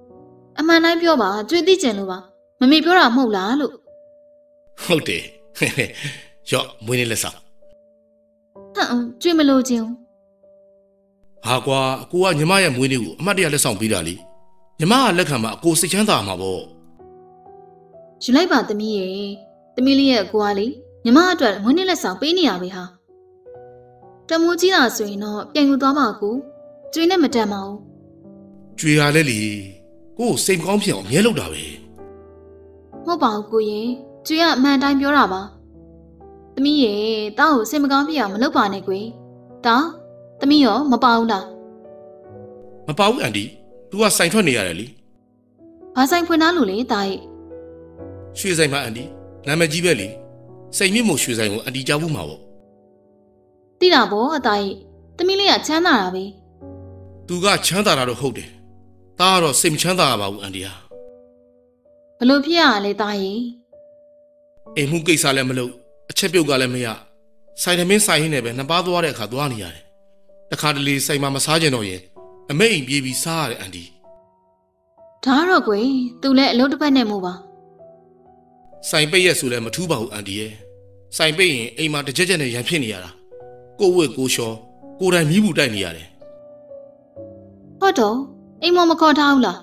။အမှန်တိုင်းပြောပါကျွေးသိကျင်လို့ပါ။မမေပြောတာမဟုတ်လားလို့ဟုတ်တယ်ရော့မွေးနေ့လက်ဆောင်။ဟမ်ကျွေးမလို့ခြင်းဟာကွာအကိုကညီမရဲ့မွေးနေ့ကိုအမှတ်တရလက်ဆောင်ပေးတာလေညီမကလက်ခံမှာအကိုစိတ်ချမ်းသာမှာပေါ့။ယူလိုက်ပါသမီးရဲ့။သမီးလေးရဲ့အကူကလေညီမအတွက်ငွေနဲ့လက်ဆောင်ပေးနေရပဲဟာ။ တမိုးကြီးတာဆိုရင်တော့ပြန်ယူသွားပါကူ။ကျွေးနဲ့မတန်ပါဘူးကျွေရလဲလေကိုကိုစိတ်မကောင်းဖြစ်အောင်အမြဲလုပ်တာပဲ။မဟုတ်ပါဘူးကိုရင်။ကျွေးကအမှန်တိုင်းပြောတာပါ။သမီးရဲ့တောင်းကိုစိတ်မကောင်းဖြစ်အောင်မလုပ်ပါနဲ့ကွယ်။တောင်းသမီးရောမပါဘူးလားမပါဘူးအန်ဒီ तू ကစိုင်ထွက်နေရတယ်လေ။ဘာဆိုင်ဖွင့်သားလို့လေတာရဲ့ရွှေဆိုင်မှာအန်ဒီနာမည်ကြီးပဲလေစိတ်မြင့်မို့ရွှေဆိုင်ကိုအန်ဒီကြောက်ဘူးမှာပေါ့။ သိတာပေါ့အသားရဲ့သမီးလေးကချမ်းသာတာပဲသူကချမ်းသာတာတော့ဟုတ်တယ်ဒါကတော့စိတ်မချမ်းသာပါဘူးအန်ဒီဟာဘလို့ဖြစ်ရလဲတားရင်အိမ်မှုကိစ္စလည်းမလုပ်အချက်ပြုတ်ကလည်းမရဆိုင်သမင်းဆိုင်ရင်းနဲ့ပဲနှစ်ပါးသွားတဲ့အခါသွားနေရတယ်တခါတလေဆိုင်မှာမစားကြတော့ရင်အမေအိမ်ပြေးပြီးစားရတယ်အန်ဒီဒါတော့ကွယ်သူလည်းအလုပ်တစ်ဖက်နဲ့မို့ပါဆိုင်ပိတ်ရက်ဆိုလည်းမထူးပါဘူးအန်ဒီရဲ့ဆိုင်ပိတ်ရင်အိမ်မှာတစ်ကြက်ကြက်နဲ့ရန်ဖြစ်နေရတာ ကိုဝက်ကိုလျှော်ကိုယ်တိုင်မိဘူးတိုက်နေရတယ်ဟုတ်တော့အိမ်မမခေါ်ထားဘူးလား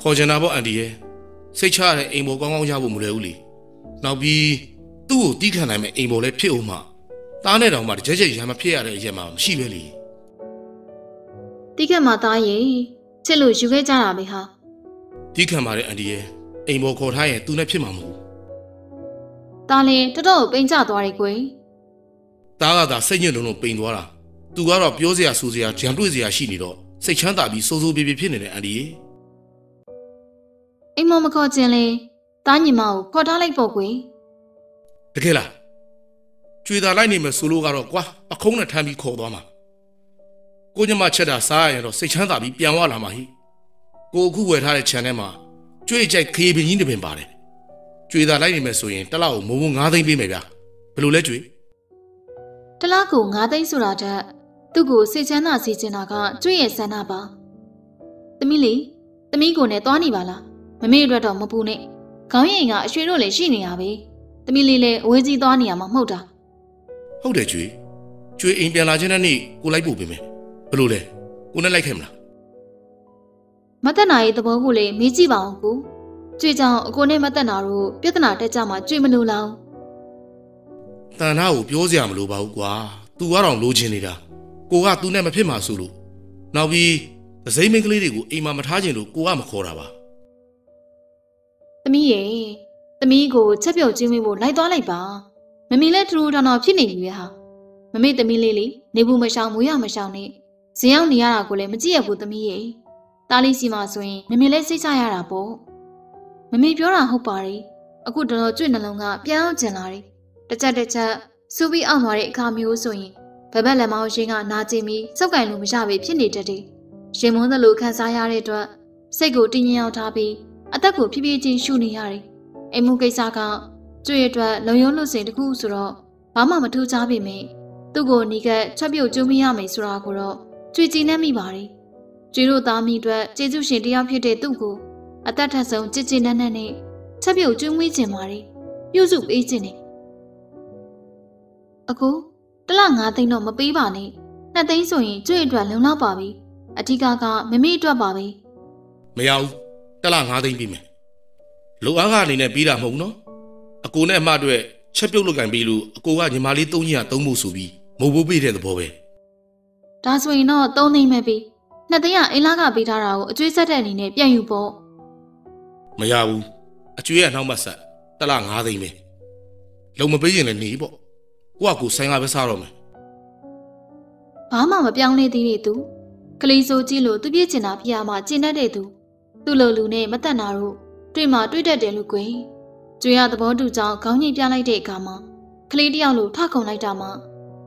ခေါ်ချင်တာပေါ့အန်ဒီရဲ့စိတ်ချရတဲ့အိမ်ပေါ်ကောင်းကောင်းရဖို့မလွယ်ဘူးလေနောက်ပြီးသူ့ကိုတီးခံနိုင်မဲ့အိမ်ပေါ်လည်းဖြစ်အောင်မှတားနဲ့တောင်မှတစ်ကြက်ကြက်ရန်မဖြစ်ရတဲ့အရက်မှမရှိပဲလေတိခက်မှာတားရင်ချစ်လို့ယူခဲ့ကြတာပဲဟာတီးခံပါတယ်အန်ဒီရဲ့အိမ်ပေါ်ခေါ်ထားရင်သူနဲ့ဖြစ်မှာမဟုတ်ဘူးတားလည်းတော်တော်ပိန်ကျသွားတယ်ကွယ် တားကသာစိတ်ညစ်လုံးလုံးပိန်သွားတာသူကတော့ပြောစရာဆိုစရာကြံတွေ့စရာရှိနေတော့စိတ်ချမ်းသာပြီးစိုးစိုးပြေပြေဖြစ်နေတယ်အန်ဒီရဲ့အိမ်မမခေါ်ခြင်းလဲတားညီမကိုခေါ်ထားလိုက်ပေါ့ကွယ်တကယ်လားကျွေတာလိုက်နေမယ်ဆိုလို့ကတော့ကွာအခုံးနဲ့ထမ်းပြီးခေါ်သွားမှာကိုညမချက်တာစားရရင်တော့စိတ်ချမ်းသာပြီးပြန်သွားလာမှာဟိကိုအခုဝယ်ထားတဲ့ခြံထဲမှာကျွေကြိုက်ခေပင်ကြီးတစ်ပင်ပါတယ်ကျွေတာလိုက်နေမယ်ဆိုရင်တစ်လောက်ကိုမိုးမိုး9သိန်းပေးမယ်ဗျာဘယ်လိုလဲကျွေ တလားကို9သိန်းဆိုတာတက်သူ့ကိုစိတ်ချမ်းသာစေချင်တာကကျွေ့ရဲ့ဆန္ဒပါသမီးလေးသမီးကိုနဲ့သွားနေပါလားမမေအတွက်တော့မပူနဲ့ခေါင်းရင်ကအရွှေတို့လည်းရှိနေရပဲသမီးလေးလည်းအဝေးကြီးသွားနေရမှာမဟုတ်တာဟုတ်တယ်ကျွေကျွေအိမ်ပြန်လာခြင်းနဲ့နေ့ကိုလိုက်ပို့ပေးမယ်ဘယ်လိုလဲကိုနဲ့လိုက်ခဲ့မလားမသက်နာရဲ့သဘောကိုလည်းမေးကြည့်ပါအောင်ကိုကျွေကြောင့်အကိုနဲ့မသက်နာတို့ပြဿနာတက်ကြမှာကျွေမလို့လား တန်ထားကိုပြောစရာမလိုပါဘူးကွာ तू ကတော့လိုချင်နေတာကိုက तू နဲ့မဖြစ်မှာဆိုလို့နောက်ပြီးသစိမ့်မင်းကလေးတွေကိုအိမ်မှာမထားချင်လို့ကိုကမခေါ်တာပါသမီးရဲ့သမီးကိုချက်ပြုတ်ချင်းမင်းဖို့လိုက်သွားလိုက်ပါမမေလည်းထူထူထောင်ထောင်ဖြစ်နေပြီပဲဟာမမေသမီးလေးလေးနေဘူးမရှောင်မွေးရမရှောင်နဲ့ဇင်ရောက်နေရတာကိုလည်းမကြည့်ရဘူးသမီးရဲ့တားလေးစီမှာဆိုရင်မမေလည်းစိတ်ချရတာပေါ့မမေပြောတာဟုတ်ပါတယ်အခုတော်တော်ကြွနှလုံးကပြန်အောင်ကျင်လာတယ် တစ်ချက်တစ်ချက်စူပြီးအောင်သွားတဲ့အခါမျိုးဆိုရင်ဘဘက်လက်မောင်းရှင်ကနာကျင်ပြီးစောက်ကင်လို့မရပဲဖြစ်နေတတ်တယ်ရှင်မွန်းသလိုခံစားရတဲ့အတွက်စိတ်ကိုတင်းငင်အောင်ထားပြီးအသက်ကိုဖြည်းဖြည်းချင်းရှူနေရတယ်။အိမ်မှုကိစ္စကကျွေအတွက်လုံယုံလွတ်စင်တစ်ခုဆိုတော့ဘာမှမထူးခြားပေမဲ့သူ့ကိုနီကက်ချက်ပြုတ်ကျုံးမရမယ်ဆိုတာကိုတော့ကျွေကြည်နေမိပါတယ်။ကျွေတို့သားမိအတွက်ကျေးဇူးရှင်တစ်ယောက်ဖြစ်တဲ့သူ့ကိုအသက်ထက်ဆုံးကြည်ကြည်နက်နက်နဲ့ချက်ပြုတ်ကျုံးမွေးခြင်းပါတယ်။ပြုစုပေးခြင်းနဲ့ အခုတစ်လ9သိန်းတော့မပေးပါနဲ့။နှစ်သိန်းဆိုရင်ကျွေအတွက်လုံလောက်ပါပြီ။အထူးကမမေအတွက်ပါပဲမရဘူးတစ်လ9သိန်းပေးမယ်လိုအားကအနေနဲ့ပြီးတာမဟုတ်ဘူးနော်အကိုနဲ့အမအတွက်ချက်ပြုတ်လုတ်ကန်ပြီးလို့အကိုကညီမလေး၃ညသုံးဖို့ဆိုပြီးမဟုတ်ဘူးပေးတဲ့သဘောပဲ။ဒါဆိုရင်တော့3သိန်းပဲပြီ။နှစ်သိန်းကအိမ်လာကပေးထားတာကိုအကျွေးဆက်တဲ့အနေနဲ့ပြန်ယူပေါ့မရဘူးအကျွေးကနှောက်မဆက်တစ်လ9သိန်းပဲလုံမပေးရင်လည်းနေပေါ့ ကိုကကိုဆိုင်ကပဲစားတော့မယ်။ဘာမှမပြောင်းလဲသေးတဲ့သူ။ကလေးစိုးကြီးလို့သူပြည့်ချင်တာပြရမှကျင်တတ်တဲ့သူ။သူ့လိုလူနဲ့မတက်နာတို့တွေ့မှတွေ့တတ်တယ်လို့ကွယ်။ကျွေးရသဘောတူကြောင်းခေါင်းညိတ်ပြလိုက်တဲ့အခါမှာကလေးတယောက်လိုထခုန်လိုက်တာမှ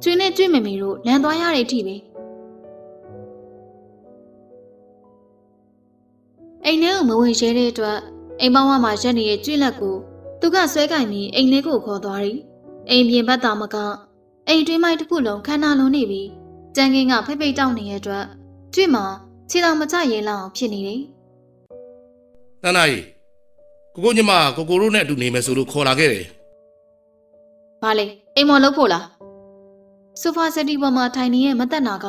ကျွေးနဲ့ကျွေးမမီတို့လန်သွားရတဲ့အထိပဲ။အိမ်ထဲကိုမဝင်ရဲတဲ့အတွက်အိမ်ပေါင်းဝမှာရက်နေတဲ့ကျွေးလက်ကိုသူကဆွဲကင်ပြီးအိမ်လေးကိုခေါ်သွားတယ်။ အိမ်ပြင်ဘက်သားမကအိမ်တွင်းမိုက်တစ်ခုလုံးခန္ဓာလုံးနေပြီးတန်ကင်းကဖိတ်ဖိတ်တောက်နေတဲ့အတွက်ကျွေ့မှာခြေတော်မကျရဲလောက်အောင်ဖြစ်နေတယ်တန်းနာကြီးကိုကိုညီမကိုကိုတို့နဲ့အတူနေမယ်ဆိုလို့ခေါ်လာခဲ့တယ်။ဘာလဲအိမ်မော်လုပ်ဖို့လား။ဆိုဖာဆက်တီပေါ်မှာထိုင်နေတဲ့မသက်နာက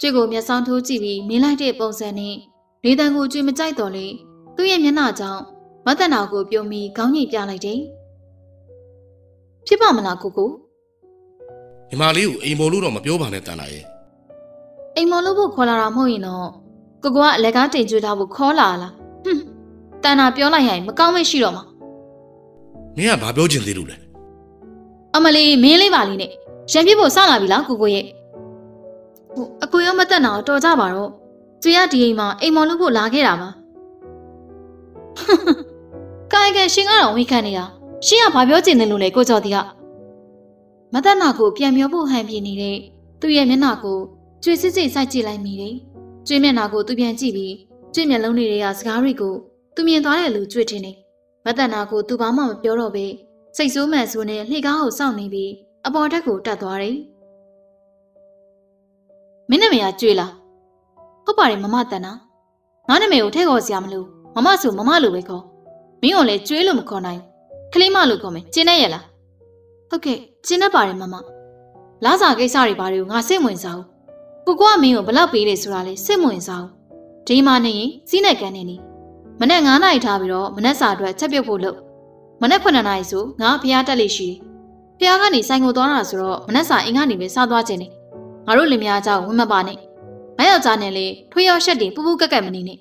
ကျွေ့ကိုမျက်စောင်းထိုးကြည့်ပြီးမင်းလိုက်တဲ့ပုံစံနဲ့လေတံကိုကျွေ့မကြိုက်တော့လေသူ့ရဲ့မျက်နှာကြောင့်မသက်နာကိုပြုံးပြီးခေါင်းညိတ်ပြလိုက်တယ်။ ဖြစ်ပါမလားကိုကိုညီမလေးကိုအိမ်ပေါ်လို့တော့မပြောပါနဲ့တန်းနာရဲ့အိမ်မော်လုပ်ဖို့ခေါ်လာတာမဟုတ်ရင်တော့ကိုကိုကအလက်ကားတင်ကျွေးထားဖို့ခေါ်လာလား။ဟွန်းတန်နာပြောလိုက်ရင်မကောင်းမရှိတော့မှာမင်းကဘာပြောချင်သေးလို့လဲအမလီမင်းလေးပါလေးနဲ့ရံပြစ်ဖို့စလာပြီလားကိုကိုရဲ့ဟိုအကိုရောမတက်နာတော့တော်ကြပါတော့ကျွေရဒီအိမ်မှာအိမ်မော်လို့ဖို့လာခဲ့တာပါကာယကံရှင်ကတော့ဝိခံနေတာ ရှင်ကဘာပြောချင်တယ်လို့လဲကိုကျော်တီကမတက်နာကိုပြန်ပြောဖို့ဟန်ပြနေတဲ့သူ့ရဲ့မျက်နှာကိုကျွေစစ်စစ်စိုက်ကြည့်လိုက်မိတယ်ကျွေမျက်နှာကိုသူပြန်ကြည့်ပြီးကျွေမျက်လုံးတွေကစကားတွေကိုသူမြင်သွားတယ်လို့ကြွေထင်နေမတနာကိုသူဘာမှမပြောတော့ပဲစိတ်ဆိုးမှန်ဆိုးနဲ့လှေကားကိုစောင့်နေပြီးအပေါ်တက်ကိုတက်သွားတယ်မင်းနာမည်ကကြွေလားဟုတ်ပါတယ်မမတန်နာငါနာမည်ကိုထဲခေါ်စရာမလိုမမဆိုမမလိုပဲခေါ်မင်းကိုလည်းကြွေလို့မခေါ်နိုင် ကလေးမလို့ခေါ်မယ်ကျင်းနေရလားဟုတ်ကဲ့ကျင်းနေပါတယ်မမလာစာကိစ္စတွေဘာတွေကိုငါစိတ်ဝင်စားဘူးကိုကမင်းကိုဘလောက်ပေးလဲဆိုတာလေစိတ်ဝင်စားဘူးဒီမှာနေရင်စီးနဲ့ကန်နေနေမနေ့9နာရီထားပြီးတော့မနေ့စာအတွက်ချက်ပြုတ်ဖို့လုပ်မနေ့9နာရီဆိုငါဖျားတက်လိရှိတယ်ဖျားကနေဆိုင်ကိုသွားတာဆိုတော့မနေ့စာအင်္ဂါနေပဲစားသွားခြင်းနေငါတို့လင်မယားကြောင့်ဝင်မပါနဲ့မယောက်ျားနဲ့လေထွေးရောက်ရှက်တင်ပူပူကက်ကက်မနေနဲ့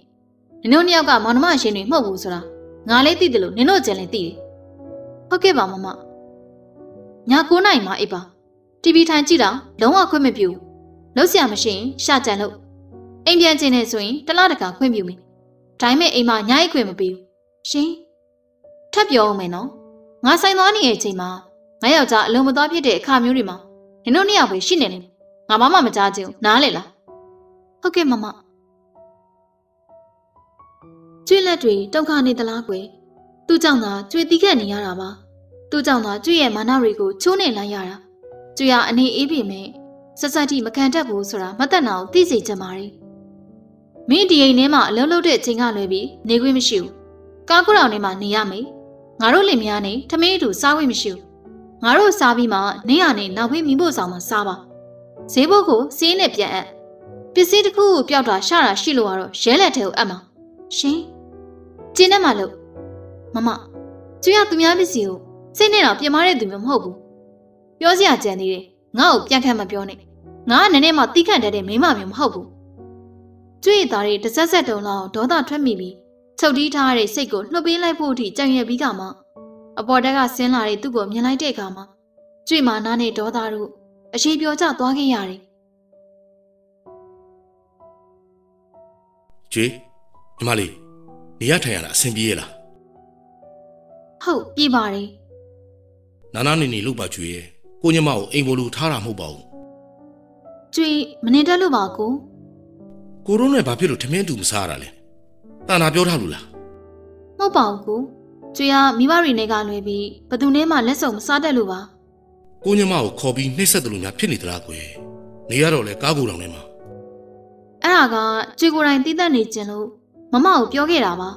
နင်တို့နှစ်ယောက်ကမောင်နှမရှင်တွေမှုတ်ဘူးဆိုတာငါလေးသိတယ်လို့နင်တို့ကျန်လည်းသိတယ် ဟုတ်ကဲ့ပါမမညာ9နိုင်မှာအိပ်ပါ TV ထိုင်ကြည့်တာလုံးဝခွင့်မပြုလုံးဆရာမရှိရင်ရှာကြံလို့အိမ်ပြန်ခြင်းနဲ့ဆိုရင်တလားတကာခွင့်ပြုမယ်ဒါပေမဲ့အိမ်မှာညာအိတ်ခွင့်မပေးဘူးရှင်ထပ်ပြောအောင်မယ်နော်ငါဆိုင်သွားနေတဲ့အချိန်မှာငါယောက်ျားအလုံးမသွားဖြစ်တဲ့အခါမျိုးတွေမှာနင်တို့နှစ်ယောက်ပဲရှိနေလိမ့်မယ်ငါမမမကြားချင်ဘူးနားလေလားဟုတ်ကဲ့မမကျွေးလက်တွေတောက်ခနေသလားကွယ်သူ့ကြောင့်သာကျွေးတီးခတ်နေရတာပါ သူ့ကြောင့်သာကျွေးရဲ့မာနတွေကိုချိုးနေလိုက်ရတာကျွေးရအနေအေးပြီမဲ့ဆက်ဆက်တိမခံတတ်ဘူးဆိုတာမသက်နာကိုသိစေချင်ပါတယ်မင်းဒီအိမ်ထဲမှာအလုံးလုံးတဲ့အချိန်ကလွယ်ပြီးနေခွင့်မရှိဘူးကားကူတောင်ထဲမှာနေရမယ်ငါတို့လင်မယားနဲ့ထမင်းအတူစားခွင့်မရှိဘူးငါတို့စားပြီးမှနေရနဲ့နောက်ဖေးမိဖို့ဆောင်မှာစားပါဈေးဘုတ်ကိုစီးနဲ့ပြန်အပ်ပစ္စည်းတစ်ခုကိုပျောက်တာရှာတာရှိလို့ကတော့ရဲလက်ထဲကိုအပ်မှာရှင်ကျင်းနဲ့မှလို့မမကျွေးရသူများပစ္စည်းကို စိတ်နဲ့တော့ပြင်မတဲ့သူမျိုးမဟုတ်ဘူးပြောစရာကြံသေးတယ်ငါ့ကိုပြန်ခတ်မပြောနဲ့ငါကနည်းနည်းမှတီးခန့်တတ်တဲ့မိမမျိုးမဟုတ်ဘူးကျွေးရသားတွေတစ်ဆက်ဆက်တုံလောက်ဒေါသထွက်မိပြီးချုပ်တီးထားတဲ့စိတ်ကိုလှုပ်ပေးလိုက်ဖို့အထိကြံ့ရပြီးကမှအပေါ်တက်ကဆင်းလာတဲ့သူ့ကိုမြင်လိုက်တဲ့အခါမှာကျွေးမာနာနဲ့ဒေါသတို့အရှိပြောကျသွားခဲ့ရတယ်ကျွေးညီမလေးနေရထိုင်ရတာအဆင်ပြေရလားဟုတ်ပြပါတယ် နာနာနေနေလို့ပါကျွေးရဲ့ကိုညမကိုအိမ်ပေါ်လူထားတာမဟုတ်ပါဘူးကျွေးမနေတတ်လို့ပါကိုကိုရုံးနဲ့ဘာဖြစ်လို့ထမင်းအတူမစားရတာလဲတန်တာပြောထားလို့လားမဟုတ်ပါဘူးကိုကျွေးကမိဘတွေနဲ့ကလွယ်ပြီးဘသူနဲ့မှလက်စုံမစားတတ်လို့ပါကိုညမကိုခေါ်ပြီးနှိပ်စက်တယ်လို့များဖြစ်နေသလားကွယ်နေရတော့လေကားကိုယ်တော်ထဲမှာအဲ့ဒါကကျွေးကိုယ်တိုင်တည်တတ်နေခြင်းလို့မမကိုပြောခဲ့တာပါ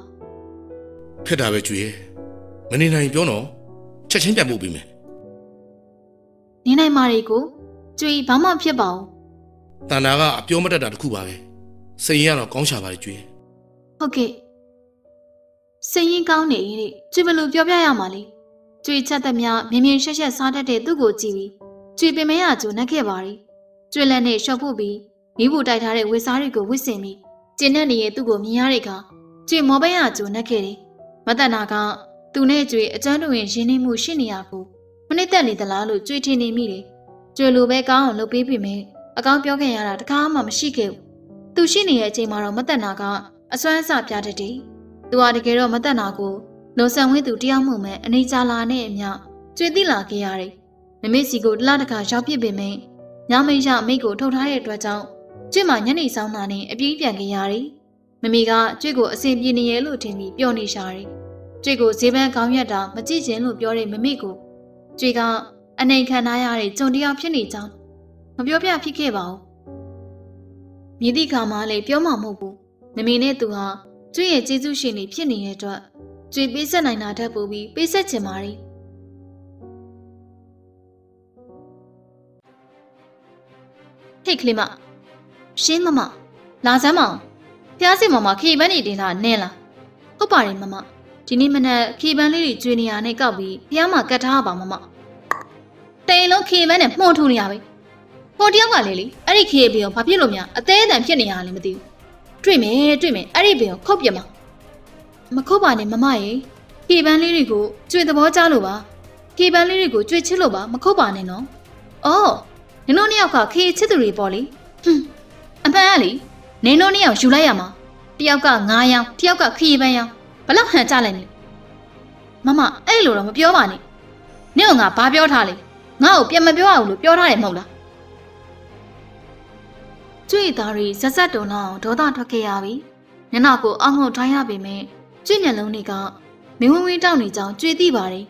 ခက်တာပဲကျွေးရဲ့မနေနိုင်ပြောတော့ ချက်ချင်းပြန်ပို့ပေးမယ်နေနိုင်မာတွေကိုကျွေးဘာမှဖြစ်ပါဘူးတန်တာကအပြောမတတ်တာတစ်ခုပါပဲစိတ်ရင်းကတော့ကောင်းချပါလေကျွေးဟုတ်ကဲ့စိတ်ရင်းကောင်းနေရင်ကျွေးဘယ်လိုပြောပြရမှာလဲကျွေးချက်သက်များမြင်မြင်ရှက်ရှက်စားတတ်တဲ့သူ့ကိုကြည့်ပြီးကျွေးပင်မရကျုံနှက်ခဲ့ပါရီကျွေးလက်နဲ့ရှော့ဖို့ပြီးမိဖို့တိုက်ထားတဲ့ဝေစားတွေကိုဝစ်စင်ပြီးကျင်းနဲ့နေရဲ့သူ့ကိုမြင်ရတဲ့အခါကျွေးမောပန်းရကျုံနှက်ခဲ့တယ်မတန်နာက သူနဲ့ကျွေးအကျန်းတူရင်ရင်းနှီးမှုရှိနေရကိုမနစ်သက်နေသလားလို့ကျွေးထင်နေမိတယ်ကျွေးလိုပဲကောင်းအောင်လုပ်ပေးပြီမယ်အကောင်းပြောခဲ့ရတာတကားမှမရှိခဲ့ဘူးသူရှိနေတဲ့အချိန်မှာတော့မတန်နာကအစွမ်းအစပြတတ်တယ်သူဟာတကယ်တော့မတန်နာကိုလုံဆန်ဝင်းသူတယောက်မှမဲ့အနေကြလာနဲ့အမျှကျွေးသိလာခဲ့ရတယ်မမေစီကိုတလားတခါရောက်ပြစ်ပေမဲ့ညမိတ်ရမိတ်ကိုထုတ်ထားတဲ့အတွက်ကြောင့်ကျွေးမှညနေဆောင်တာနဲ့အပြေးပြန်ခဲ့ရတယ်မမေကကျွေးကိုအစင်ပြေနေရဲ့လို့ထင်ပြီးပျော်နေရှာတယ် ကျွေးကိုဈေးပန်းကောင်းရက်တာမကြည့်ခြင်းလို့ပြောတဲ့မမေကိုကျွေးကအနိုင်ခံထားရတဲ့ကြုံတယောက်ဖြစ်နေကြောင်းမပြောပြဖြစ်ခဲ့ပါဘူးမြည်သည့်ခါမှလည်းပြောမှမဟုတ်ဘူးမမေနဲ့သူဟာကျွေးရဲ့ကျေးဇူးရှင်တွေဖြစ်နေတဲ့အတွက်ကျွေးပေးဆက်နိုင်တာထက်ပိုပြီးပေးဆက်ချင်ပါတယ်ဟေ့ကလေးမရှင်းမမလာစမ်းမအောင်ဖျားစီမမခေပန်းနေတင်တာနင်းလားဟုတ်ပါတယ်မမ ဒီနေ့မနက်ခေပန်းလေးတွေကျွေးနေရနဲ့ကောက်ပြီးဖျားမှာကတ်ထားပါမမတိန်လုံးခေပန်းနဲ့မှုန်ထူနေရပဲဟိုတယောက်ကလေလေအဲ့ဒီခေဘေကိုဘာဖြစ်လို့များအသေးအတန်ဖြစ်နေရလဲမသိဘူးတွေ့မယ်တွေ့မယ်အဲ့ဒီဘေကိုခုတ်ပြမမခုတ်ပါနဲ့မမရေခေပန်းလေးတွေကိုကျွေသဘောကျလို့ပါခေပန်းလေးတွေကိုကျွေချစ်လို့ပါမခုတ်ပါနဲ့နော်အော်နင်တို့နှစ်ယောက်ကခေချစ်သူတွေပေါ့လေဟွန်းအမှန်ကလေနင်တို့နှစ်ယောက်ယူလိုက်ရမှာတယောက်က9ရောင်တယောက်ကခေပန်းရောင် ဘလောက်ဟန်ကြလိုက်နေမမအဲ့လိုတော့မပြောပါနဲ့နင့်ကငါဘာပြောထားလဲငါ့ကိုပြန်မပြောရဘူးလို့ပြောထားတယ်မဟုတ်လားကျွေသားတွေဇက်ဇက်တုံလောက်ဒေါသထွက်ခဲ့ရပြီ။နင်နာကိုအောက်ငုတ်ထားရပေမဲ့ကျွေးမျက်လုံးတွေကမင်းဝင်းဝင်းတောက်နေကြောင်းကျွေးသိပါတယ်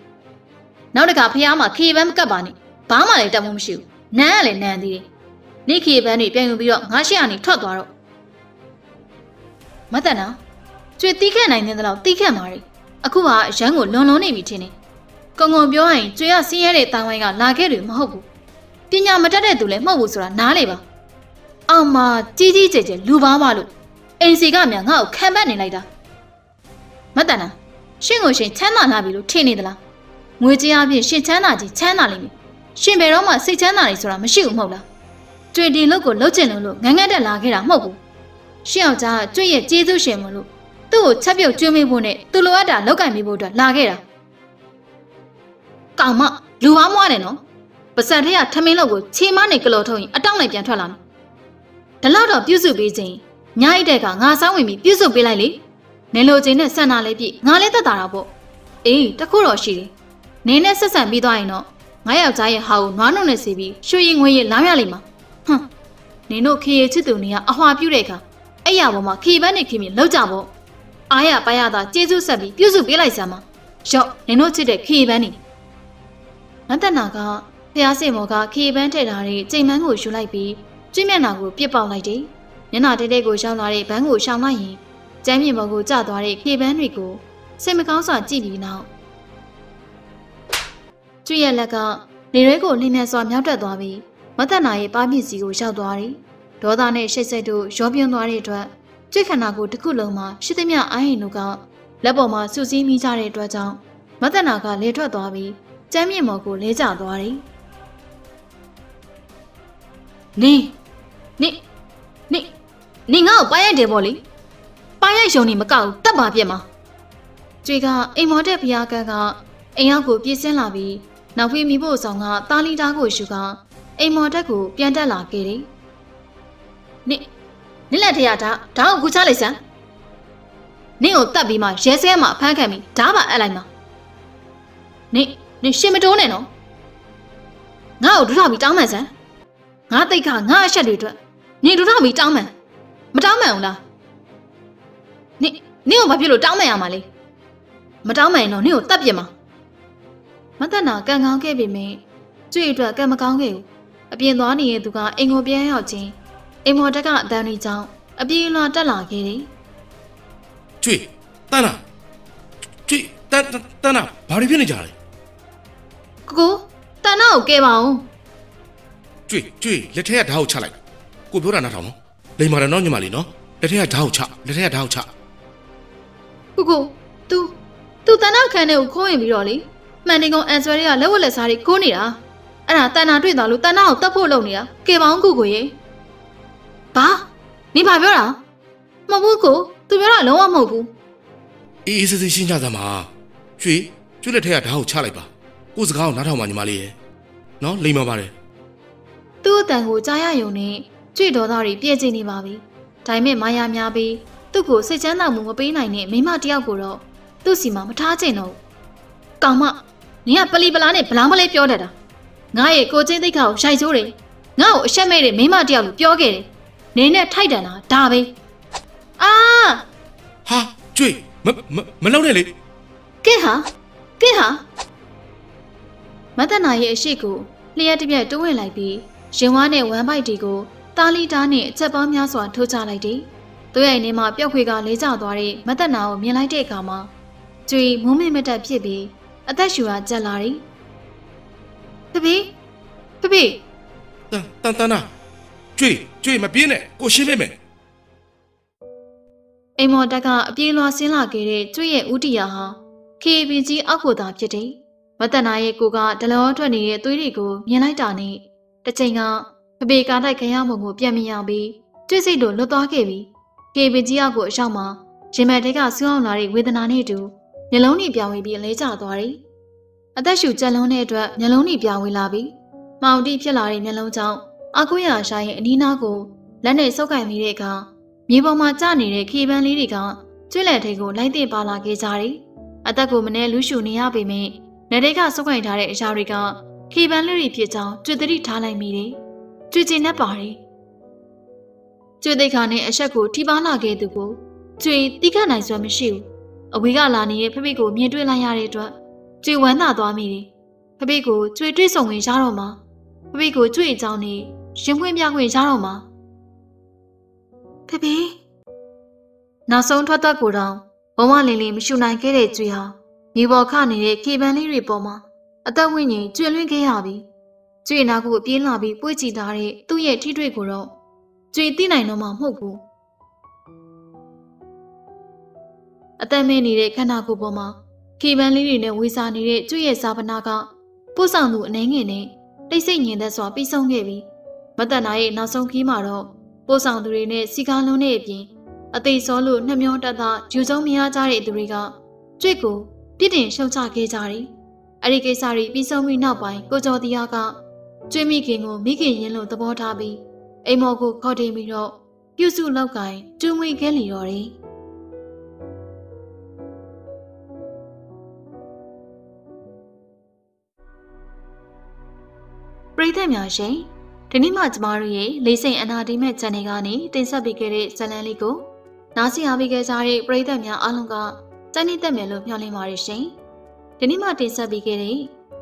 နောက်တခါဖះမှာခေပန်းမကပ်ပါနဲ့ဘာမှလည်းတတ်မှုမရှိဘူးနန်းကလည်းနန်းသေးတယ်နေ့ခေပန်းတွေပြန်ယူပြီးတော့ငါရှေ့ကနေထွက်သွားတော့မတန်နာ ကျွေးတီးခတ်နိုင်တဲ့လောက်တီးခတ်มาတယ်အခုကအရန်ကိုလွန်လွန်နေပြီထင်တယ်ကုံကုံပြောရင်ကျွေးရဆင်းရဲတဲ့တာဝိုင်းကလာခဲ့တယ်မဟုတ်ဘူးပညာမတတ်တဲ့သူလည်းမဟုတ်ဘူးဆိုတာနားလေပါအောင်မကြီးကြီးကျယ်ကျယ်လူပါမလို့အိမ်စီကမြန်ငါ့ကိုခံပတ်နေလိုက်တာမတန်နာရှင့်ကိုရှင်ချမ်းသာလာပြီလို့ထင်နေသလားငွေကြေးအပြင်ရှင်ချမ်းသာကြီးချမ်းသာလိမ့်မယ်ရှင်ဘယ်တော့မှစိတ်ချမ်းသာနေဆိုတာမရှိဘူးမဟုတ်လားကျွေဒီလုတ်ကိုလုတ်ချင်လို့လို့ငန်းငန်းတက်လာခဲ့တာမဟုတ်ဘူးရှင့်ယောက်ျားကျွေရဲ့ကျေးဇူးရှင်မလို့ သူ့ကိုချက်ပြုတ်ကျွေးမိဖို့နဲ့သူလိုအပ်တာလောက်ကင်မိဖို့အတွက်လာခဲ့တာကောင်မလူပါမွားတယ်နော်ပါစံထက်ကထမင်းလောက်ကိုခြေမနဲ့ကလော်ထုတ်ရင်အတောင့်လိုက်ပြန်ထွက်လာမယ်ဒါတော့တော့ပြုစုပေးခြင်းညအိတ်တဲ့ကငါစောင်းဝင်ပြီးပြုစုပေးလိုက်လေနင်လိုချင်တဲ့ဆန္ဒလေးပြည့်ငါလည်းတက်တာတော့ပေါ့အေးတခုတော့ရှိတယ်နင်းနဲ့ဆက်ဆံပြီးသွားရင်တော့ငါယောက်ျားရဲ့ဟာကိုနွားနှုတ်နဲ့စီပြီးရွှေရင်ငွေရင်လောင်းရလိမ့်မှာဟမ်နင်တို့ခေရချစ်သူနေကအဟွာပြုတ်တဲ့အခါအဲ့ရပေါ်မှာခေပန်းနေခင်မြင်လောက်ကြပေါ့ အားရပါရသာကျေးဇူးဆက်ပြီးပြုစုပေးလိုက်စမ်းပါရော့နင်တို့ချစ်တဲ့ခေပန်းနေမတနာကဖျားစင်မော်ကခေပန်းထည့်ထားတဲ့ချိန်မန်းကိုယူလိုက်ပြီးကျွင့်မျက်နှာကိုပြစ်ပေါက်လိုက်တယ်မျက်နှာတဲတဲကိုရှောင်းလာတဲ့ဘန်းကိုရှောင်းလိုက်ရင်ကျမ်းမြေပေါ်ကိုကျသွားတဲ့ခေပန်းတွေကိုစိတ်မကောင်းစွာကြည့်ပြီးနောက်ကျွေရဲ့လက်ကလေရဲကိုလင်းမြစွာမြောက်တက်သွားပြီးမသက်နာရဲ့ပါးမြင့်စီကိုရောက်သွားတယ်။ဒေါသနဲ့ရှိတ်စိတ်တို့ရောပြင်းသွားတဲ့အတွက် ကျွေခန္ဓာကိုယ်တစ်ခုလုံးမှာရှိသမျှအိုင်းရင်တို့ကလက်ပေါ်မှာစူးစီးမိကြတဲ့အတွက်ကြောင့်မသက်နာကလေထွက်သွားပြီးကျမ်းမြင့်မော်ကိုလဲကျသွားတယ်။နေနေနေနေငါ့ကိုပါရိုက်တယ်ပေါ့လေ။ပါရိုက်ရှုံနေမကောက်တက်ပါပြက်မှာ။ကျွေကအိမ်မော်တဲ့ဘုရားကကအိမ်ရောက်ကိုပြေးစင်းလာပြီးနောက်ဖေးမိဖို့ဆောင်ကတာလီတာကိုယူကအိမ်မော်တက်ကိုပြန်တက်လာခဲ့တယ်။နင့် နင့်လက်ထရဓာတ်ဓာတ်ကိုကူချလိုက်စမ်း။နင့်ကိုတတ်ပြီးမှရဲစဲမှာအဖမ်းခံပြီးဓာတ်ပါအပ်လိုက်မှာ။နင့်နင့်ရှင်မတိုးနဲ့နော်။ငါ့ကိုဒုထပြီးတောင်းမှန်စမ်း။ငါတိတ်ခါငါအချက်တွေအတွက်နင့်ဒုထပြီးတောင်းမှန်မတောင်းမှန်ဘူးလား။နင့်နင့်ကိုဘာဖြစ်လို့တောင်းမှန်ရမှာလဲ။မတောင်းမှန်ရင်တော့နင့်ကိုတတ်ပြစ်မှာ။မသက်နာကံကောင်းခဲ့ပေမယ့်ကျွေအတွက်ကံမကောင်းခဲ့ဘူးအပြင်သွားနေတဲ့သူကအိမ်ကိုပြန်ရောက်ချင်း အိမ်မော်တက်ကအတန်းလေးကြောင့်အပြေးလွှာတက်လာခဲ့တယ်ကျွေတန်းနာကျွေတန်းတန်းနာဘာတွေဖြစ်နေကြလဲကိုကိုတန်နာကိုကဲပါအောင်ကျွေကျွေလက်ထက်ကဓာတ်ကိုချလိုက်ကိုပြောတာနားထောင်နော်လိမ္မာတယ်နော်ညီမလေးနော်လက်ထက်ကဓာတ်ကိုချလက်ထက်ကဓာတ်ကိုချကိုကို तू तू တန်နာခန်းထဲကိုခိုးရင်ပြီးတော့လေမှန်တင်ကောင်အန်ဆွဲတွေကလက်ဝက်လက်စားတွေကိုနေတာအဲ့ဒါတန်နာတွေ့သွားလို့တန်နာကိုတတ်ဖို့လုပ်နေတာကဲပါအောင်ကိုကိုရေ ဘာနေဘာပြောတာမဟုတ်ဘူးကို तू ပြောတာလုံးဝမဟုတ်ဘူးအေးအေးဆေးဆေးရှင်းကြသမှာကျွေကျွေလက်ထက်ကဓာတ်ကိုချလိုက်ပါကိုစကားကိုနားထောင်ပါညီမလေးရဲ့နော်လိမ္မာပါတယ်သူ့အတန်ကိုကြားရယုံနဲ့ကြွေတော်သားတွေပြည့်ကျင်နေပါပြီဒါပေမဲ့မာယာများပြီးသူ့ကိုစိတ်ချမ်းသာမှုမပေးနိုင်တဲ့မိမတယောက်ကိုတော့သူ့စီမှာမထားချင်တော့ဘူးကောင်မနင်ကပလီပလာနဲ့ဗလားမလဲပြောတတ်တာငါရဲ့ကိုချင်းသိက္ခာကိုရိုက်ချိုးတယ်ငါ့ကိုအရှက်မဲ့တဲ့မိမတယောက်လို့ပြောခဲ့တယ် နင်းနဲ့ထိုက်တန်တာဒါပဲအာဟာကျွေမမမလောက်နဲ့လေကဲဟာကဲဟာမတနာရဲ့အရှိကိုလျှက်တစ်ပြက်တိုးဝင်လိုက်ပြီးရင်ဝါနဲ့ဝမ်းပိုက်တီကိုတာလီတားနဲ့အချက်ပေါင်းများစွာထိုးချလိုက်တယ်။သူ့ရဲ့နေမှာပျောက်ခွေကလေးကျသွားတဲ့မတနာကိုမြင်လိုက်တဲ့အခါမှာကျွေမုံမေမတက်ဖြစ်ပြီးအသက်ရှူအားကျက်လာတယ်။ဖဖေဖဖေတန်းတန်းတန်းနာ ကျွေကျွေမပြေးနဲ့ကိုရှင်းပေးမယ်အိမ်မော်တက်ကအပြေးလွှာဆင်းလာခဲ့တဲ့ကျွေရဲ့ဦးတီယာဟာ KBG အောက်ကိုသာဖြစ်တယ်။မတနာရဲ့ကိုကဒလောထွက်နေတဲ့သွေးတွေကိုမြင်လိုက်တာနဲ့တစ်ချိန်ကဖဖေကားတိုက်ခရမုံကိုပြန်မြင်ရပြီးကျွေစိတ်တို့လွတ်သွားခဲ့ပြီး KBG အောက်ကိုအရောက်မှာရင်မက်တဲကဆူအောင်လာတဲ့ဝေဒနာနဲ့အတူမျက်လုံးတွေပြောင်းဝင်ပြီးလဲကျသွားတယ်။အသက်ရှူကြက်လုံးတဲ့အတွက်မျက်လုံးတွေပြောင်းဝင်လာပြီးမောင်တိဖြစ်လာတဲ့မျက်လုံးကြောင့် အကူရရှာရင်အနီးနားကိုလက်နဲ့ဆုပ်ကင်မိတဲ့အခါမြေပေါ်မှာကျနေတဲ့ခေပန်းလေးတွေကကျွလက်ထိတ်ကိုလိုက်တဲ့ပါလာခဲ့ကြတယ်။အသက်ကိုမနဲ့လူရှူနေရပေမယ့်လက်တွေကဆုပ်ကင်ထားတဲ့အရာတွေကခေပန်းလေးတွေဖြစ်ကြောင်းကျွတ်တိထားလိုက်မိတယ်။ကျွကျင်နဲ့ပါတယ်။ကျွသိခါနဲ့အဆက်ကိုထိပါလာခဲ့သူကိုကျွေတိခတ်နိုင်စွမ်းမရှိဘူးအဝေးကလာနေတဲ့ဖဖေကိုမြင်တွေ့လိုက်ရတဲ့အတွက်ကြွေဝမ်းသာသွားမိတယ်ဖဖေကိုကြွေတွေ့ဆုံဝင်ရတော့မှာဖဖေကိုကြွေအကြောင်းနဲ့ ရင်ခွင့်ပြခွင့်ရတော့မှာဖဖေနောက်ဆုံးထွက်သက်ကိုတော့ဘဝလင်းလင်းမရှူနိုင်ခဲ့တဲ့ကြွေဟာမြေပေါ်ခနေတဲ့ကေပန်လေးတွေပေါ်မှာအသက်ဝိညာဉ်ကျွင်လွင့်ခဲ့ရပြီကြွေနာကိုပြေးလာပြီးပွေ့ချီထားတဲ့သူ့ရဲ့ထိတွေ့ကိုတော့ကြွေသိနိုင်တော့မှမဟုတ်ဘူးအသက်မဲနေတဲ့ခန္ဓာကိုယ်ပေါ်မှာကေပန်လေးတွေနဲ့ဝေစာနေတဲ့ကျွေရဲ့စာပနာကပို့ဆောင်သူအနေငယ်နဲ့တိတ်ဆိတ်ညင်သက်စွာပြီးဆုံးခဲ့ပြီ မတန်နာရဲ့နောက်ဆုံးခီးမှာတော့ပို့ဆောင်သူတွေနဲ့စီကားလုံးနဲ့အပြင်အသေးစောလို့နှမျောတက်တာယူဆုံးမရကြတဲ့သူတွေကကျွေကိုပြစ်တင်ရှုံချခဲ့ကြတယ်အဲ့ဒီကိစ္စတွေပြီးဆုံးပြီးနောက်ပိုင်းကိုကျော်တရားကကျွေးမိခင်ကိုမိခင်ရင်လို့သဘောထားပြီးအိမ်မော်ကိုခေါ်တင်ပြီးတော့ပြုစုလောက်ကင်တူးမွေခဲလီတော်တယ်ပရိသတ်များရှင် ဒီနေ့မှကျမတို့ရဲ့လေးစိန်အနာဒီမဲ့ channel ကနေတင်ဆက်ပေးခဲ့တဲ့ဇာတ်လမ်းလေးကိုနားဆင်အားပေးခဲ့ကြတဲ့ပရိသတ်များအားလုံးကစိုက်နေတတ်မယ်လို့မျှော်လင့်ပါတယ်ရှင်ဒီနေ့မှတင်ဆက်ပေးခဲ့တဲ့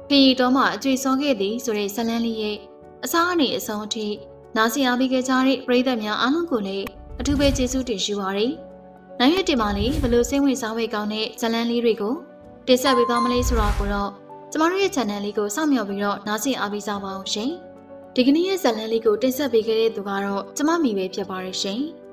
ခရီးတော်မှာအကျွေစောခဲ့သည်ဆိုတဲ့ဇာတ်လမ်းလေးရဲ့အစားအနေအဆုံးအထိနားဆင်အားပေးခဲ့ကြတဲ့ပရိသတ်များအားလုံးကိုလည်းအထူးပဲကျေးဇူးတင်ရှိပါရစေနိုင်ရတင်ပါလေဘလို့စိတ်ဝင်စားဝေကောင်းတဲ့ဇာတ်လမ်းလေးတွေကိုတင်ဆက်ပေးသွားမလဲဆိုတာကိုတော့ကျမတို့ရဲ့ channel လေးကိုစောင့်မျှော်ပြီးတော့နားဆင်အားပေးကြပါအောင်ရှင် ဒီကနေ့ရဲ့ဇာတ်လမ်းလေးကိုတင်ဆက်ပေးခဲ့တဲ့သူကတော့ကျမမိပဲဖြစ်ပါရရှင်။